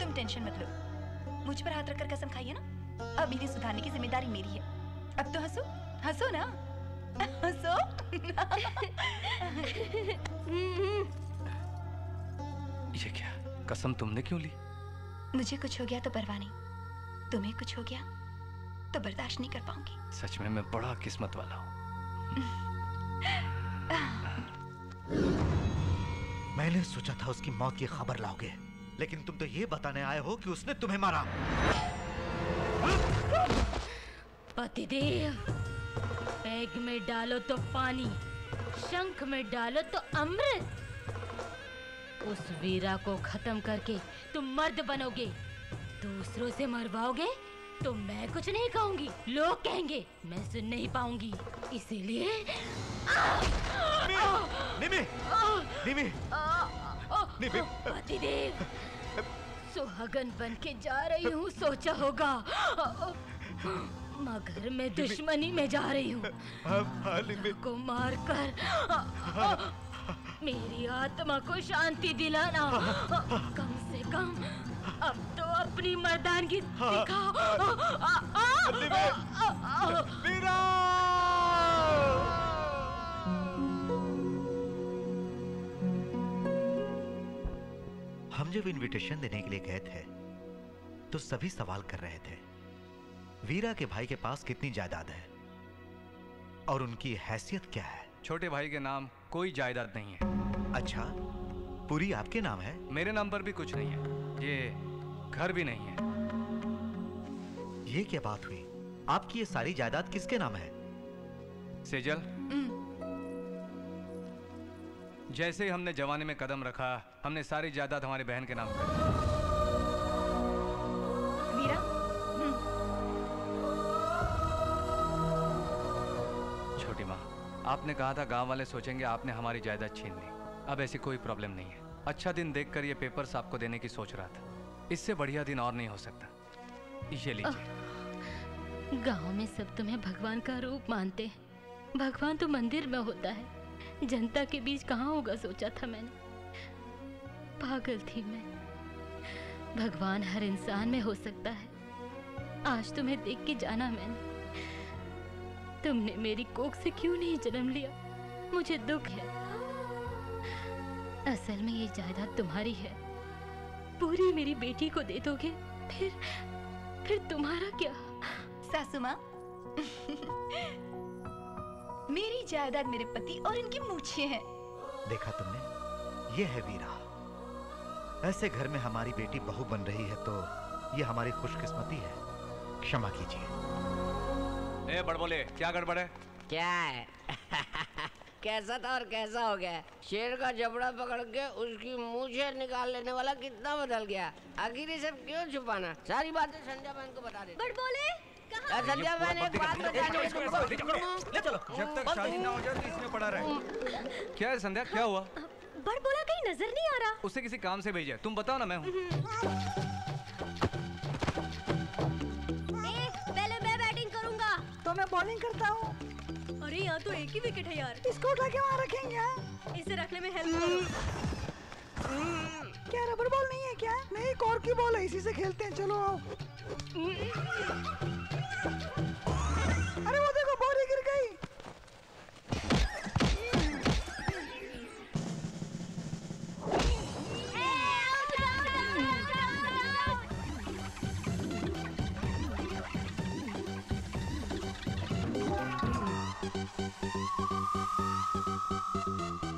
तुम टेंशन मत लो। मुझ पर हाथ रखकर कसम खाइए ना। अब इन्हें सुधारने की ज़िम्मेदारी मेरी है। अब तो हंसो। हंसो ना। हंसो ये क्या? कसम तुमने क्यों ली? मुझे कुछ हो गया तो परवाह नहीं। तुम्हें कुछ हो गया तो बर्दाश्त नहीं कर पाऊँगी। सच में मैं बड़ा किस्मत वाला हूँ। मैंने सोचा था उसकी मौत की खबर लाओगे। लेकिन तुम तो ये बताने आए हो कि उसने तुम्हें मारा। पतिदेव पैग में डालो तो पानी शंख में डालो तो अमृत। उस वीरा को खत्म करके तुम मर्द बनोगे। दूसरों से मरवाओगे तो मैं कुछ नहीं कहूँगी। लोग कहेंगे मैं सुन नहीं पाऊँगी। इसीलिए निमी निमी निमी। पतिदेव सुहागन बन के जा रही हूँ सोचा होगा मगर मैं दुश्मनी में जा रही हूँ को मार कर मेरी आत्मा को शांति दिलाना कम से कम अब तो अपनी मर्दानगी दिखाओ हम जब इनविटेशन देने के लिए गए थे तो सभी सवाल कर रहे थे वीरा के भाई के पास कितनी जायदाद है? और उनकी हैसियत क्या है? छोटे भाई के नाम कोई जायदाद नहीं है। अच्छा पूरी आपके नाम है? मेरे नाम पर भी कुछ नहीं है। ये घर भी नहीं है। ये क्या बात हुई? आपकी ये सारी जायदाद किसके नाम है? सेजल? जैसे ही हमने जवानी में कदम रखा हमने सारी जायदाद हमारी बहन के नाम कर वीरा? छोटी माँ आपने कहा था गाँव वाले सोचेंगे आपने हमारी जायदाद छीन ली। अब ऐसी कोई प्रॉब्लम नहीं है। अच्छा दिन देखकर ये पेपर्स आपको देने की सोच रहा था। इससे बढ़िया दिन और नहीं हो सकता। ये लीजिए। गाँव में सब तुम्हें भगवान का रूप मानते हैं। भगवान तो मंदिर में होता है। जनता के बीच कहाँ होगा सोचा था मैंने? पागल थी मैं। भगवान हर इंसान में हो सकता है। आज तुम्हें देख के जाना मैंने। तुमने मेरी कोख से क्यों नहीं जन्म लिया? मुझे दुख है। असल में ये जायदाद तुम्हारी है। पूरी मेरी बेटी को दे दोगे, फिर फिर तुम्हारा क्या? सासू माँ। मेरी जायदाद मेरे पति और इनकी मूछे हैं। देखा तुमने? ये है वीरा। ऐसे घर में हमारी बेटी बहू बन रही है तो ये हमारी खुशकिस्मती है। क्षमा कीजिए। ए बड़बोले क्या गड़बड़ है? क्या है? कैसा था और कैसा हो गया? शेर का जबड़ा पकड़ के उसकी मूछे निकाल लेने वाला कितना बदल गया? आखिर ये सब क्यों छुपाना? सारी बातें संध्या बहन को बता दे। बट बोले संध्या बहन एक बात बतानी है तुमको जब तक शादी ना हो जाए तो इसमें पड़ा रहे क्या है संध्या? क्या हुआ? बट बोला कहीं नज़र नहीं आ रहा। उसे किसी काम से भेजा तुम बताओ ना मैं हूँ। पहले मैं बैटिंग करूँगा। तो मैं बॉलिंग करता हूँ। अरे यहाँ तो एक ही विकेट है यार। इसको उठा के वहाँ रखेंगे इसे रखने में हेल्प करो। क्या रबर बॉल नहीं है क्या? नहीं कॉर्क की बॉल है, इसी से खेलते हैं, चलो आओ। अरे वो देखो, बॉल गिर गई। बड़ी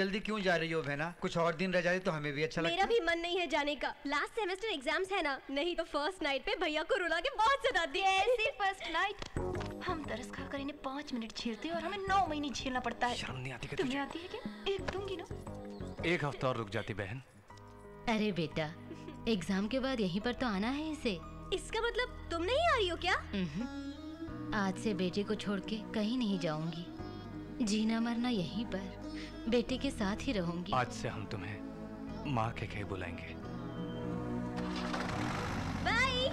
जल्दी क्यों जा रही हो बहना? कुछ और दिन रह जाए तो हमें भी अच्छा मेरा भी मन नहीं है जाने का। लास्ट सेमेस्टर एग्ज़ाम्स है ना? नहीं तो फ़र्स्ट नाइट पे भैया को रुला के बहुत सताती है। फ़र्स्ट नाइट हम तरस खाकर इन्हें पाँच मिनट झेलते हैं और हमें नौ महीने झेलना पड़ता है। शर्म नहीं आती तुम्हें आती है क्या? एक दूँगी ना? एक हफ़्ता और रुक जाती बहन। अरे बेटा एग्ज़ाम के बाद यहीं पर तो आना है इसे। इसका मतलब तुम नहीं आ रही हो क्या? आज से बेटे को छोड़ के कहीं नहीं जाऊँगी। जीना मरना यहीं पर। बेटे के साथ ही रहूँगी। आज से हम तुम्हें माँ के कहे बुलाएँगे। बाय।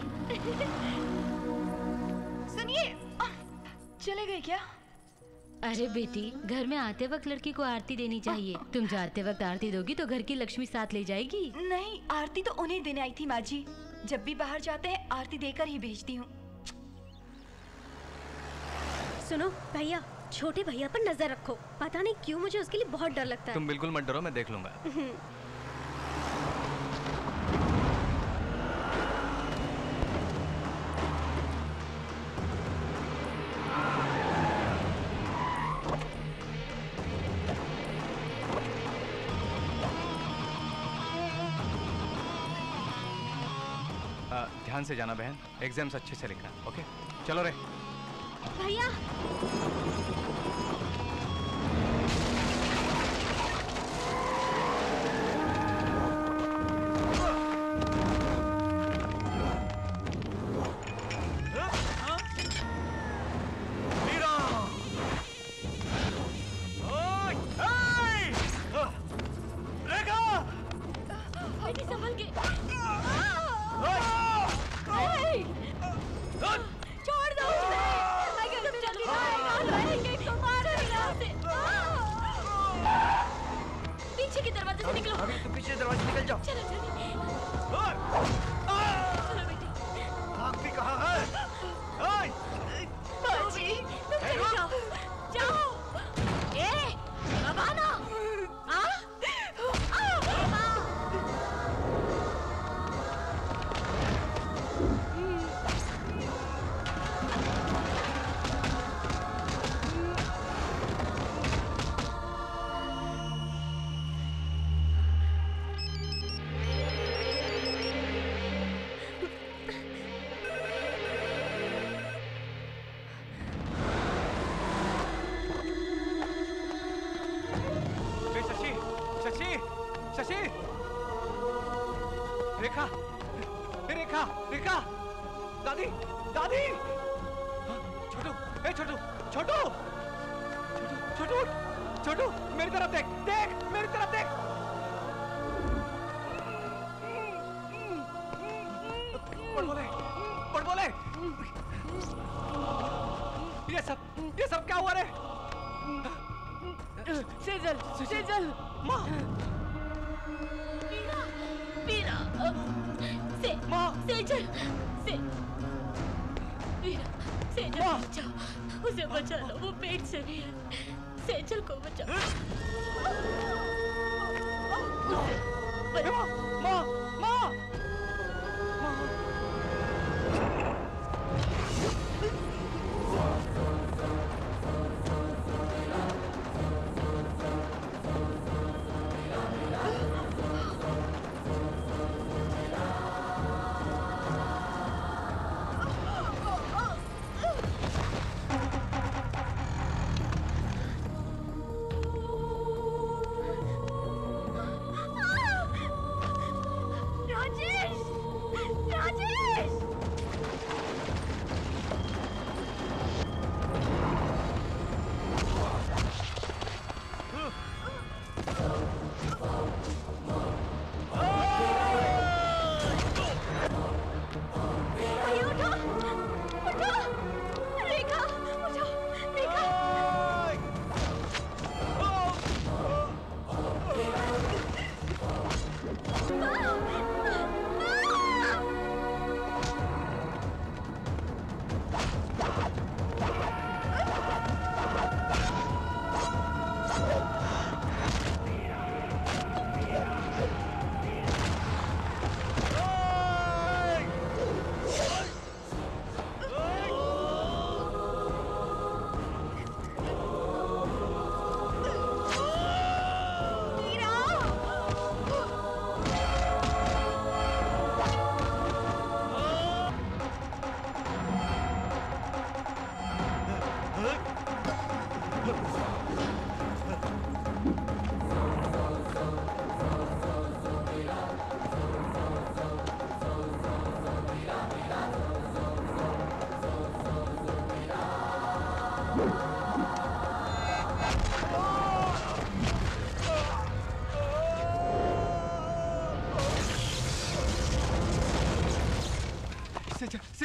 सुनिए चले गए क्या? अरे बेटी घर में आते वक्त लड़की को आरती देनी चाहिए। तुम जाते वक्त आरती दोगी तो घर की लक्ष्मी साथ ले जाएगी। नहीं आरती तो उन्हें देने आई थी माँ जी। जब भी बाहर जाते हैं आरती देकर ही भेजती हूँ। सुनो भैया छोटे भैया पर नज़र रखो। पता नहीं क्यों मुझे उसके लिए बहुत डर लगता है। तुम बिल्कुल मत डरो मैं देख लूँगा। हम्म। ध्यान से जाना बहन एग्ज़ाम्स अच्छे से लिखना ओके? चलो रे। 来呀。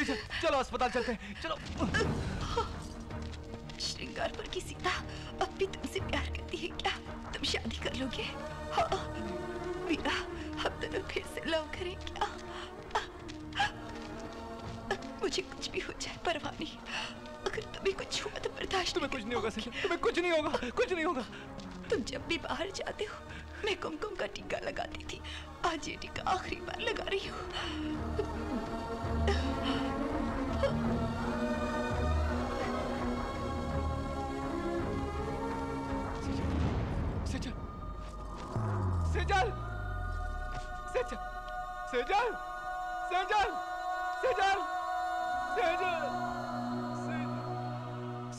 लीजिए चलो अस्पताल चलते हैं। चलो। श्रृंगारपुर की सीता अब भी तुमसे प्यार करती है क्या? तुम शादी कर लोगे? हाँ। वीरा हम दोनों फिर से लव करें क्या? मुझे कुछ भी हो जाए परवाह नहीं। अगर तुम्हें कुछ हुआ तो बर्दाश्त तुम्हें कुछ नहीं होगा तुम्हें कुछ नहीं होगा कुछ नहीं होगा। तुम जब भी बाहर जाते हो मैं कुमकुम का टीका लगाती थी। आज ये टीका आखिरी बार लगा रही हूँ। सेजल सेजल सेजल सेजल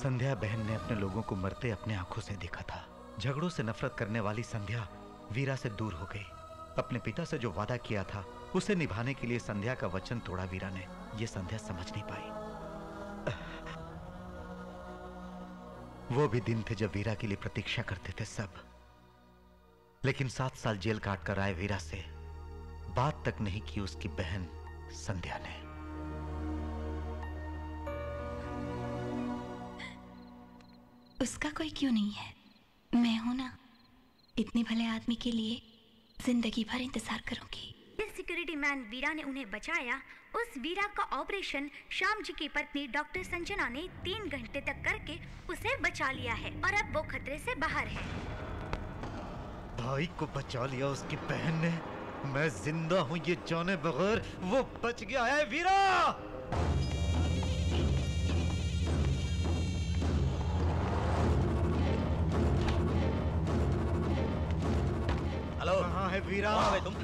संध्या बहन ने अपने लोगों को मरते अपने आँखों से देखा था। झगड़ों से नफरत करने वाली संध्या वीरा से दूर हो गई। अपने पिता से जो वादा किया था, उसे निभाने के लिए संध्या का वचन तोड़ा वीरा ने। यह संध्या समझ नहीं पाई। वो भी दिन थे जब वीरा के लिए प्रतीक्षा करते थे सब। लेकिन सात साल जेल काट कर आए वीरा से। बात तक नहीं की उसकी बहन संध्या ने। उसका कोई क्यों नहीं है? मैं हूँ ना इतने भले आदमी के लिए ज़िंदगी भर इंतज़ार करूँगी। जिस सिक्योरिटी मैन वीरा ने उन्हें बचाया उस वीरा का ऑपरेशन श्याम जी की पत्नी डॉक्टर संजना ने तीन घंटे तक करके उसे बचा लिया है और अब वो खतरे से बाहर है। भाई को बचा लिया उसकी बहन ने? मैं ज़िंदा हूँ ये जाने बगैर वो बच गया है वीरा! हेलो कहाँ है वीरा? कहाँ है तुम?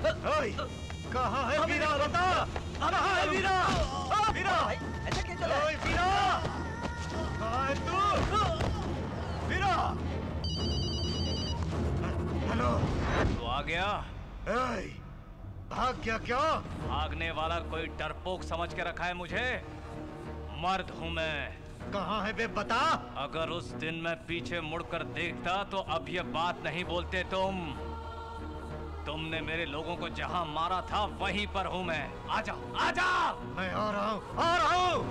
कहाँ है वीरा? बता! कहाँ है वीरा? वीरा? ऐसा क्या चला? वीरा! कहाँ है तू? वीरा! हेलो तो आ गया? भाग गया क्या? भागने वाला कोई डरपोक समझ के रखा है मुझे? मर्द हूँ मैं। कहाँ है बे बता? अगर उस दिन मैं पीछे मुड़कर देखता तो अब ये बात नहीं बोलते तुम। तुमने मेरे लोगों को जहाँ मारा था वहीं पर हूँ मैं। आ जाओ आ जाओ! मैं आ रहा हूँ आ रहा हूँ!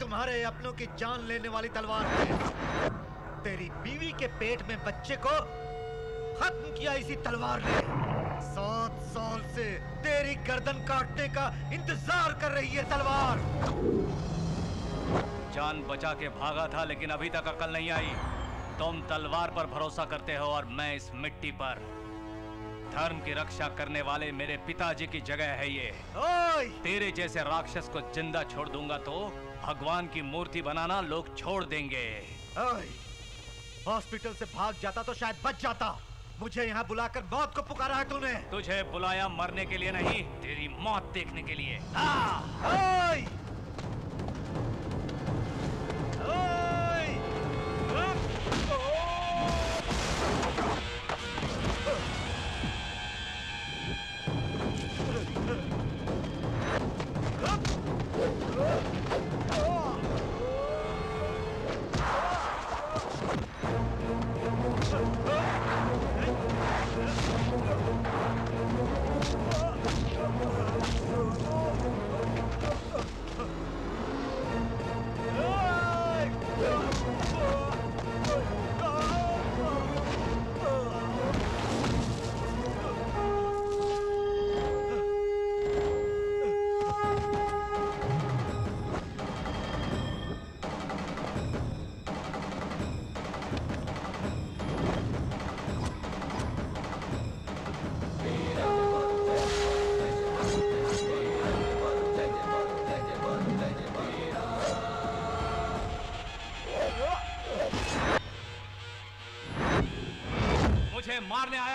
तुम्हारे अपनों की जान लेने वाली तलवार है। तेरी बीवी के पेट में बच्चे को खत्म किया इसी तलवार ने। सात साल से तेरी गर्दन काटने का इंतज़ार कर रही है तलवार। जान बचा के भागा था लेकिन अभी तक अकल नहीं आई। तुम तलवार पर भरोसा करते हो और मैं इस मिट्टी पर। धर्म की रक्षा करने वाले मेरे पिताजी की जगह है ये। तेरे जैसे राक्षस को ज़िंदा छोड़ दूँगा तो भगवान की मूर्ति बनाना लोग छोड़ देंगे। हॉस्पिटल से भाग जाता तो शायद बच जाता। मुझे यहाँ बुलाकर मौत को पुकारा है तूने। तुझे बुलाया मरने के लिए नहीं तेरी मौत देखने के लिए। आ, आ, आ, आ, आ, आ, आ, है ना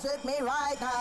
dance with me right now? Veera Veera